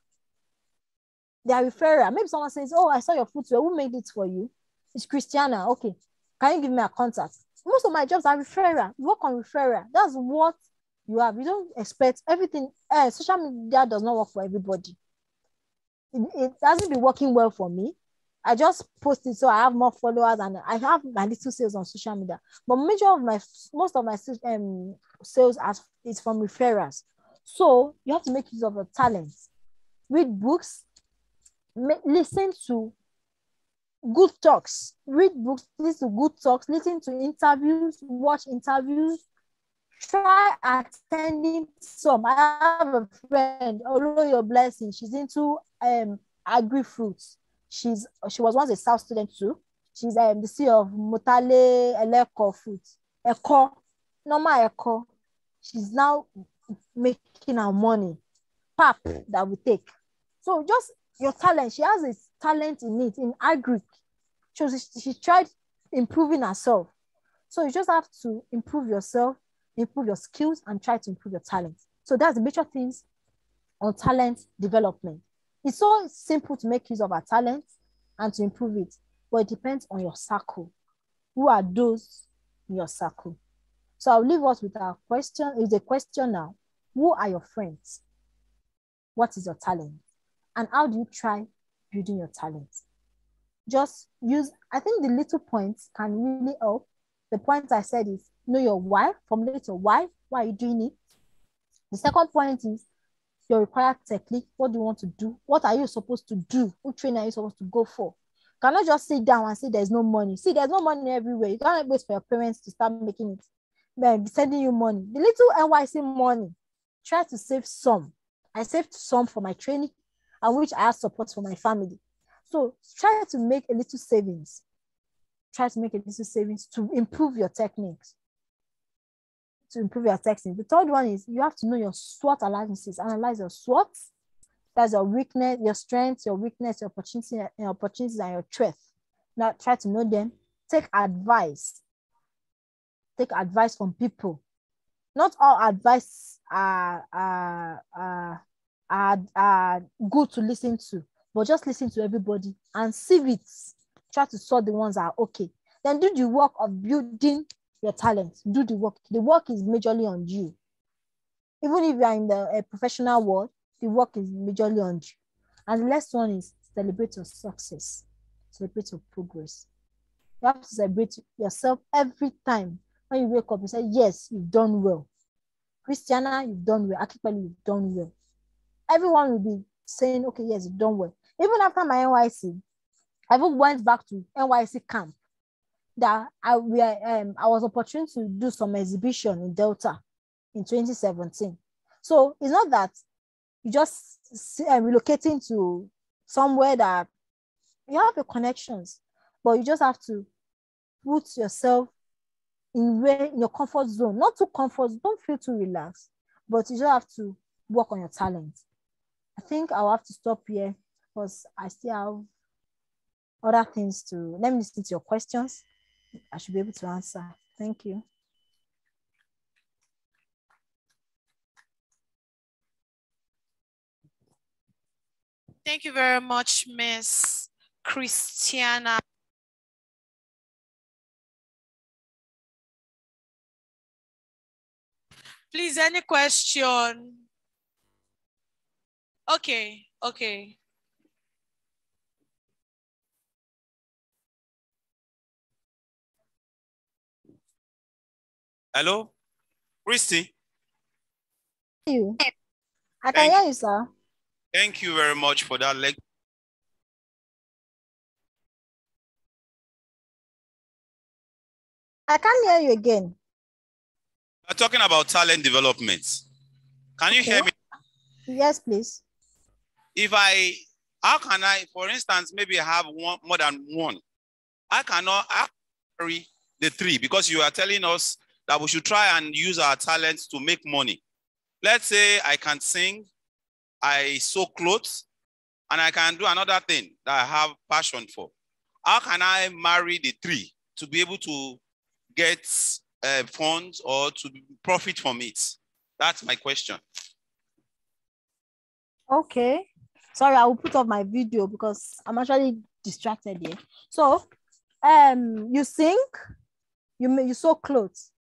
They are referrer. Maybe someone says, Oh, I saw your footwear. Who made it for you? It's Christiana. Okay. Can you give me a contact? Most of my jobs are referrer. Work on referrer. That's what you have. You don't expect everything. Uh, social media does not work for everybody. It, it hasn't been working well for me. I just post it so I have more followers and I have my little sales on social media. But major of my most of my um, sales as is from referrals. So you have to make use of your talents. Read books, listen to good talks, read books, listen to good talks, listen to interviews, watch interviews, try attending some. I have a friend, although your blessing, she's into um agri fruits. She's she was once a SAU student too. She's um, the CEO of Motale Eleko Fruits. Eko, normal Eko. She's now making our money. Pap mm. that we take. So just your talent, she has a talent in it, in agri. She, she tried improving herself. So you just have to improve yourself, improve your skills, and try to improve your talent. So that's the major things on talent development. It's so simple to make use of our talent and to improve it, but it depends on your circle. Who are those in your circle? So I'll leave us with our question. Is a question now. Who are your friends? What is your talent? And how do you try building your talent? Just use, I think the little points can really help. The point I said is know your why, formulate your why. Why are you doing it? The second point is your required technique. What do you want to do? What are you supposed to do? What training are you supposed to go for? Cannot just sit down and say there's no money. See, there's no money everywhere. You can't wait for your parents to start making it, then sending you money. The little NYSC money, try to save some. I saved some for my training, and which I have support for my family. So try to make a little savings. Try to make a little savings to improve your techniques to improve your texting. The third one is you have to know your SWOT analysis. Analyze your SWOT. That's your weakness, your strengths, your weakness, your opportunities, your opportunities, and your threats. Now try to know them. Take advice. Take advice from people. Not all advice are, are, are, are, good to listen to, but just listen to everybody and see it. Try to sort the ones that are okay. Then do the work of building your talent, do the work. The work is majorly on you. Even if you are in the professional world, the work is majorly on you. And the last one is celebrate your success, celebrate your progress. You have to celebrate yourself every time when you wake up and say, Yes, you've done well. Christiana, you've done well. Akinpelu, you've done well. Everyone will be saying, Okay, yes, you've done well. Even after my NYSC, I even went back to NYSC camp that I we um I was opportune to do some exhibition in Delta in 2017. So it's not that you just uh, relocating to somewhere that you have your connections, but you just have to put yourself in your comfort zone, not too comfort, don't feel too relaxed, but you just have to work on your talent. I think I'll have to stop here because I still have other things to let me listen to your questions. I should be able to answer. Thank you. Thank you very much, Miss Christiana. Please, any question? Okay, okay. Hello, Christy. You. I can hear you, sir. Thank you very much for that lecture. I can't hear you again. We're talking about talent development. Can you okay. hear me? Yes, please. If I, how can I, for instance, maybe I have one more than one. I cannot carry the three because you are telling us that we should try and use our talents to make money. Let's say I can sing, I sew clothes, and I can do another thing that I have passion for. How can I marry the three to be able to get uh, funds or to profit from it? That's my question. Okay. Sorry, I will put off my video because I'm actually distracted here. So, um, you sing, you you sew clothes,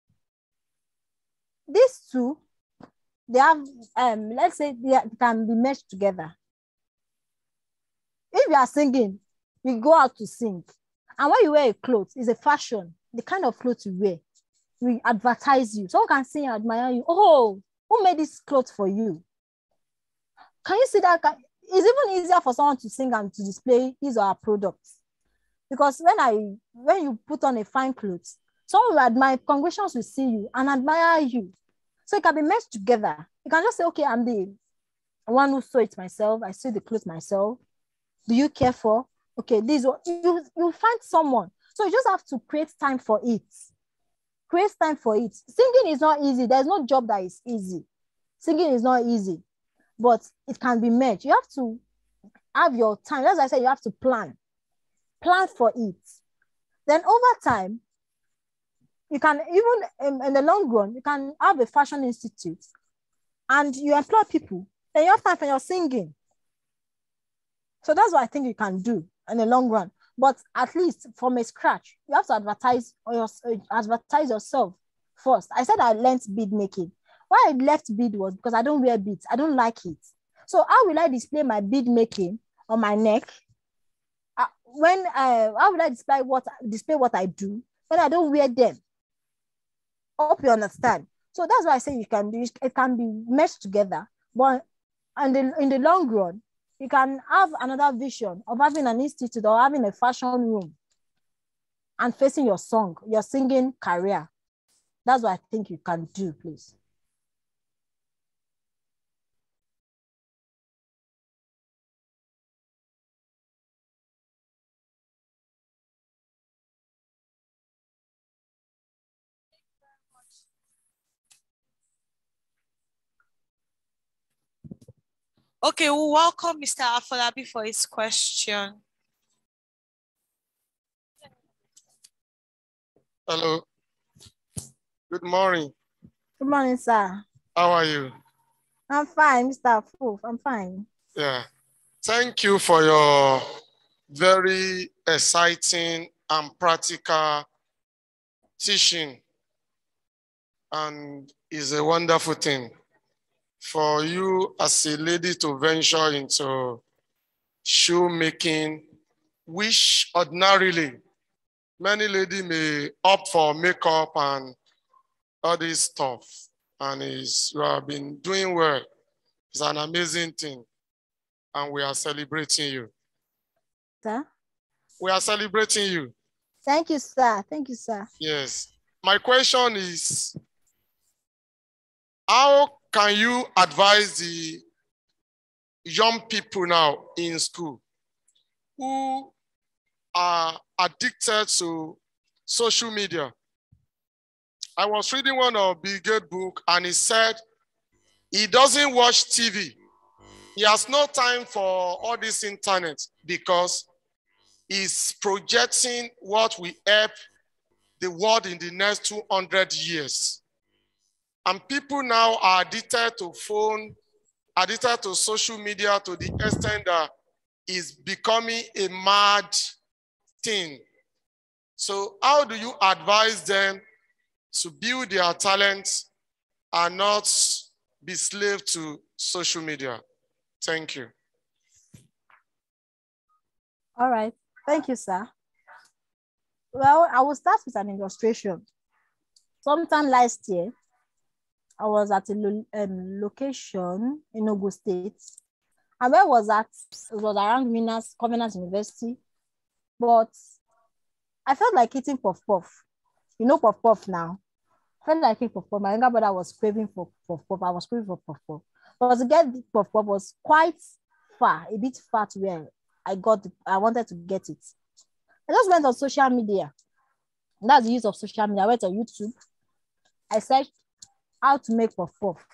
these two, they have, um, let's say they can be meshed together. If you are singing, you go out to sing. And when you wear a clothes, it's a fashion, the kind of clothes you wear. We advertise you. Someone can see and admire you. Oh, who made this clothes for you? Can you see that? It's even easier for someone to sing and to display his or her products. Because when I when you put on a fine clothes, someone will admire, congregations will see you and admire you. So it can be meshed together. You can just say, okay, I'm the one who sew it myself. I sew the clothes myself. Do you care for? Okay, this you you find someone. So you just have to create time for it. Create time for it. Singing is not easy. There's no job that is easy. Singing is not easy, but it can be made. You have to have your time. As I said, you have to plan. Plan for it. Then over time, you can even in, in the long run, you can have a fashion institute and you employ people. Then you have time for your singing. So that's what I think you can do in the long run. But at least from a scratch, you have to advertise or your, advertise yourself first. I said I learned bead making. Why I left bead was because I don't wear beads. I don't like it. So how will I display my bead making on my neck? Uh, when I, how will I display what display what I do when I don't wear them? hope you understand. So that's why I say you can do it can be meshed together, but and in the long run, you can have another vision of having an institute or having a fashion room and facing your song, your singing career. That's what I think you can do, please. Okay, we'll welcome Mr. Afolabi for his question. Hello. Good morning. Good morning, sir. How are you? I'm fine, Mr. Foof. I'm fine. Yeah. Thank you for your very exciting and practical teaching. And it's a wonderful thing for you as a lady to venture into shoemaking, which ordinarily many ladies may opt for makeup and all this stuff. And is you have been doing well. It's an amazing thing. And we are celebrating you. Sir? We are celebrating you. Thank you, sir. Thank you, sir. Yes. My question is how can you advise the young people now in school who are addicted to social media? I was reading one of Bill Gates book and he said he doesn't watch TV. He has no time for all this internet because he's projecting what will help the world in the next 200 years. And people now are addicted to phone, addicted to social media to the extent that it's becoming a mad thing. So how do you advise them to build their talents and not be slave to social media? Thank you. All right. Thank you, sir. Well, I will start with an illustration. Sometime last year, I was at a lo um, location in Ogun State. And where was that? It was around Winners, Covenant University. But I felt like eating puff puff. You know puff puff now. I felt like eating puff puff. My younger brother was craving for puff puff. I was craving for puff puff. But to get the puff puff was quite far, a bit far to where I got, I wanted to get it. I just went on social media. That's the use of social media. I went on YouTube. I searched how to make puff puff.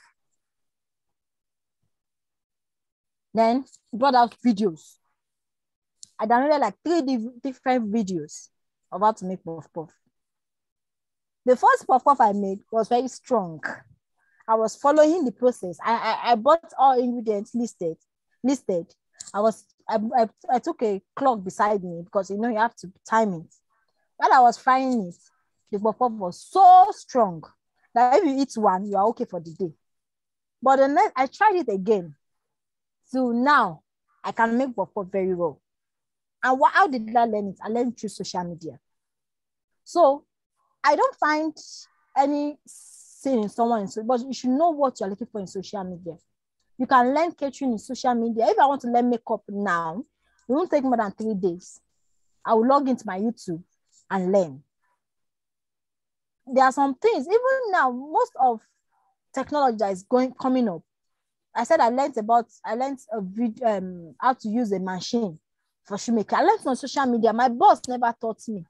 Then brought out videos. I downloaded like three different videos of how to make puff puff. The first puff puff I made was very strong. I was following the process. I, I, I bought all ingredients listed. Listed. I was I, I, I took a clock beside me because you know you have to time it. While I was frying it, the puff puff was so strong that if you eat one, you are okay for the day. But the next, I tried it again. So now I can make puff very well. And what, how did I learn it? I learned through social media. So I don't find any sin in someone, but you should know what you're looking for in social media. You can learn catering in social media. If I want to learn makeup now, it won't take more than three days. I will log into my YouTube and learn there are some things, even now, most of technology that is going coming up. I said I learned about, I learned a video, um, how to use a machine for shoemaking. I learned on social media. My boss never taught me.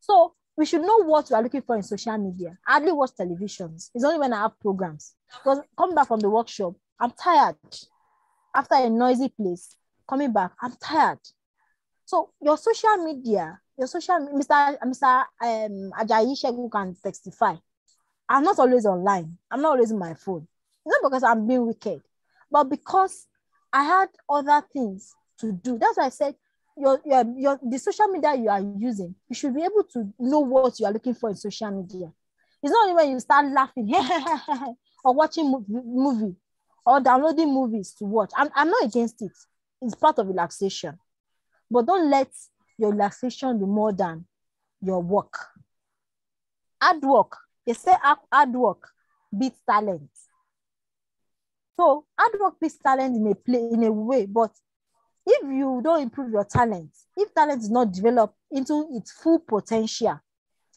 So we should know what we are looking for in social media. I hardly watch televisions. It's only when I have programs. Because coming back from the workshop, I'm tired. after a noisy place, coming back, I'm tired. So your social media, your social Mr. Mr. Um, Ajayi Shegun can testify. I'm not always online. I'm not always on my phone. It's not because I'm being wicked, but because I had other things to do. That's why I said your, your, your the social media you are using, you should be able to know what you are looking for in social media. It's not only when you start laughing or watching movie or downloading movies to watch. I'm, I'm not against it. It's part of relaxation. But don't let your relaxation be more than your work. Hard work. They say hard work beats talent. So hard work beats talent in a play in a way, but if you don't improve your talent, if talent is not developed into its full potential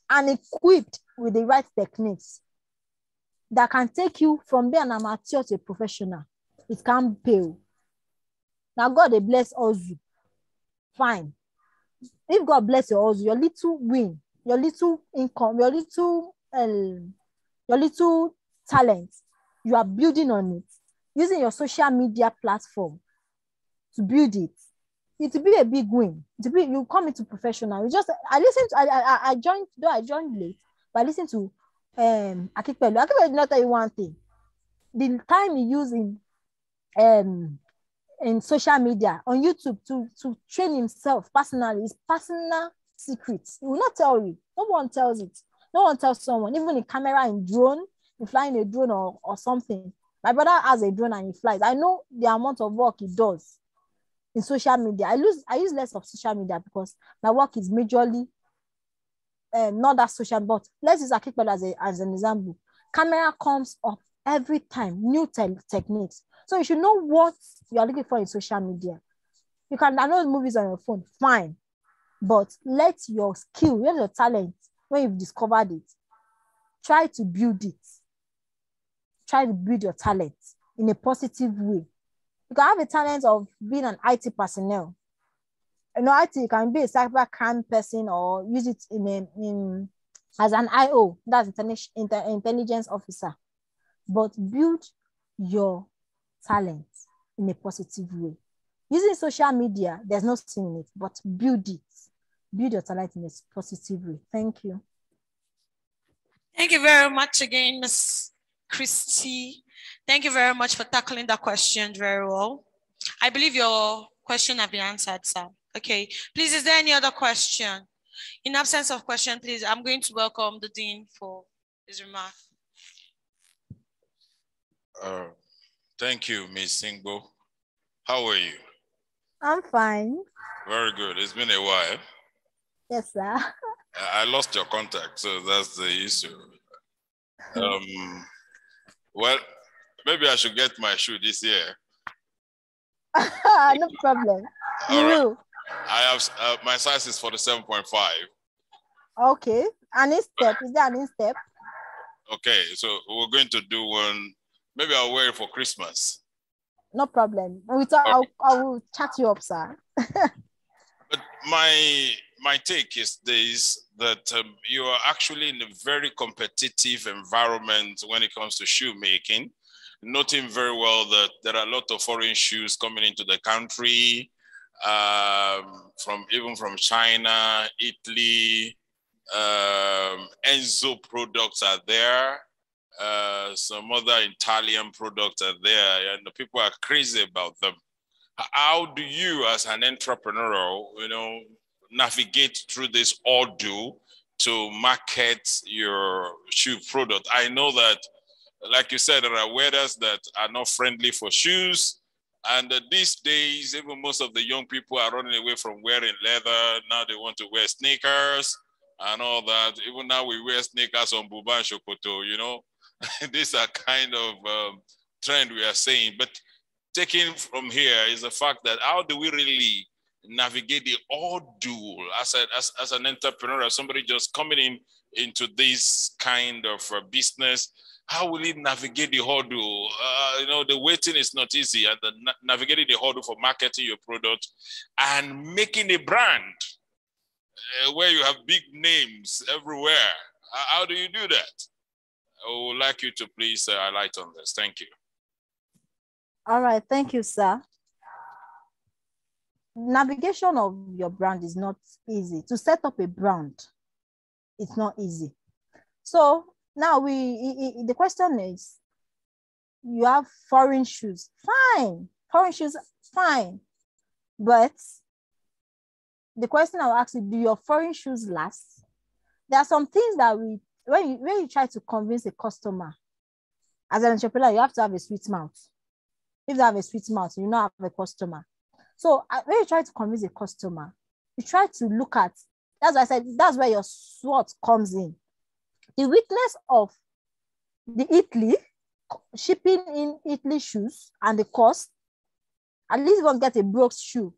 and equipped with the right techniques that can take you from being an amateur to a professional, it can pay. Now God they bless us you. Fine. If God bless you also, your little win, your little income, your little um, your little talent, you are building on it using your social media platform to build it. It will be a big win. To be you come into professional. You just I listened to I I, I joined though I joined late, but I listened to um Akinpelu. Akinpelu did not tell you one thing. The time he used in um in social media on YouTube to to train himself personally is personal secrets. He will not tell you. No one tells it. No one tells someone, even in camera and drone, in flying a drone or, or something. My brother has a drone and he flies. I know the amount of work he does in social media. I lose I use less of social media because my work is majorly um, not that social, but let's use Akipel as, a, as an example. Camera comes up every time, new te- techniques. So you should know what you are looking for in social media. You can download movies on your phone, fine. But let your skill, let your talent, when you've discovered it, try to build it. Try to build your talent in a positive way you can have a talent of being an IT personnel. You know, IT can be a cyber crime person or use it in, a, in as an IO, that's intelligence officer. But build your talent in a positive way. Using social media, there's no sin in it, but build it. Build your talent in a positive way. Thank you. Thank you very much again, Ms. Christy. Thank you very much for tackling that question very well. I believe your question have been answered, sir. Okay, please, is there any other question? In absence of question, please, I'm going to welcome the Dean for his remark. Uh, thank you, Ms. Singbo. How are you? I'm fine. Very good. It's been a while. Yes, sir. I lost your contact, so that's the issue. Um, well, Maybe I should get my shoe this year. no problem. You right. will. I have uh, my size is 47.5. Okay. An instep. Is there an instep? Okay, so we're going to do one. Maybe I'll wear it for Christmas. No problem. We talk, okay. I'll, I will chat you up, sir. but my my take is this that um, you are actually in a very competitive environment when it comes to shoemaking noting very well that there are a lot of foreign shoes coming into the country, um, from even from China, Italy. Um, Enzo products are there. Uh, some other Italian products are there, and the people are crazy about them. How do you, as an entrepreneur, you know, navigate through this ordeal to market your shoe product? I know that like you said, there are weathers that are not friendly for shoes. And these days, even most of the young people are running away from wearing leather. Now they want to wear sneakers and all that. Even now we wear sneakers on Buba Shokoto, you know. These are kind of um, trend we are saying. But taking from here is the fact that how do we really navigate the ordeal as, a, as, as an entrepreneur, as somebody just coming in into this kind of uh, business how will it navigate the hurdle? Uh, you know, the waiting is not easy, and the na- navigating the hurdle for marketing your product and making a brand uh, where you have big names everywhere. How do you do that? I would like you to please uh, highlight on this. Thank you. All right, thank you, sir. Navigation of your brand is not easy. To set up a brand, it's not easy. So now we the question is you have foreign shoes. Fine. Foreign shoes, fine. But the question I'll ask you, do your foreign shoes last? There are some things that we when you when you try to convince a customer as an entrepreneur, you have to have a sweet mouth. If you have a sweet mouth, you not have a customer. So uh, when you try to convince a customer, you try to look at that's why I said that's where your SWOT comes in. The weakness of the Italy shipping in Italy shoes and the cost, at least one get a broke shoe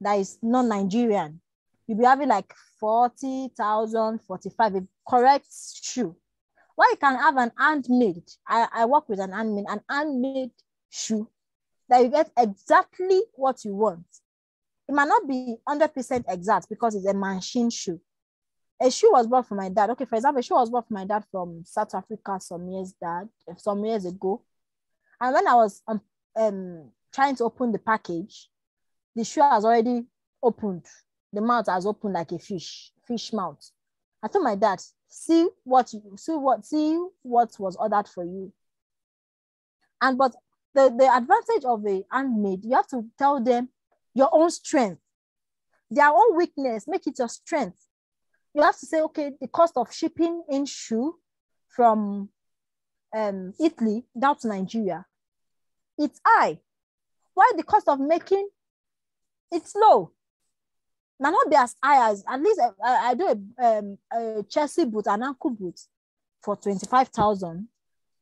that is non-Nigerian. You'll be having like 40,000, 45, a correct shoe. Why you can have an handmade, I, I work with an handmade, an handmade shoe that you get exactly what you want. It might not be 100% exact because it's a machine shoe. A shoe was bought for my dad. Okay, for example, a shoe was bought for my dad from South Africa some years dad, some years ago. And when I was um, um trying to open the package, the shoe has already opened. The mouth has opened like a fish, fish mouth. I told my dad, see what you see what see what was ordered for you. And but the, the advantage of a handmade, you have to tell them your own strength, their own weakness, make it your strength. You have to say, okay, the cost of shipping in shoe from um, Italy down to Nigeria, it's high. Why the cost of making it's low? Now not be as high as at least I, I do a, um, a Chelsea boot, an ankle boot for 25,000,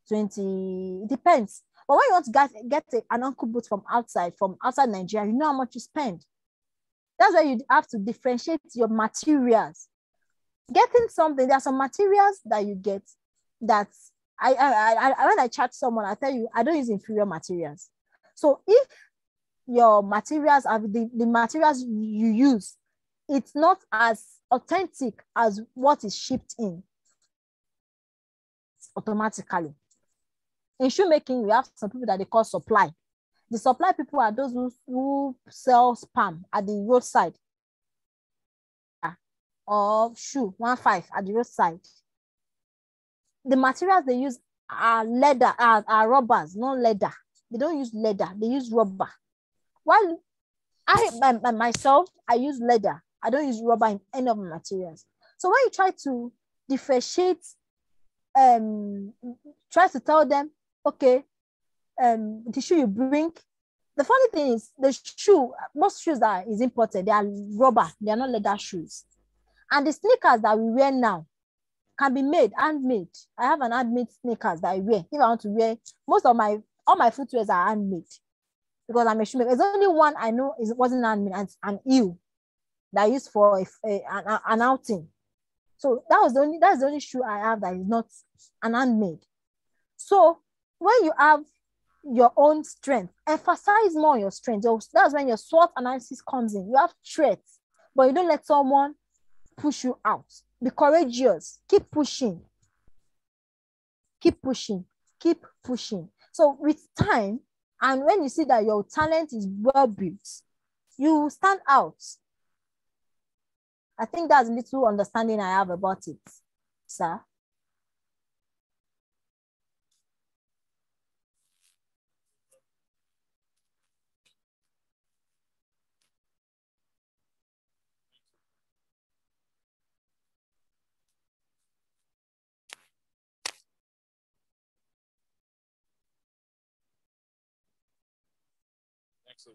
20, it depends. But when you want to get, get a, an ankle boot from outside, from outside Nigeria, you know how much you spend. That's why you have to differentiate your materials. Getting something, there are some materials that you get that I, I, I when I chat someone, I tell you, I don't use inferior materials. So if your materials are the, the materials you use, it's not as authentic as what is shipped in automatically in shoemaking, we have some people that they call supply. The supply people are those who, who sell spam at the roadside or shoe, one five at the roadside. The materials they use are leather, are, are rubbers, not leather. They don't use leather, they use rubber. While I by, myself, I use leather. I don't use rubber in any of my materials. So when you try to differentiate, um, try to tell them okay, um, the shoe you bring. The funny thing is, the shoe, most shoes that is imported, they are rubber, they are not leather shoes. And the sneakers that we wear now can be made, handmade. I have an handmade sneakers that I wear. If I want to wear, most of my, all my footwears are handmade because I'm a shoemaker. There's only one I know is wasn't handmade, and an eel that I used for a, a, an, an outing. So that was the only that's the only shoe I have that is not an handmade. So when you have your own strength, emphasize more your strength. That's when your SWOT analysis comes in. You have traits, but you don't let someone push you out. Be courageous. Keep pushing. Keep pushing. Keep pushing. So with time, and when you see that your talent is well built, you stand out. I think that's little understanding I have about it, sir.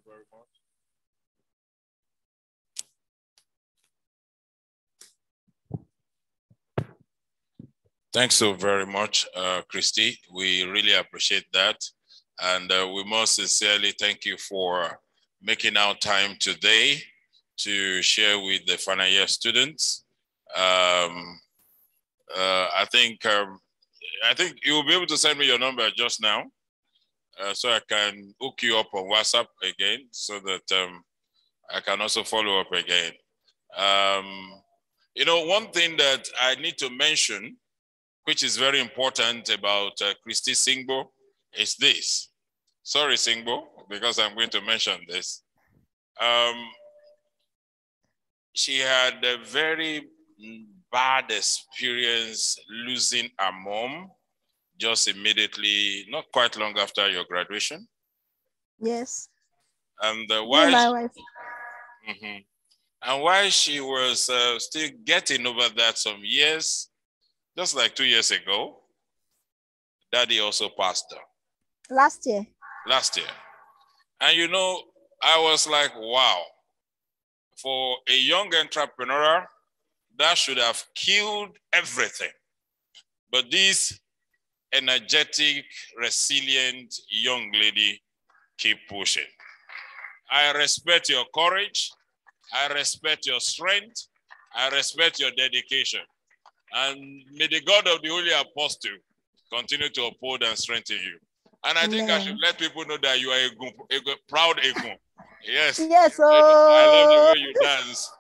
very much. Thanks so very much, uh, Christy. We really appreciate that. And uh, we most sincerely thank you for making our time today to share with the final year students. Um, uh, I think um, I think you will be able to send me your number just now uh, so I can hook you up on WhatsApp again so that um, I can also follow up again. Um, you know, one thing that I need to mention, which is very important about uh, Christy Singbo, is this. Sorry, Singbo, because I'm going to mention this. Um, she had a very bad experience losing her mom just immediately, not quite long after your graduation. Yes. And uh, and my wife. Mhm. and while she was uh, still getting over that some years, just like two years ago, daddy also passed on Last year. last year. And you know, I was like, wow, for a young entrepreneur, that should have killed everything. But this energetic, resilient young lady keep pushing. I respect your courage. I respect your strength. I respect your dedication. And may the God of the Holy Apostle continue to uphold and strengthen you. And I think I should let people know that you are a, gun, a gun- proud Egun. Yes. Yes, Oh. I love the oh. way you dance.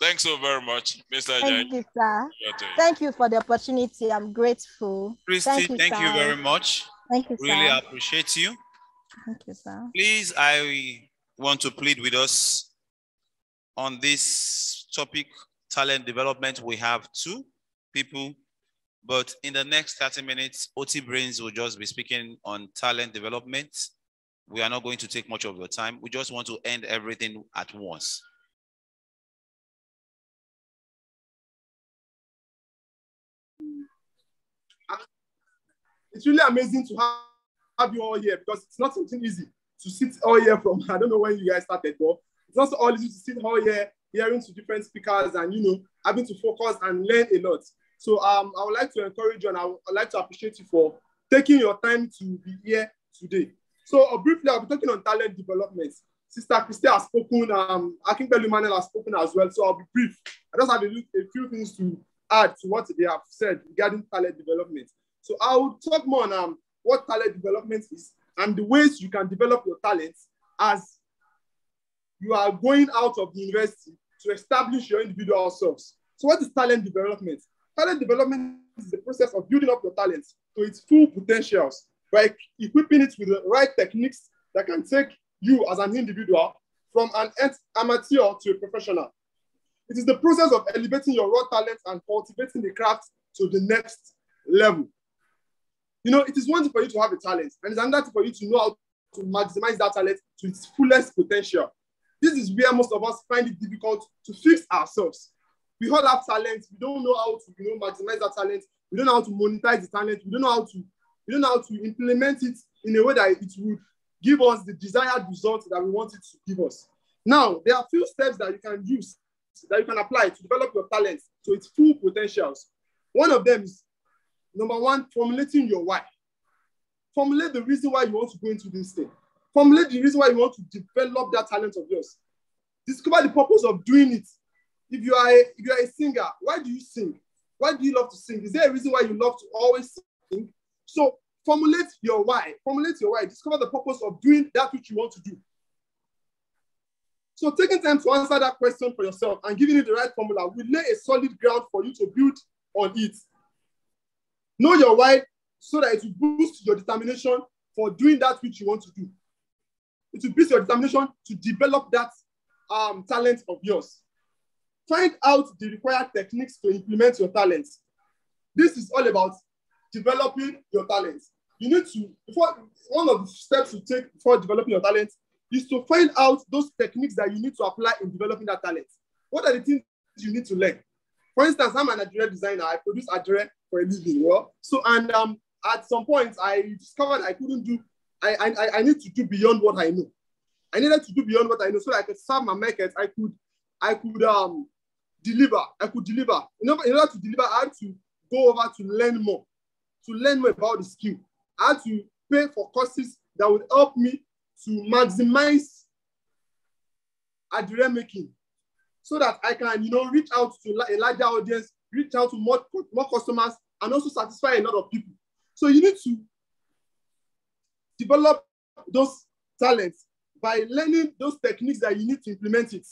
Thanks so very much, Mr. Jai. Thank you, sir. Thank you for the opportunity. I'm grateful. Christy, Thank thank you, you, very much. Thank you, Really sir. appreciate you. Thank you, sir. Please, I want to plead with us on this topic, talent development. We have two people, but in the next 30 minutes, Otibrainz will just be speaking on talent development. We are not going to take much of your time. We just want to end everything at once. it's really amazing to have, have you all here because it's not something easy to sit all here from. I don't know when you guys started, but it's not all easy to sit all here, hearing to different speakers and you know having to focus and learn a lot. So um, I would like to encourage you and I would like to appreciate you for taking your time to be here today. So uh, briefly, I'll be talking on talent development. Sister Christy has spoken, um, Akinpelu Manuel has spoken as well. So I'll be brief. I just have a, a few things to add to what they have said regarding talent development. So I will talk more on um, what talent development is and the ways you can develop your talents as you are going out of the university to establish your individual selves. So what is talent development? Talent development is the process of building up your talents to its full potentials by equipping it with the right techniques that can take you as an individual from an amateur to a professional. It is the process of elevating your raw talent and cultivating the craft to the next level. You know, it is one thing for you to have a talent, and it's another for you to know how to maximize that talent to its fullest potential. This is where most of us find it difficult to fix ourselves. We all have talent. We don't know how to, you know, maximize that talent. We don't know how to monetize the talent. We don't know how to, we don't know how to implement it in a way that it would give us the desired result that we want it to give us. Now, there are a few steps that you can use, that you can apply to develop your talent to its full potentials. One of them is number one, formulating your why. Formulate the reason why you want to go into this thing. Formulate the reason why you want to develop that talent of yours. Discover the purpose of doing it. If you are a, if you are a singer, why do you sing? Why do you love to sing? Is there a reason why you love to always sing? So formulate your why. Formulate your why. Discover the purpose of doing that which you want to do. So taking time to answer that question for yourself and giving it the right formula will lay a solid ground for you to build on it. Know your why so that it will boost your determination for doing that which you want to do. It will boost your determination to develop that um, talent of yours. Find out the required techniques to implement your talents. This is all about developing your talents. You need to, before one of the steps you take before developing your talent is to find out those techniques that you need to apply in developing that talent. What are the things you need to learn? For instance, I'm an Adire designer. I produce Adire for a living. Well, so and um, at some point I discovered I couldn't do. I, I I need to do beyond what I know. I needed to do beyond what I know so that I could serve my market. I could I could um deliver. I could deliver. In order, in order to deliver, I had to go over to learn more, to learn more about the skill. I had to pay for courses that would help me to maximize Adire making so that I can, you know, reach out to a larger audience, reach out to more, more customers, and also satisfy a lot of people. So you need to develop those talents by learning those techniques that you need to implement it.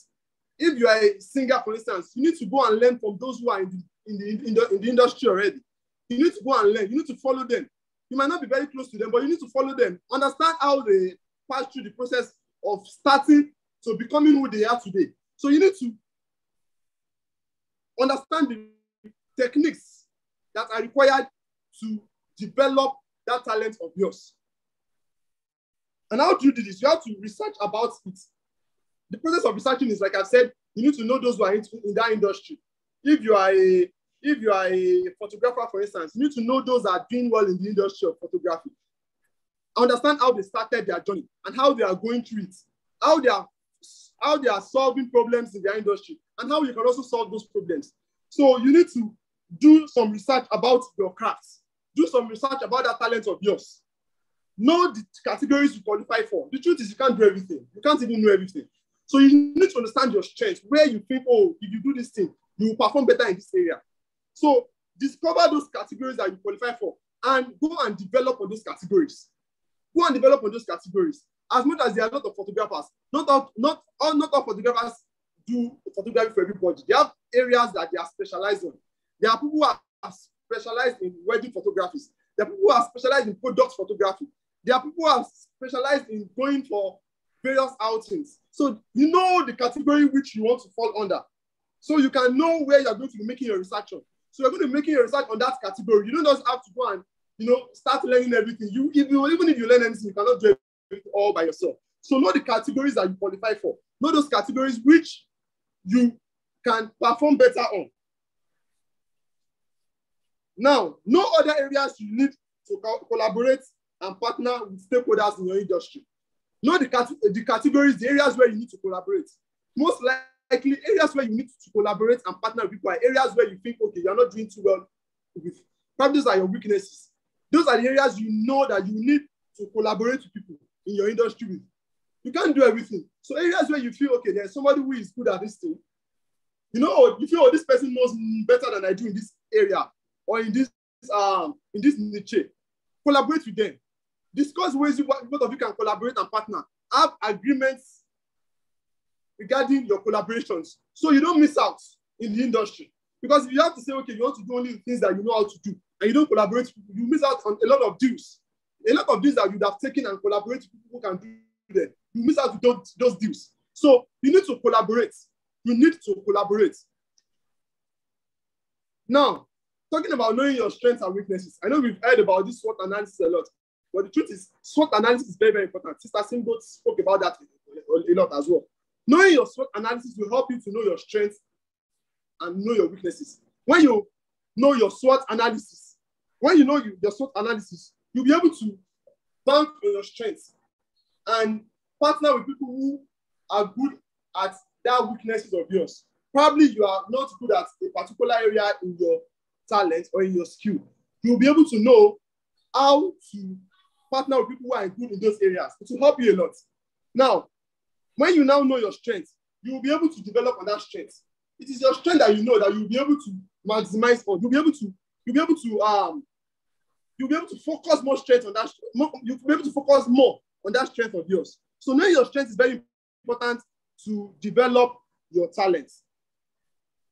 If you are a singer, for instance, you need to go and learn from those who are in the, in the, in the, in the industry already. You need to go and learn. You need to follow them. You might not be very close to them, but you need to follow them. Understand how they pass through the process of starting to becoming who they are today. So you need to understand the techniques that are required to develop that talent of yours. And how do you do this? You have to research about it. The process of researching is, like I've said, you need to know those who are in, in that industry. If you are a if you are a photographer, for instance, you need to know those that are doing well in the industry of photography. Understand how they started their journey and how they are going through it, how they are how they are solving problems in their industry, and how you can also solve those problems. So you need to do some research about your crafts. Do some research about that talent of yours. Know the categories you qualify for. The truth is you can't do everything. You can't even know everything. So you need to understand your strengths, where you think, oh, if you do this thing, you will perform better in this area. So discover those categories that you qualify for and go and develop on those categories. Go and develop on those categories. As much as there are a lot of photographers, not all, not all, not all photographers do photography for everybody. They have areas that they are specialized on. There are people who are specialized in wedding photographies. There are people who are specialized in product photography. There are people who are specialized in going for various outings. So you know the category which you want to fall under. So you can know where you're going to be making your research on. So you're going to be making your research on that category. You don't just have to go and you know start learning everything. You you even if you learn anything, you cannot do it all by yourself. So know the categories that you qualify for. Know those categories which you can perform better on. Now, no other areas you need to co collaborate and partner with stakeholders in your industry. Know the, cat the categories, the areas where you need to collaborate. Most likely, areas where you need to collaborate and partner with people are areas where you think, okay, you're not doing too well with. Probably those are your weaknesses. Those are the areas you know that you need to collaborate with people in your industry with. You can't do everything. So areas where you feel, okay, there's somebody who is good at this thing. You know, you feel, oh, this person knows better than I do in this area or in this um in this niche. Collaborate with them. Discuss ways you both of you can collaborate and partner. Have agreements regarding your collaborations so you don't miss out in the industry. Because if you have to say, okay, you want to do only the things that you know how to do, and you don't collaborate, you miss out on a lot of deals. A lot of deals that you'd have taken and collaborate with people who can do them. You miss out with those, those deals. So you need to collaborate. You need to collaborate. Now, talking about knowing your strengths and weaknesses. I know we've heard about this SWOT analysis a lot, but the truth is, SWOT analysis is very, very important. Sister Singbo spoke about that a lot as well. Knowing your SWOT analysis will help you to know your strengths and know your weaknesses. When you know your SWOT analysis, when you know your SWOT analysis, you'll be able to bank on your strengths and partner with people who are good at that weaknesses of yours. Probably you are not good at a particular area in your talent or in your skill. You'll be able to know how to partner with people who are good in those areas. It will help you a lot. Now, when you now know your strengths, you will be able to develop on that strength. It is your strength that you know that you'll be able to maximize on. You'll be able to, you'll be able to um you'll be able to focus more strength on that. More, you'll be able to focus more on that strength of yours. So knowing your strength is very important to develop your talents.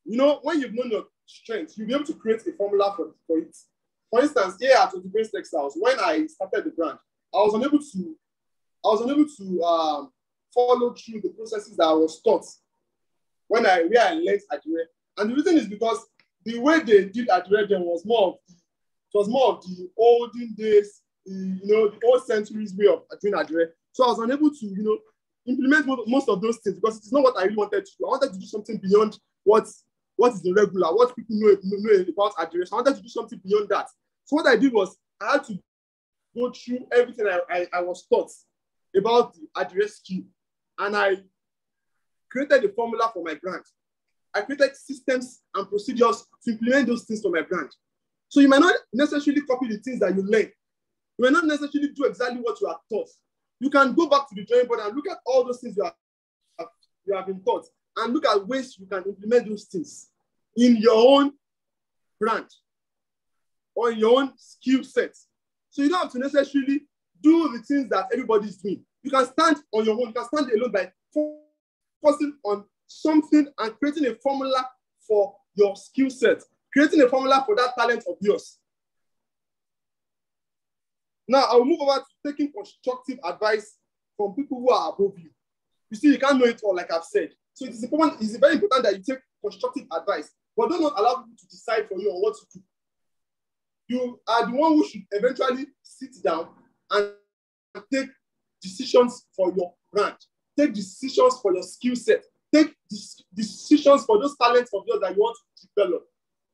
You know, when you've known your strength, you'll be able to create a formula for, for it. For instance, here at Otibrainz Textiles, when I started the brand, I was unable to, I was unable to um, follow through the processes that I was taught when I where I learned Adire. And the reason is because the way they did Adire then was more of the, it was more of the olden days, the, you know, the old centuries way of doing Adire. So I was unable to, you know, implement most of those things because it's not what I really wanted to do. I wanted to do something beyond what what is the regular, what people know, know about Adire. I wanted to do something beyond that. So what I did was I had to go through everything I, I, I was taught about the Adire scheme. And I created a formula for my brand. I created systems and procedures to implement those things for my brand. So you might not necessarily copy the things that you learn. You may not necessarily do exactly what you are taught. You can go back to the drawing board and look at all those things you have, you have been taught and look at ways you can implement those things in your own brand or in your own skill set. So you don't have to necessarily do the things that everybody is doing. You can stand on your own, you can stand alone by focusing on something and creating a formula for your skill set, creating a formula for that talent of yours. Now I'll move over to taking constructive advice from people who are above you. You see, you can't know it all, like I've said. So it is important, it's very important that you take constructive advice, but do not allow people to decide for you on what to do. You are the one who should eventually sit down and take decisions for your brand, take decisions for your skill set, take decisions for those talents of yours that you want to develop.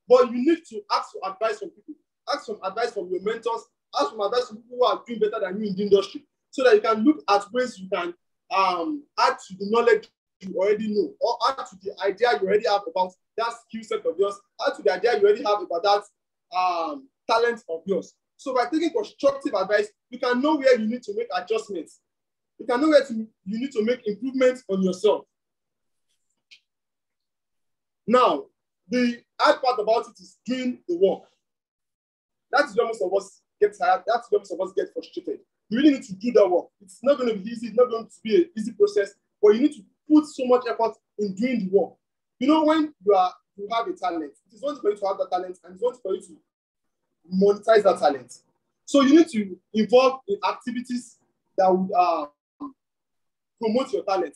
But you need to ask for advice from people, ask for advice from your mentors, ask for advice from people who are doing better than you in the industry, so that you can look at ways you can um, add to the knowledge you already know, or add to the idea you already have about that skill set of yours, add to the idea you already have about that um, talent of yours. So by taking constructive advice, you can know where you need to make adjustments. You can know where to, you need to make improvements on yourself. Now, the hard part about it is doing the work. That's where most of us get tired. That's where most of us get frustrated. You really need to do that work. It's not going to be easy. It's not going to be an easy process, but you need to put so much effort in doing the work. You know, when you are you have a talent, it is one for you to have that talent, and it's one for you to monetize that talent. So you need to involve in activities that would uh, promote your talent,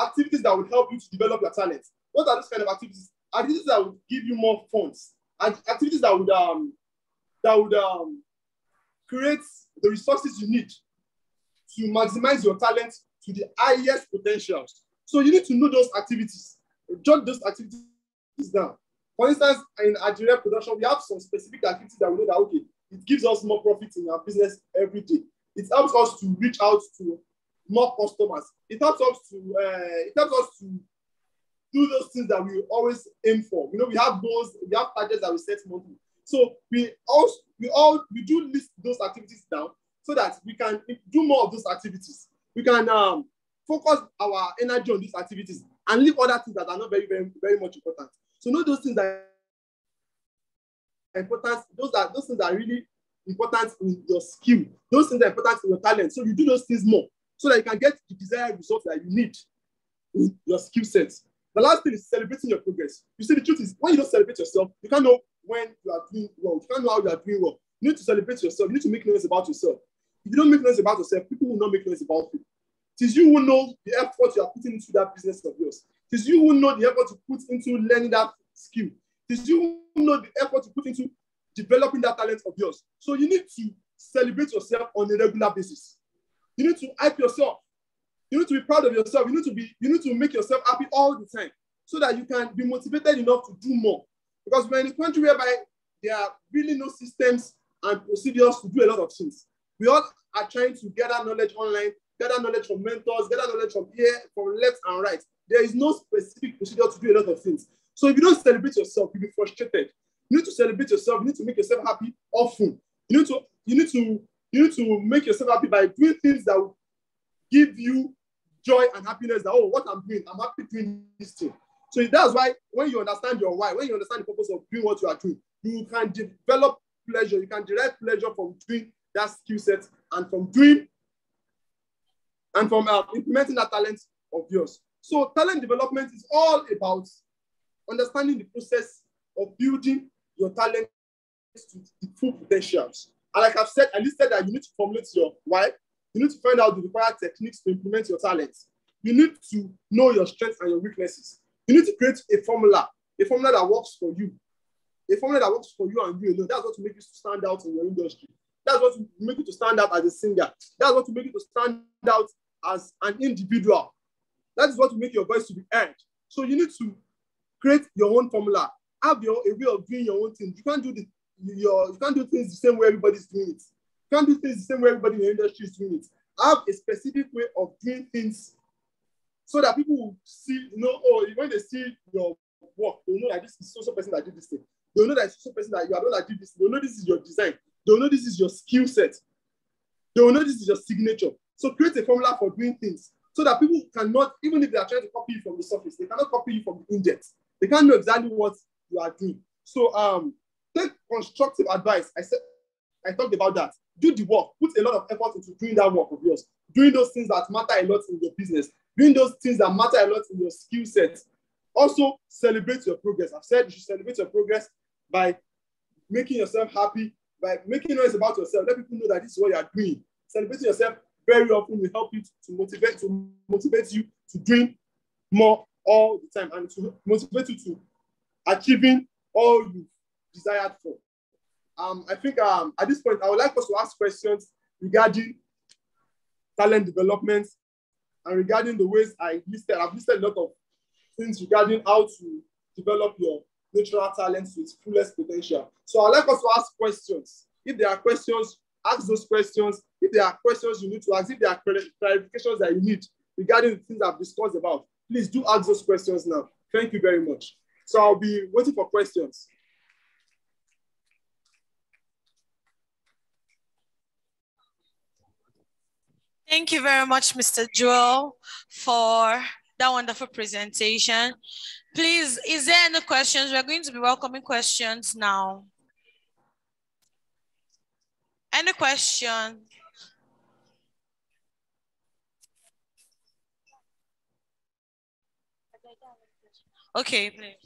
activities that would help you to develop your talent. What are those kind of activities? Activities that would give you more funds, and activities that would um, that would um, create the resources you need to maximize your talent to the highest potentials. So you need to know those activities, jot those activities down. For instance, in Nigeria production, we have some specific activities that we know that okay, it gives us more profit in our business every day. It helps us to reach out to more customers. It helps us to uh, it helps us to do those things that we always aim for. You know, we have goals, we have targets that we set monthly. So we also we all we do list those activities down so that we can do more of those activities. We can um, focus our energy on these activities and leave other things that are not very, very, very much important. So know those things that are important, those are those things are really important in your skill. Those things are important in your talent. So you do those things more so that you can get the desired results that you need in your skill sets. The last thing is celebrating your progress. You see, the truth is when you don't celebrate yourself, you can't know when you are doing well. You can't know how you are doing well. You need to celebrate yourself. You need to make noise about yourself. If you don't make noise about yourself, people will not make noise about you. It is you who know the effort you are putting into that business of yours. Is you who know the effort to put into learning that skill. Is you who know the effort to put into developing that talent of yours. So you need to celebrate yourself on a regular basis. You need to hype yourself. You need to be proud of yourself. You need to be, you need to make yourself happy all the time so that you can be motivated enough to do more. Because we're in a country whereby there are really no systems and procedures to do a lot of things. We all are trying to gather knowledge online, gather knowledge from mentors, gather knowledge from here, from left and right. There is no specific procedure to do a lot of things. So if you don't celebrate yourself, you'll be frustrated. You need to celebrate yourself. You need to make yourself happy often. You need to you need to you need to make yourself happy by doing things that will give you joy and happiness. That oh, what I'm doing, I'm happy doing this thing. So that's why when you understand your why, when you understand the purpose of doing what you are doing, you can develop pleasure. You can derive pleasure from doing that skill set and from doing and from uh, implementing that talent of yours. So talent development is all about understanding the process of building your talent to the full potentials. And like I've said, I listed that you need to formulate your why. You need to find out the required techniques to implement your talents. You need to know your strengths and your weaknesses. You need to create a formula, a formula that works for you. A formula that works for you and you alone. That's what will make you stand out in your industry. That's what will make you to stand out as a singer. That's what will make you to stand out as an individual. That is what will make your voice to be heard. So you need to create your own formula. Have your a way of doing your own thing. You can't do the your you can't do things the same way everybody's doing it. You can't do things the same way everybody in the industry is doing it. Have a specific way of doing things so that people will see, you know, oh, when they see your work, they'll know that this is social person that did this thing. They'll know that it's social person that you are one that did this. They'll know this is your design. They'll know this is your skill set. They'll know this is your signature. So create a formula for doing things so that people cannot, even if they are trying to copy you from the surface, they cannot copy you from the in-depth. They can't know exactly what you are doing. So um, take constructive advice. I said, I talked about that. Do the work. Put a lot of effort into doing that work of yours. Doing those things that matter a lot in your business. Doing those things that matter a lot in your skill set. Also, celebrate your progress. I've said you should celebrate your progress by making yourself happy, by making noise about yourself, let people know that this is what you are doing. Celebrating yourself very often will help you to motivate to motivate you to doing more all the time and to motivate you to achieving all you desired for. Um, I think um, at this point, I would like us to ask questions regarding talent development and regarding the ways I listed. I've listed a lot of things regarding how to develop your natural talents to its fullest potential. So I'd like us to ask questions. If there are questions, ask those questions. If there are questions you need to ask, if there are clarifications that you need regarding the things I've discussed about, please do ask those questions now. Thank you very much. So I'll be waiting for questions. Thank you very much, Mr. Joel, for that wonderful presentation. Please, is there any questions? We're going to be welcoming questions now. Any question? Okay, please.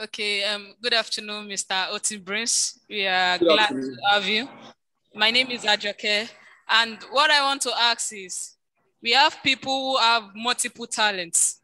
Okay, um, good afternoon, Mr. Otibrainz. We are Good glad afternoon. to have you. My name is Ajoke, and what I want to ask is, we have people who have multiple talents,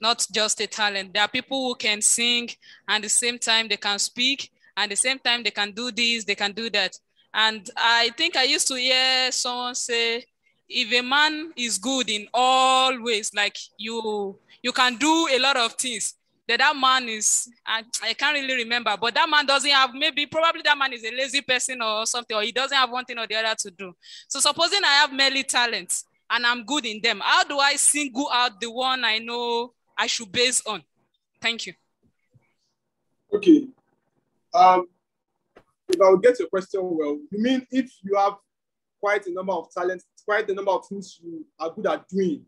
not just a talent. There are people who can sing, and the same time they can speak, and the same time they can do this, they can do that. And I think I used to hear someone say, if a man is good in all ways, like you, you can do a lot of things that that man is I, I can't really remember but that man doesn't have maybe probably that man is a lazy person or something or he doesn't have one thing or the other to do so supposing i have many talents and i'm good in them how do i single out the one i know i should base on thank you Okay. Um, if I will get your question well, you mean if you have quite a number of talents, quite a number of things you are good at doing,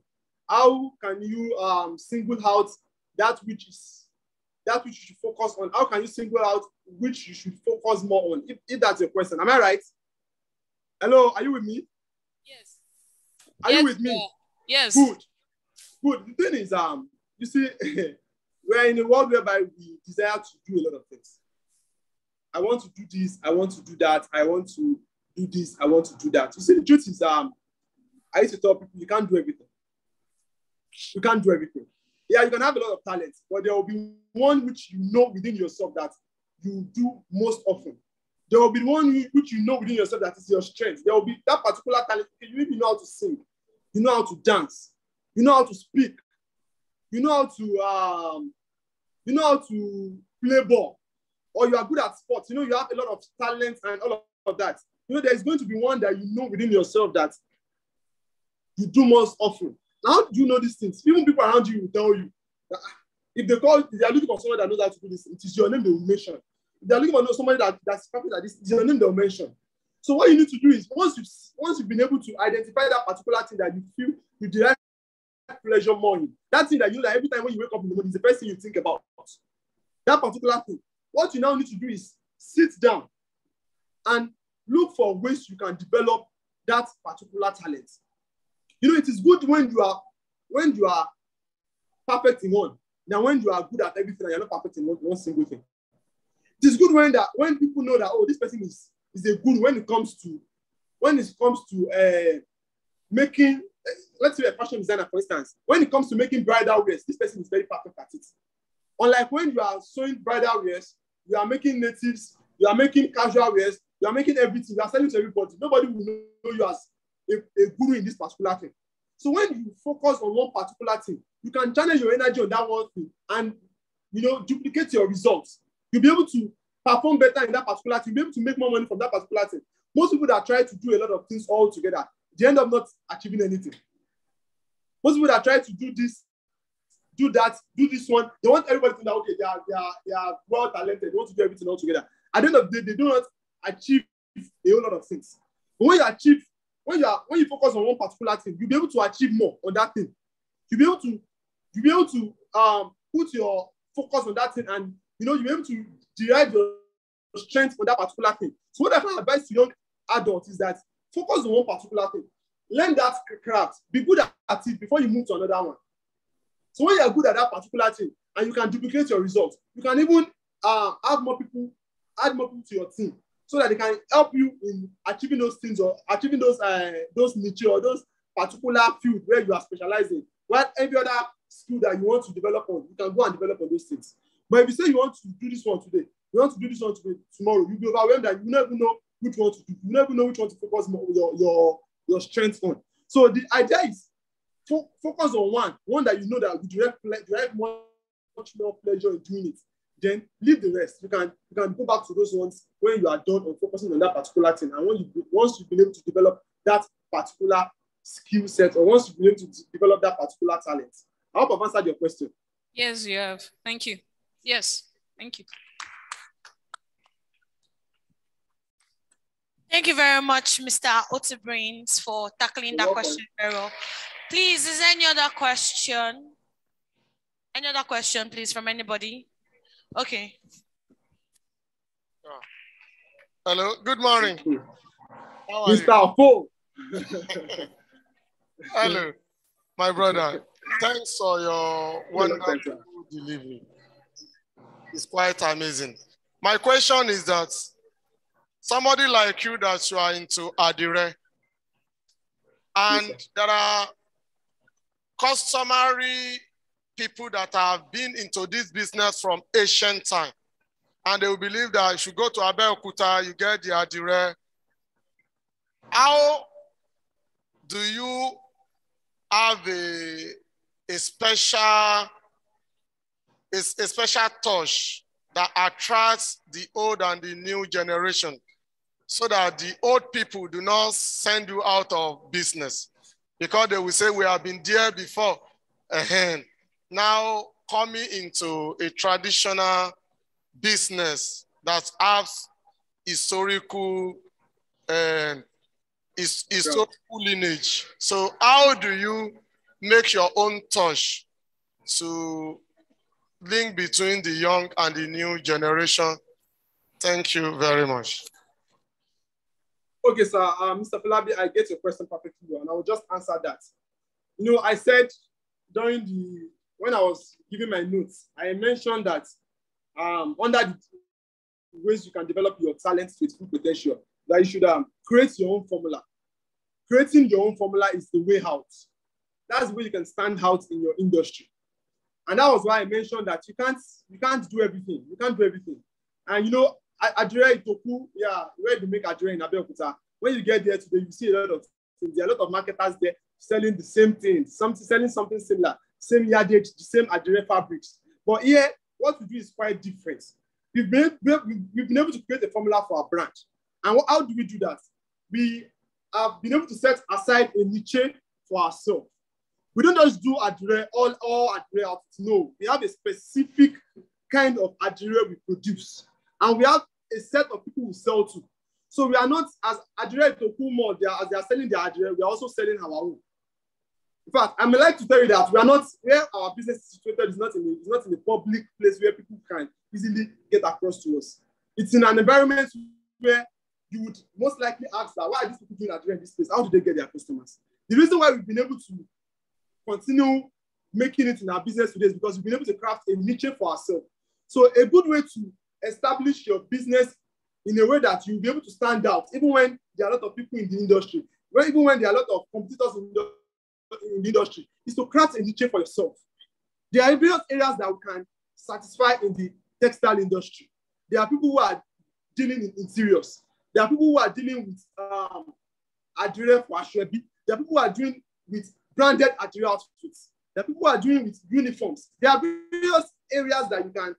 how can you um, single out that which is that which you should focus on? How can you single out which you should focus more on? If, if that's your question, am I right? Hello, are you with me? Are yes, you with me? sir. yes Good. Good. The thing is, um, you see, we're in a world whereby we desire to do a lot of things. I want to do this, I want to do that, I want to do this, I want to do that. You see, the truth is, um, I used to tell people you can't do everything. You can't do everything. Yeah, you can have a lot of talent, but there will be one which you know within yourself that you do most often. There will be one which you know within yourself that is your strength. There will be that particular talent. You maybe know how to sing, you know how to dance, you know how to speak, you know how to um, you know how to play ball, or you are good at sports. You know you have a lot of talent and all of, that. You know there's going to be one that you know within yourself that you do most often. How do you know these things? Even people around you will tell you. ah, If they call, they are looking for someone that knows how to do this, it is your name they will mention. If they are looking for somebody that, that's perfect at this, it's your name they will mention. So what you need to do is once you once you've been able to identify that particular thing that you feel you derive pleasure more in, that thing that you like every time when you wake up in the morning is the first thing you think about. That particular thing. What you now need to do is sit down and look for ways you can develop that particular talent. You know, it is good when you are when you are perfect in one. Now, when you are good at everything and you're not perfect in one, one single thing. It is good when that when people know that oh, this person is is a good when it comes to when it comes to uh, making uh, let's say a fashion designer for instance when it comes to making bridal wears this person is very perfect at it. Unlike when you are sewing bridal wears you are making natives you are making casual wears you are making everything you are selling to everybody nobody will know you as a, a guru in this particular thing. So when you focus on one particular thing you can channel your energy on that one thing and you know duplicate your results. You'll be able to perform better in that particular thing, be able to make more money from that particular thing. Most people that try to do a lot of things all together, they end up not achieving anything. Most people that try to do this, do that, do this one, they want everybody to know, okay, they are, they are, they are well talented, they want to do everything all together. At the end of the day, they do not achieve a whole lot of things. But when you achieve, when you are, when you focus on one particular thing, you'll be able to achieve more on that thing. You'll be able to, you'll be able to um, put your focus on that thing and you know, you'll be able to derive your strength for that particular thing. So what I can advise to young adults is that focus on one particular thing. learn that craft, be good at it before you move to another one. So when you're good at that particular thing and you can duplicate your results, you can even uh, have more people, add more people to your team so that they can help you in achieving those things or achieving those uh, those niche or those particular field where you are specializing. While every other skill that you want to develop on, you can go and develop on those things. But if you say you want to do this one today, you want to do this one today, tomorrow, you'll be overwhelmed that you never know which one to do. You never know which one to focus more your your your strength on. So the idea is fo- focus on one, one that you know that you derive, derive much more pleasure in doing it. Then leave the rest. You can you can go back to those ones when you are done on focusing on that particular thing. And when you once you've been able to develop that particular skill set, or once you've been able to develop that particular talent. I hope I've answered your question. Yes, you have. Thank you. Yes, thank you. Thank you very much, Mr. Otibrainz, for tackling that question very well. Please, is there any other question? Any other question, please, from anybody? Okay. Oh. Hello, good morning. How are? Mr. Fo. Hello, my brother. Thanks for your wonderful delivery. It's quite amazing. My question is that somebody like you that you are into Adire, and there are customary people that have been into this business from ancient time, and they will believe that if you go to Abeokuta, you get the Adire. How do you have a, a special a, a special touch that attracts the old and the new generation so that the old people do not send you out of business because they will say we have been there before and now coming into a traditional business that has historical um, and is historical lineage. So how do you make your own touch to link between the young and the new generation? Thank you very much. Okay, sir. Uh, Mr. Falabi, I get your question perfectly, and I will just answer that. You know, I said during the when I was giving my notes, I mentioned that um, under the ways you can develop your talent to its full potential, that you should um, create your own formula. Creating your own formula is the way out. That's where you can stand out in your industry. And that was why I mentioned that you can't you can't do everything. You can't do everything. And you know, Adire Itoku, yeah, where they make Adire in Abeokuta. When you get there today, you see a lot of things. There are a lot of marketers there selling the same thing, something selling something similar, same yardage, the same Adire fabrics. But here, what we do is quite different. We've been, we've been able to create a formula for our brand. And how do we do that? We have been able to set aside a niche for ourselves. We don't just do Adire, all, all Adire outfits. No, we have a specific kind of Adire we produce. And we have a set of people who sell to. So we are not, as Adire Toku more, they are, as they are selling their Adire, we are also selling our own. In fact, I may like to tell you that we are not, where our business is situated is not in a, it's not in a public place where people can easily get across to us. It's in an environment where you would most likely ask that why are these people doing Adire in this place? How do they get their customers? The reason why we've been able to continue making it in our business today because we've been able to craft a niche for ourselves. So a good way to establish your business in a way that you'll be able to stand out, even when there are a lot of people in the industry, when, even when there are a lot of competitors in the, in the industry, is to craft a niche for yourself. There are various areas that we can satisfy in the textile industry. There are people who are dealing in interiors. There are people who are dealing with um, Adire for Asoebi. There are people who are doing with branded Adire outfits. Are people are doing with uniforms. There are various areas that you can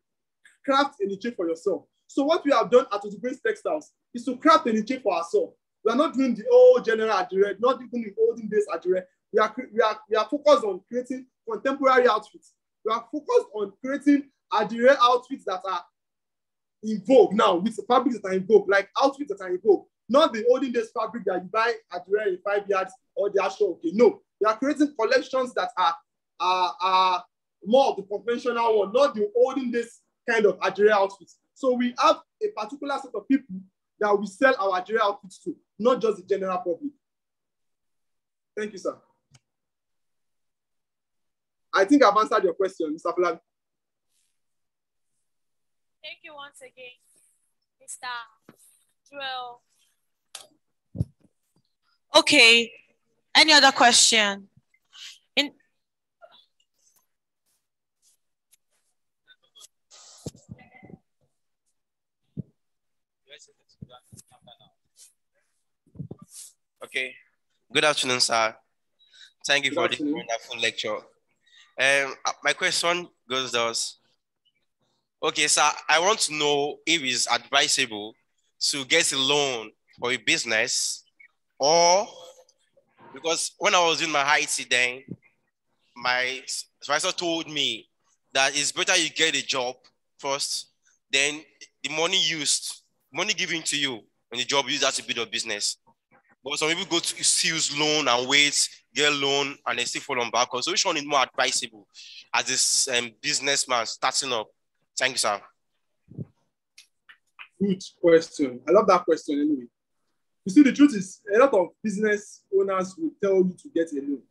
craft a niche for yourself. So what we have done at Otibrainz Textiles is to craft a niche for ourselves. We are not doing the old general Adire, not even the olden days Adire. We are, we, are, we are focused on creating contemporary outfits. We are focused on creating Adire outfits that are in vogue now, with the fabrics that are in vogue, like outfits that are in vogue. Not the olden days fabric that you buy Adire in five yards or the actual, okay, no. We are creating collections that are, are, are more of the conventional one, not the olden days kind of Adire outfits. So we have a particular set of people that we sell our Adire outfits to, not just the general public. Thank you, sir. I think I've answered your question, Mr. Flag. Thank you once again, Mr. Joel. Okay. Any other question? In Okay. Good afternoon, sir. Thank you Good for afternoon. the wonderful lecture. Um, uh, my question goes thus. Okay, sir, I want to know if it's advisable to get a loan for a business or because when I was in my IT then, my supervisor told me that it's better you get a job first, then the money used, money given to you when the job used that to build your business. But some people go to use loan and wait, get loan, and they still fall on back. So which one is more advisable as this um, businessman starting up? Thank you, sir. Good question. I love that question anyway. You see, the truth is, a lot of business owners will tell you to get a loan.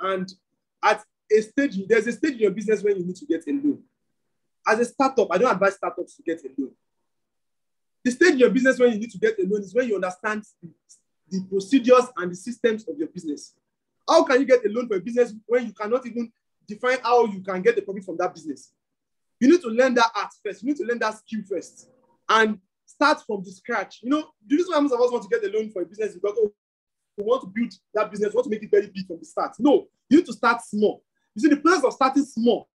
And at a stage, there's a stage in your business when you need to get a loan. As a startup, I don't advise startups to get a loan. The stage in your business when you need to get a loan is when you understand the, the procedures and the systems of your business. How can you get a loan for a business when you cannot even define how you can get the profit from that business? You need to learn that art first. You need to learn that skill first and start from the scratch. You know, the reason why most of us want to get a loan for a business is because oh, we want to build that business, we want to make it very big from the start. No, you need to start small. You see, the process of starting small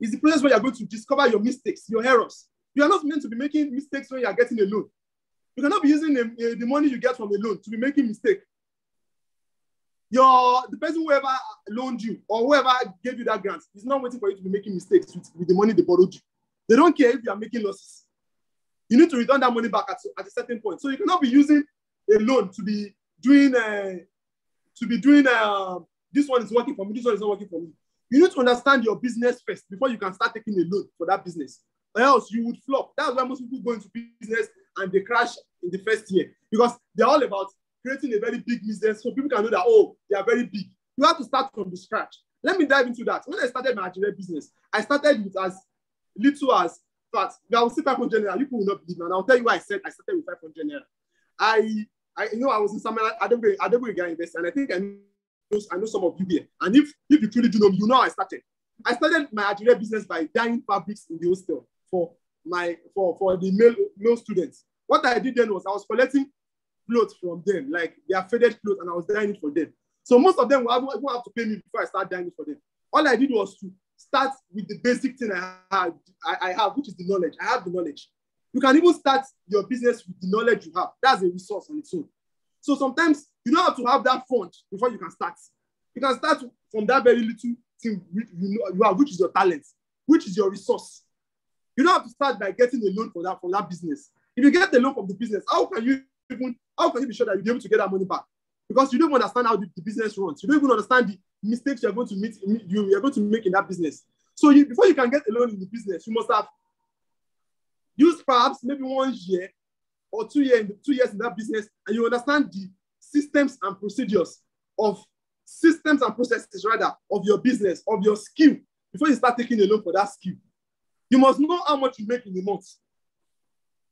is the process where you're going to discover your mistakes, your errors. You are not meant to be making mistakes when you are getting a loan. You cannot be using the, uh, the money you get from a loan to be making mistake. Your the person whoever loaned you or whoever gave you that grant is not waiting for you to be making mistakes with, with the money they borrowed you. They don't care if you are making losses. You need to return that money back at, at a certain point. So you cannot be using a loan to be doing uh, to be doing uh, this one is working for me, this one is not working for me. You need to understand your business first before you can start taking a loan for that business. Or else you would flop. That's why most people go into business and they crash in the first year because they're all about creating a very big business so people can know that oh they are very big. You have to start from the scratch. Let me dive into that. When I started my business, I started with as little as but I say 500 naira. You will not believe me. And I'll tell you why I said I started with 500 naira. I, I you know, I was in some Adebwe Adebwe guy investor, and I think I know, I know some of you here. And if, if you truly do know me, you know I started. I started my Nigeria business by dyeing fabrics in the hostel for my for, for the male, male students. What I did then was I was collecting clothes from them, like their faded clothes, and I was dyeing it for them. So most of them will have, will have to pay me before I start dyeing it for them. All I did was to start with the basic thing I had, I, I have, which is the knowledge. I have the knowledge. You can even start your business with the knowledge you have. That's a resource on its own. So sometimes you don't have to have that fund before you can start. You can start from that very little thing you know you have, which is your talent, which is your resource. You don't have to start by getting a loan for that for that business. If you get the loan from the business, how can you even how can you be sure that you'll be able to get that money back? Because you don't understand how the, the business runs. You don't even understand the mistakes you're going to meet you are going to make in that business. So you, before you can get a loan in the business, you must have used perhaps maybe one year or two years two years in that business, and you understand the systems and procedures of systems and processes rather of your business, of your skill, before you start taking a loan for that skill. You must know how much you make in a month.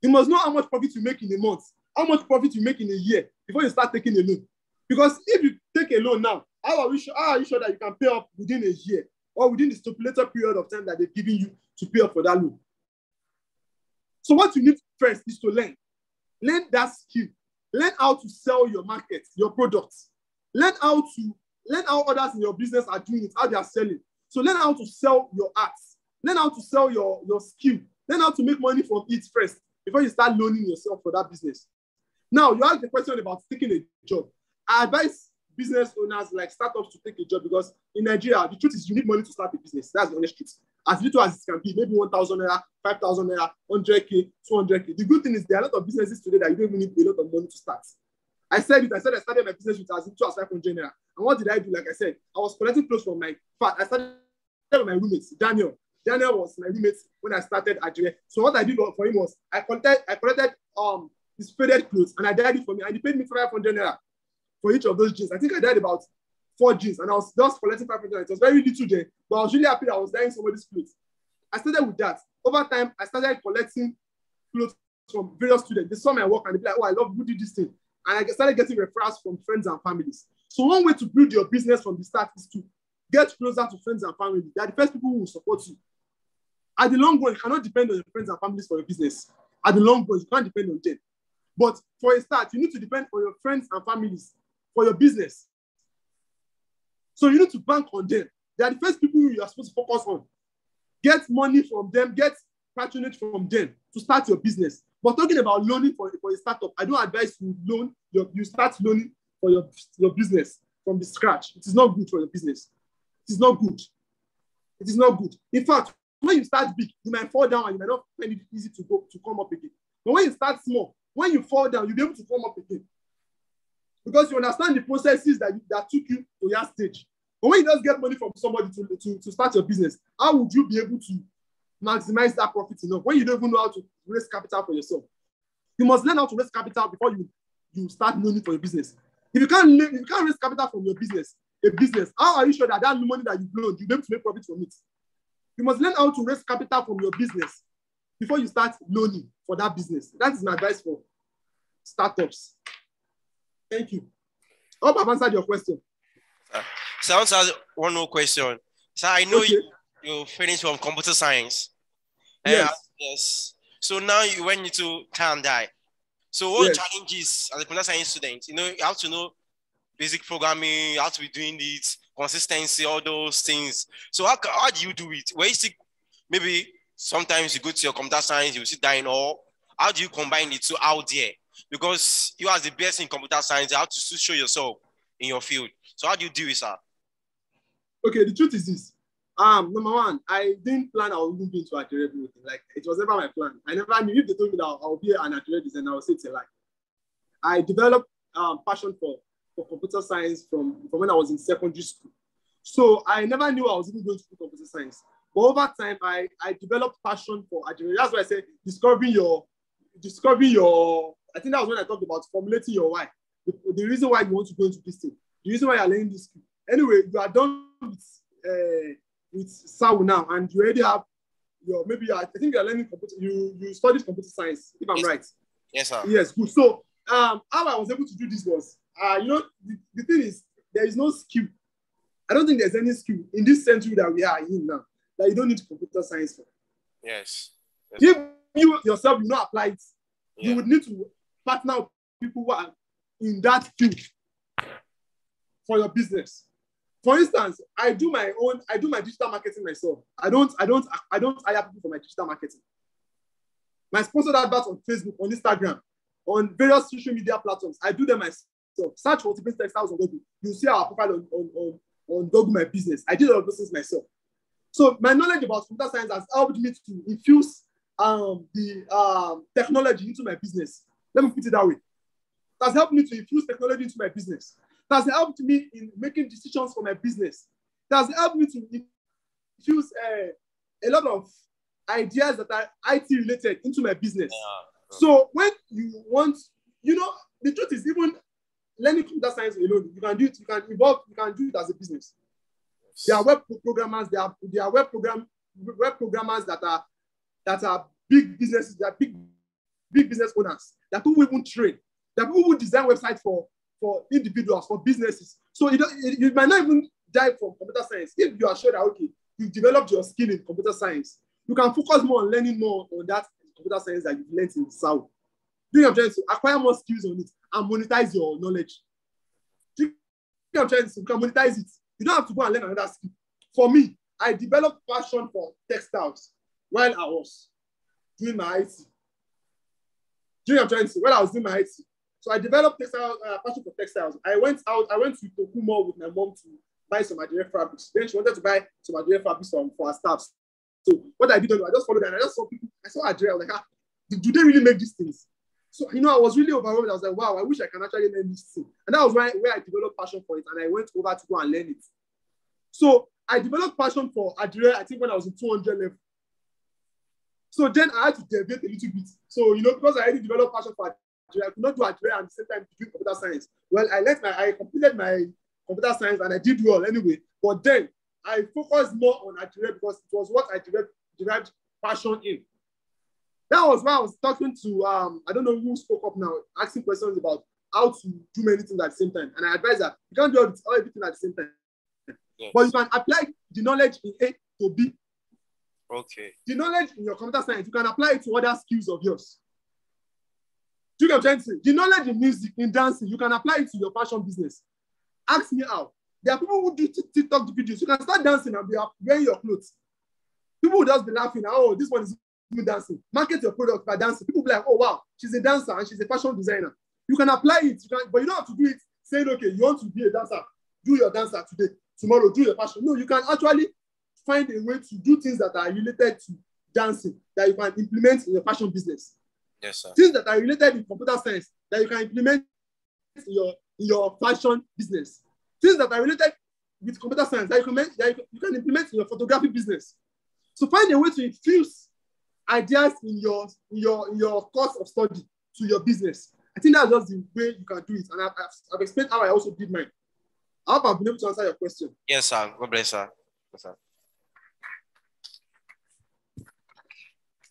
You must know how much profit you make in a month, how much profit you make in a year before you start taking a loan. Because if you take a loan now, how are, we sure, how are you sure that you can pay off within a year or within the stipulated period of time that they're giving you to pay off for that loan? So what you need first is to learn. Learn that skill. Learn how to sell your market, your products. Learn how to learn how others in your business are doing it, how they are selling. So learn how to sell your arts. Learn how to sell your, your skill. Learn how to make money from it first before you start loaning yourself for that business. Now, you asked the question about taking a job. I advise business owners like startups to take a job because in Nigeria, the truth is you need money to start a business. That's the honest truth. As little as it can be, maybe 1,000 naira, 5,000 naira, 100K, 200K. The good thing is there are a lot of businesses today that you don't even need a lot of money to start. I said it, I said I started my business with as little as 500 naira. And what did I do? Like I said, I was collecting clothes from my, I started with my roommates, Daniel. Daniel was my roommate when I started Adire. So what I did for him was I collected, I collected um his faded clothes and I dyed it for me and he paid me 500 naira for each of those jeans. I think I dyed about four jeans and I was just collecting 500. It was very little then, but I was really happy that I was dyeing somebody's clothes. I started with that. Over time, I started collecting clothes from various students. They saw my work and they be like, oh, I love who did this thing. And I started getting referrals from friends and families. So one way to build your business from the start is to get closer to friends and family. They are the first people who will support you. At the long run, you cannot depend on your friends and families for your business. At the long run, you can't depend on them. But for a start, you need to depend on your friends and families for your business. So you need to bank on them. They are the first people you are supposed to focus on. Get money from them, get patronage from them to start your business. But talking about loaning for, for a startup, I don't advise you loan your you start loaning for your, your business from the scratch. It is not good for your business. It is not good. It is not good. In fact, when you start big, you might fall down and you might not find it easy to go to come up again. But when you start small, when you fall down, you'll be able to come up again. Because you understand the processes that, you, that took you to your stage. But when you just get money from somebody to, to, to start your business, how would you be able to maximize that profit enough when you don't even know how to raise capital for yourself? You must learn how to raise capital before you, you start loaning for your business. If you can't if you can't raise capital from your business, a business, how are you sure that that money that you loaned, you'll able to make profit from it? You must learn how to raise capital from your business before you start loaning for that business. That is my advice for startups. Thank you. I hope I've answered your question. Uh, so I want to one more question. So I know okay. you, you finished from computer science. Yes. Uh, yes. So now you went into Tandai. So what yes. challenges as a computer science student? You know, you have to know basic programming, you have to be doing it, consistency, all those things. So how, how do you do it? Where you see maybe sometimes you go to your computer science, you sit down, or how do you combine the two out there? Because you as the best in computer science, you have to show yourself in your field. So how do you do it, sir? Okay, the truth is this. Um, number one, I didn't plan I even be into Adire everything. Like it was never my plan. I never knew if they told me that I'll be an Adire designer, I would say it's a lie. I developed um, passion for, for computer science from, from when I was in secondary school. So I never knew I was even going to do computer science. But over time, I, I developed passion for Adire. That's why I say discovering your discovering your. I think that was when I talked about formulating your why. The, the reason why you want to go into this thing. The reason why you're learning this skill. Anyway, you are done with uh, with SAU now, and you already have your maybe I think you're learning computer. You you studied computer science, if I'm yes. right. Yes, sir. Yes, good. So um, how I was able to do this was, uh, you know, the, the thing is there is no skill. I don't think there's any skill in this century that we are in now that you don't need computer science for. Yes. yes. If you yourself do not apply it, Yeah. you would need to partner with people who are in that field for your business. For instance, I do my own, I do my digital marketing myself. I don't, I don't, I don't hire people for my digital marketing. My sponsored adverts on Facebook, on Instagram, on various social media platforms. I do them myself. Search for Tipping Textiles on Google. You'll see our profile on, on, on, on Google My Business. I did all those things myself. So my knowledge about computer science has helped me to infuse um, the um, technology into my business. Let me put it that way. It has helped me to infuse technology into my business. It has helped me in making decisions for my business. It has helped me to infuse uh, a lot of ideas that are IT related into my business. So when you want, you know, the truth is even learning computer science alone, you can do it, you can evolve, you can do it as a business. There are web programmers, there are, there are web program web programmers that are that are big businesses, that are big, big business owners, that people even train, that who design websites for, for individuals, for businesses. So you, might not even dive from computer science if you are sure that okay, you've developed your skill in computer science. You can focus more on learning more on that computer science that you've learned in the South. Do you trying to acquire more skills on it and monetize your knowledge? Do you know what You can monetize it. You don't have to go and learn another skill. For me, I developed passion for textiles while I was doing my IT. What I'm trying to? While I was doing my IT. So I developed textile, uh, passion for textiles. I went out, I went to Tokumo with my mom to buy some Adire fabrics. Then she wanted to buy some Adire fabrics for, for her staffs. So what I did, I just followed and I just saw people, I saw Adire, I was like, ah, do, do they really make these things? So, you know, I was really overwhelmed. I was like, wow, I wish I can actually learn this thing. And that was why, where I developed passion for it. And I went over to go and learn it. So I developed passion for Adire, I think when I was in 200 level. So then I had to deviate a little bit. So, you know, because I already developed passion for I could not do Nigeria and at the same time do computer science. Well, I let my I completed my computer science and I did well anyway. But then I focused more on Nigeria because it was what I derived, derived passion in. That was why I was talking to um I don't know who spoke up now, asking questions about how to do many things at the same time. And I advise that you can't do everything at the same time. Yes. But you can apply the knowledge in A to B. Okay. The knowledge in your computer science, you can apply it to other skills of yours. Do you get what I'm trying to say? The knowledge in music, in dancing, you can apply it to your fashion business. Ask me how. There are people who do Tik- TikTok videos. You can start dancing and be wearing your clothes. People will just be laughing. Oh, this one is dancing. Market your product by dancing. People be like, oh wow, she's a dancer and she's a fashion designer. You can apply it, you can, but you don't have to do it saying, okay, you want to be a dancer, do your dancer today, tomorrow, do your fashion. No, you can actually find a way to do things that are related to dancing that you can implement in your fashion business. Yes, sir. Things that are related in computer science that you can implement in your in your fashion business. Things that are related with computer science that you can, that you can- implement in your photography business. So find a way to infuse ideas in your in your in your course of study to your business. I think that's just the way you can do it. And I've, I've, explained how I also did mine. I hope I've been able to answer your question. Yes, sir. God bless, sir. Yes, sir.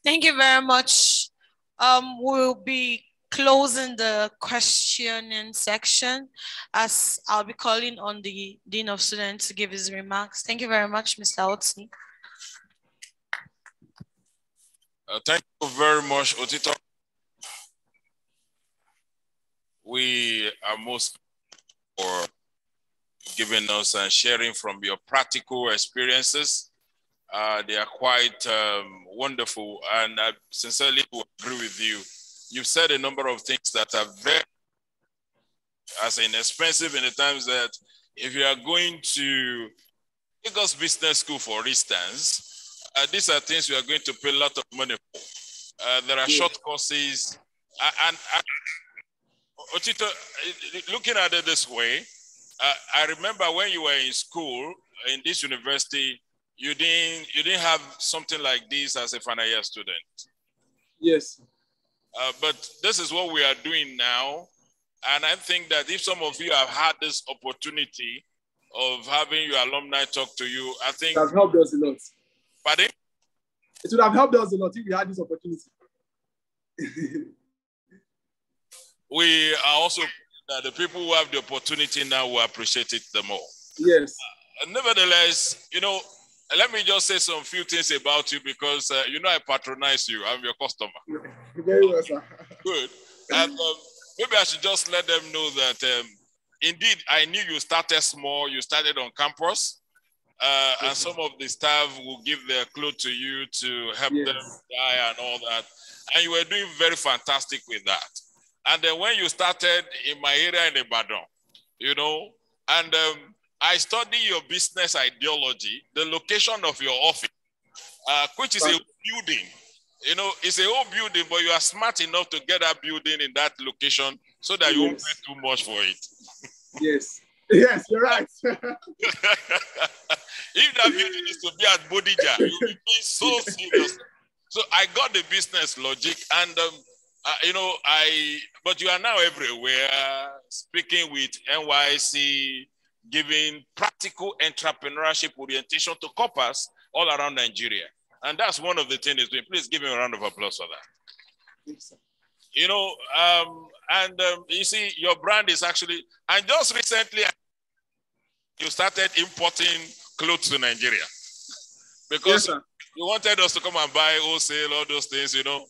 Thank you very much. Um, we'll be closing the questioning section as I'll be calling on the Dean of Students to give his remarks. Thank you very much, Mr. Otsi. Uh, thank you very much, Otito. We are most for giving us and sharing from your practical experiences. Uh, they are quite um, wonderful, and I sincerely agree with you. You've said a number of things that are very, as inexpensive in the times that if you are going to Lagos Business School, for instance, uh, these are things you are going to pay a lot of money for. Uh, there are short courses, and, and Otito, looking at it this way, uh, I remember when you were in school in this university, you didn't you didn't have something like this as a final year student. Yes. Uh, but this is what we are doing now, and I think that if some of you have had this opportunity of having your alumni talk to you, I think It has helped us a lot. Pardon? It would have helped us a lot if we had this opportunity. we are also that the people who have the opportunity now will appreciate it the more. yes. Uh, nevertheless, you know, let me just say some few things about you because uh, you know I patronize you. I'm your customer. Very well, sir. Good. And um, maybe I should just let them know that um, indeed I knew you started small. You started on campus, uh, and some of the staff will give their clothes to you to help them dye and all that. And you were doing very fantastic with that. And then when you started in my area in Ibadan, you know, and um, I study your business ideology, the location of your office, uh, which is a building. You know, it's a whole building, but you are smart enough to get that building in that location so that you won't pay too much for it. Yes. Yes, you're right. if that building is to be at Bodija, you'll be doing so serious. So I got the business logic, and um, uh, you know, I. But you are now everywhere, speaking with NYSC, giving practical entrepreneurship orientation to corpers all around Nigeria, and that's one of the things he's doing. Please give him a round of applause for that. You know, um, and um, you see, your brand is actually, and just recently, you started importing clothes to Nigeria because you wanted us to come and buy wholesale, all those things, you know.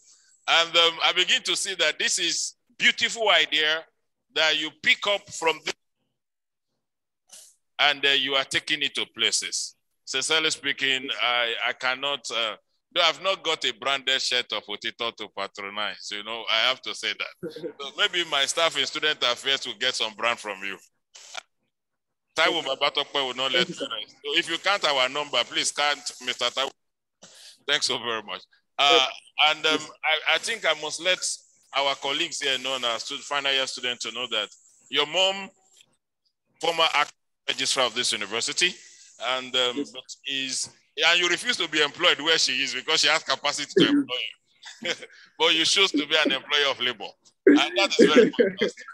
And um, I begin to see that this is beautiful idea that you pick up from this and uh, you are taking it to places. Sincerely speaking, I, I cannot, uh, though I've not got a branded shirt of Otito to patronize, you know, I have to say that. So maybe my staff in student affairs will get some brand from you. Taiwo Babatokwe will not let know. So if you count our number, please count Mr. Taiwo. Thanks so very much. Uh, and um, I, I think I must let our colleagues here know, and our final year students, to know that your mom, former act registrar of this university, and um, is and you refuse to be employed where she is because she has capacity to employ you. but you choose to be an employer of labor. And that is very fantastic.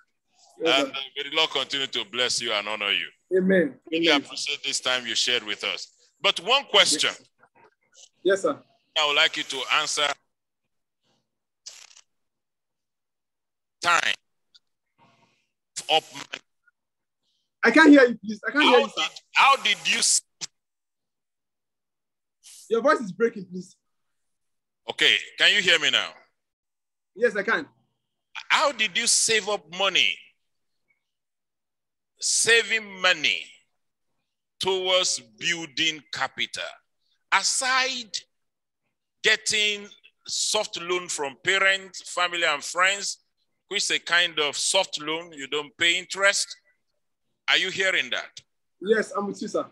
and uh, may the Lord continue to bless you and honor you. Amen. Really appreciate this time you shared with us. But one question. Yes, sir. I would like you to answer time up. I can't hear you, please. I can't how hear you, did, sir. how did you Your voice is breaking, please. okay? Can you hear me now? Yes, I can. How did you save up money? Saving money towards building capital. Aside getting soft loan from parents, family, and friends, which is a kind of soft loan, you don't pay interest. Are you hearing that? Yes, I'm with you, sir.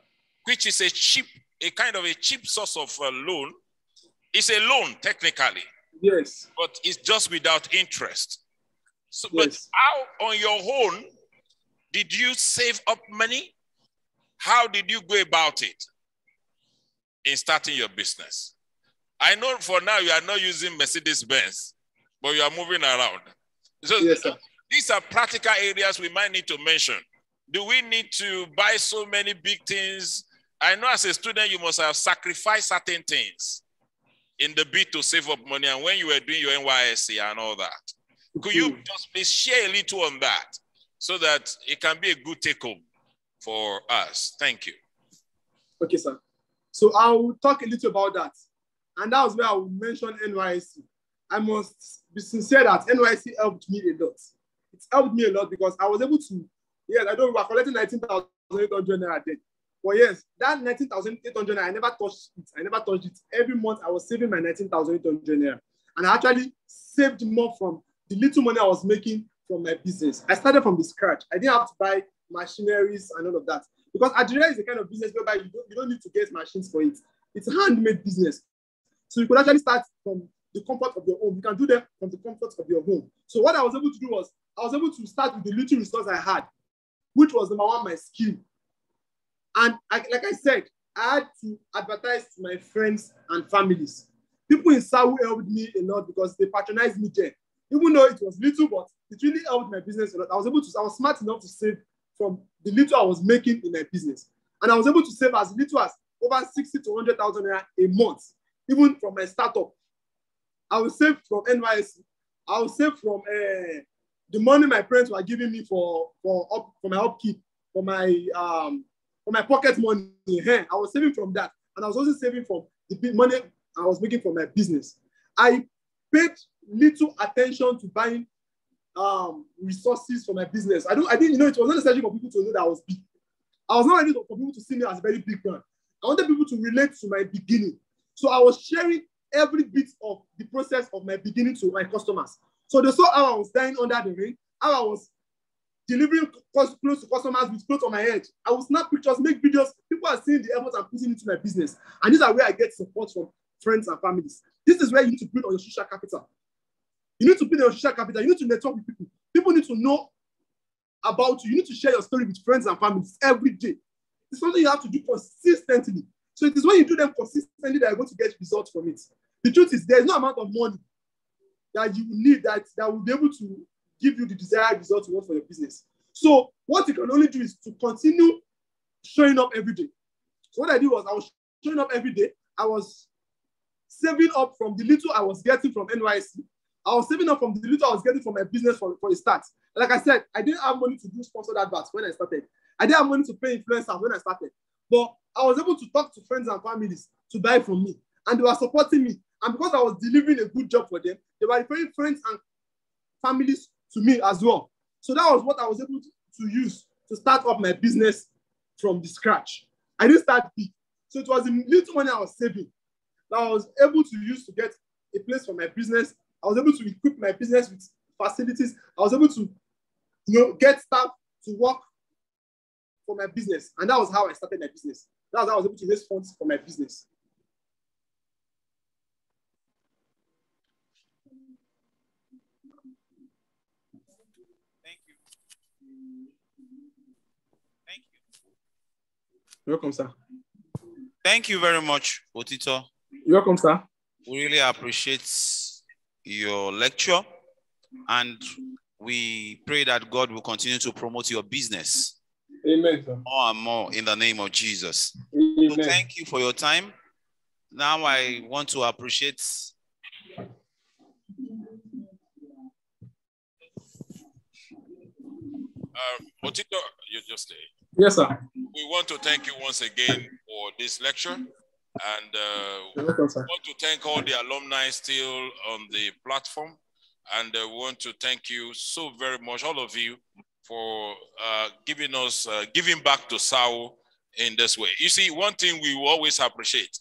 Which is a cheap, a kind of a cheap source of uh, loan. It's a loan technically, Yes. but it's just without interest. So, Yes. but how on your own did you save up money? How did you go about it in starting your business? I know for now you are not using Mercedes Benz, but you are moving around. So Yes, sir. these are practical areas we might need to mention. Do we need to buy so many big things? I know as a student, you must have sacrificed certain things in the bid to save up money. And when you were doing your NYSC and all that, could you mm-hmm. just please share a little on that so that it can be a good take home for us? Thank you. Okay, sir. So I will talk a little about that. And that was where I will mention NYSC. I must be sincere that NYSC helped me a lot. It helped me a lot because I was able to, yes, I don't know we were collecting 19,800 naira then. But yes, that 19,800 naira, I never touched it. I never touched it. Every month I was saving my 19,800 naira. And I actually saved more from the little money I was making from my business. I started from the scratch. I didn't have to buy machineries and all of that. Because Adire is the kind of business whereby you don't, you don't need to get machines for it. It's handmade business. So you could actually start from the comfort of your home. You can do that from the comfort of your home. So what I was able to do was I was able to start with the little resource I had, which was number one, my skill. And I, like I said, I had to advertise to my friends and families. People in SAU helped me a lot because they patronized me there. Even though it was little, but it really helped my business a lot. I was able to, I was smart enough to save from the little I was making in my business. And I was able to save as little as over 60 to 100,000 naira a month, even from my startup. I will save from NYSC. I will save from uh, the money my parents were giving me for for up, for my upkeep, for my um for my pocket money. Eh, I was saving from that, and I was also saving from the money I was making from my business. I paid little attention to buying um resources for my business. I don't I didn't you know it was not necessary for people to know that I was big. I was not ready for people to see me as a very big man. I wanted people to relate to my beginning. So I was sharing every bit of the process of my beginning to my customers. So they saw how I was dying under the rain, how I was delivering close to customers with clothes on my head. I will snap pictures, make videos. People are seeing the effort I'm putting into my business. And these are where I get support from friends and families. This is where you need to build on your social capital. You need to build on your social capital. You need to network with people. People need to know about you. You need to share your story with friends and families every day. It's something you have to do consistently. So it is when you do them consistently that you're going to get results from it. The truth is, there is no amount of money that you need that, that will be able to give you the desired result you want for your business. So what you can only do is to continue showing up every day. So what I did was I was showing up every day. I was saving up from the little I was getting from NYSC. I was saving up from the little I was getting from my business for, for a start. Like I said, I didn't have money to do sponsored adverts when I started. I didn't have money to pay influencers when I started. But I was able to talk to friends and families to buy from me. And they were supporting me. And because I was delivering a good job for them, they were referring friends and families to me as well. So that was what I was able to, to use to start up my business from the scratch. I didn't start big. So it was the little money I was saving that I was able to use to get a place for my business. I was able to equip my business with facilities. I was able to, you know, get staff to work for my business. And that was how I started my business. That was how I was able to raise funds for my business. Thank you. Thank you. You're welcome, sir. Thank you very much, Otito. You're welcome, sir. We really appreciate your lecture. And we pray that God will continue to promote your business Amen, sir. more and more in the name of Jesus. Amen. So thank you for your time. Now I want to appreciate Um, Otito, you just stay. Yes, sir. We want to thank you once again for this lecture. And uh, we want to thank all the alumni still on the platform. And uh, we want to thank you so very much, all of you, for uh, giving us, uh, giving back to SAU in this way. You see, one thing we always appreciate,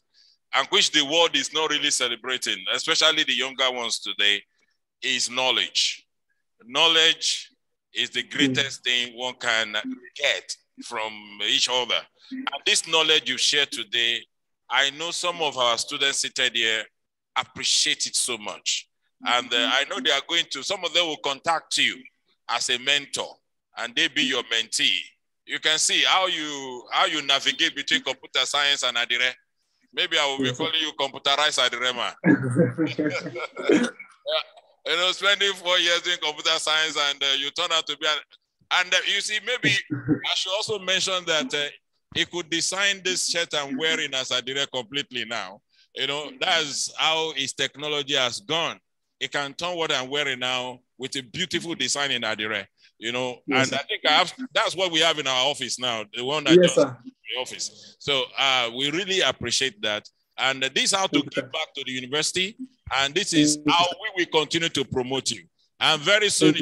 and which the world is not really celebrating, especially the younger ones today, is knowledge. Knowledge is the greatest thing one can get from each other. And this knowledge you share today, I know some of our students seated here appreciate it so much. And uh, I know they are going to, some of them will contact you as a mentor and they be your mentee. You can see how you how you navigate between computer science and Adire. Maybe I will be calling you computerized Adire man. Yeah, you know, spending four years in computer science and uh, you turn out to be an, and uh, you see, maybe I should also mention that uh, he could design this shirt I'm wearing as Adire completely now. You know, that's how his technology has gone. He can turn what I'm wearing now with a beautiful design in Adire. You know, Yes, and I think I have that's what we have in our office now, the one that Yes, just the office. So uh, we really appreciate that. And this is how to give back to the university. And this is how we will continue to promote you. And very soon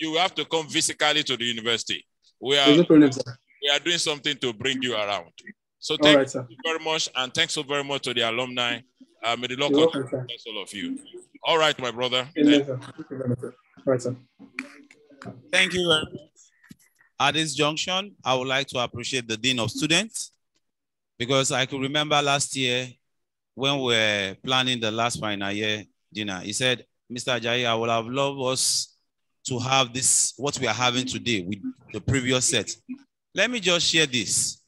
you have to, you have to come physically to the university. We are no problem, sir. we are doing something to bring you around. So thank right, sir. you very much, and thanks so very much to the alumni. Uh, may the Lord continue to bless all of you. All right, my brother. Amen, sir. Thank you very sir. All right, sir. Thank you very much. At this junction, I would like to appreciate the Dean of Students because I could remember last year when we were planning the last final year dinner, he said, Mr. Ajayi, I would have loved us to have this, what we are having today with the previous set. Let me just share this.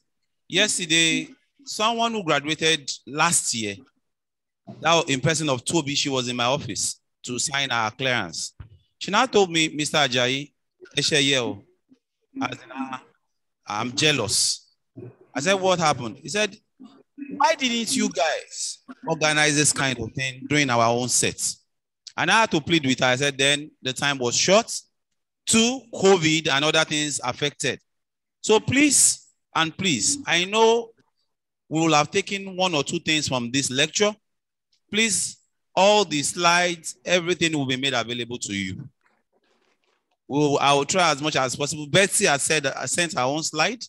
Yesterday, someone who graduated last year, now in person of Toby, she was in my office to sign our clearance. She now told me, Mr. Ajayi, Esheyeo, "Ah, I'm jealous. I said, what happened? He said, why didn't you guys organize this kind of thing during our own sets? And I had to plead with her. I said, then the time was short. Two, COVID and other things affected. So please and please, I know we will have taken one or two things from this lecture. Please, all the slides, everything will be made available to you. We'll, I will try as much as possible. Betsy has said, I sent her own slide.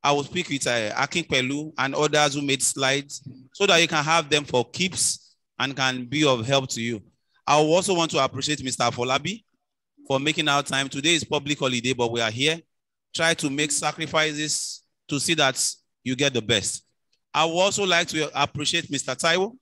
I will speak with uh, Akinpelu and others who made slides so that you can have them for keeps and can be of help to you. I also want to appreciate Mr. Folabi for making our time. Today is public holiday, but we are here. Try to make sacrifices to see that you get the best. I would also like to appreciate Mr. Taiwo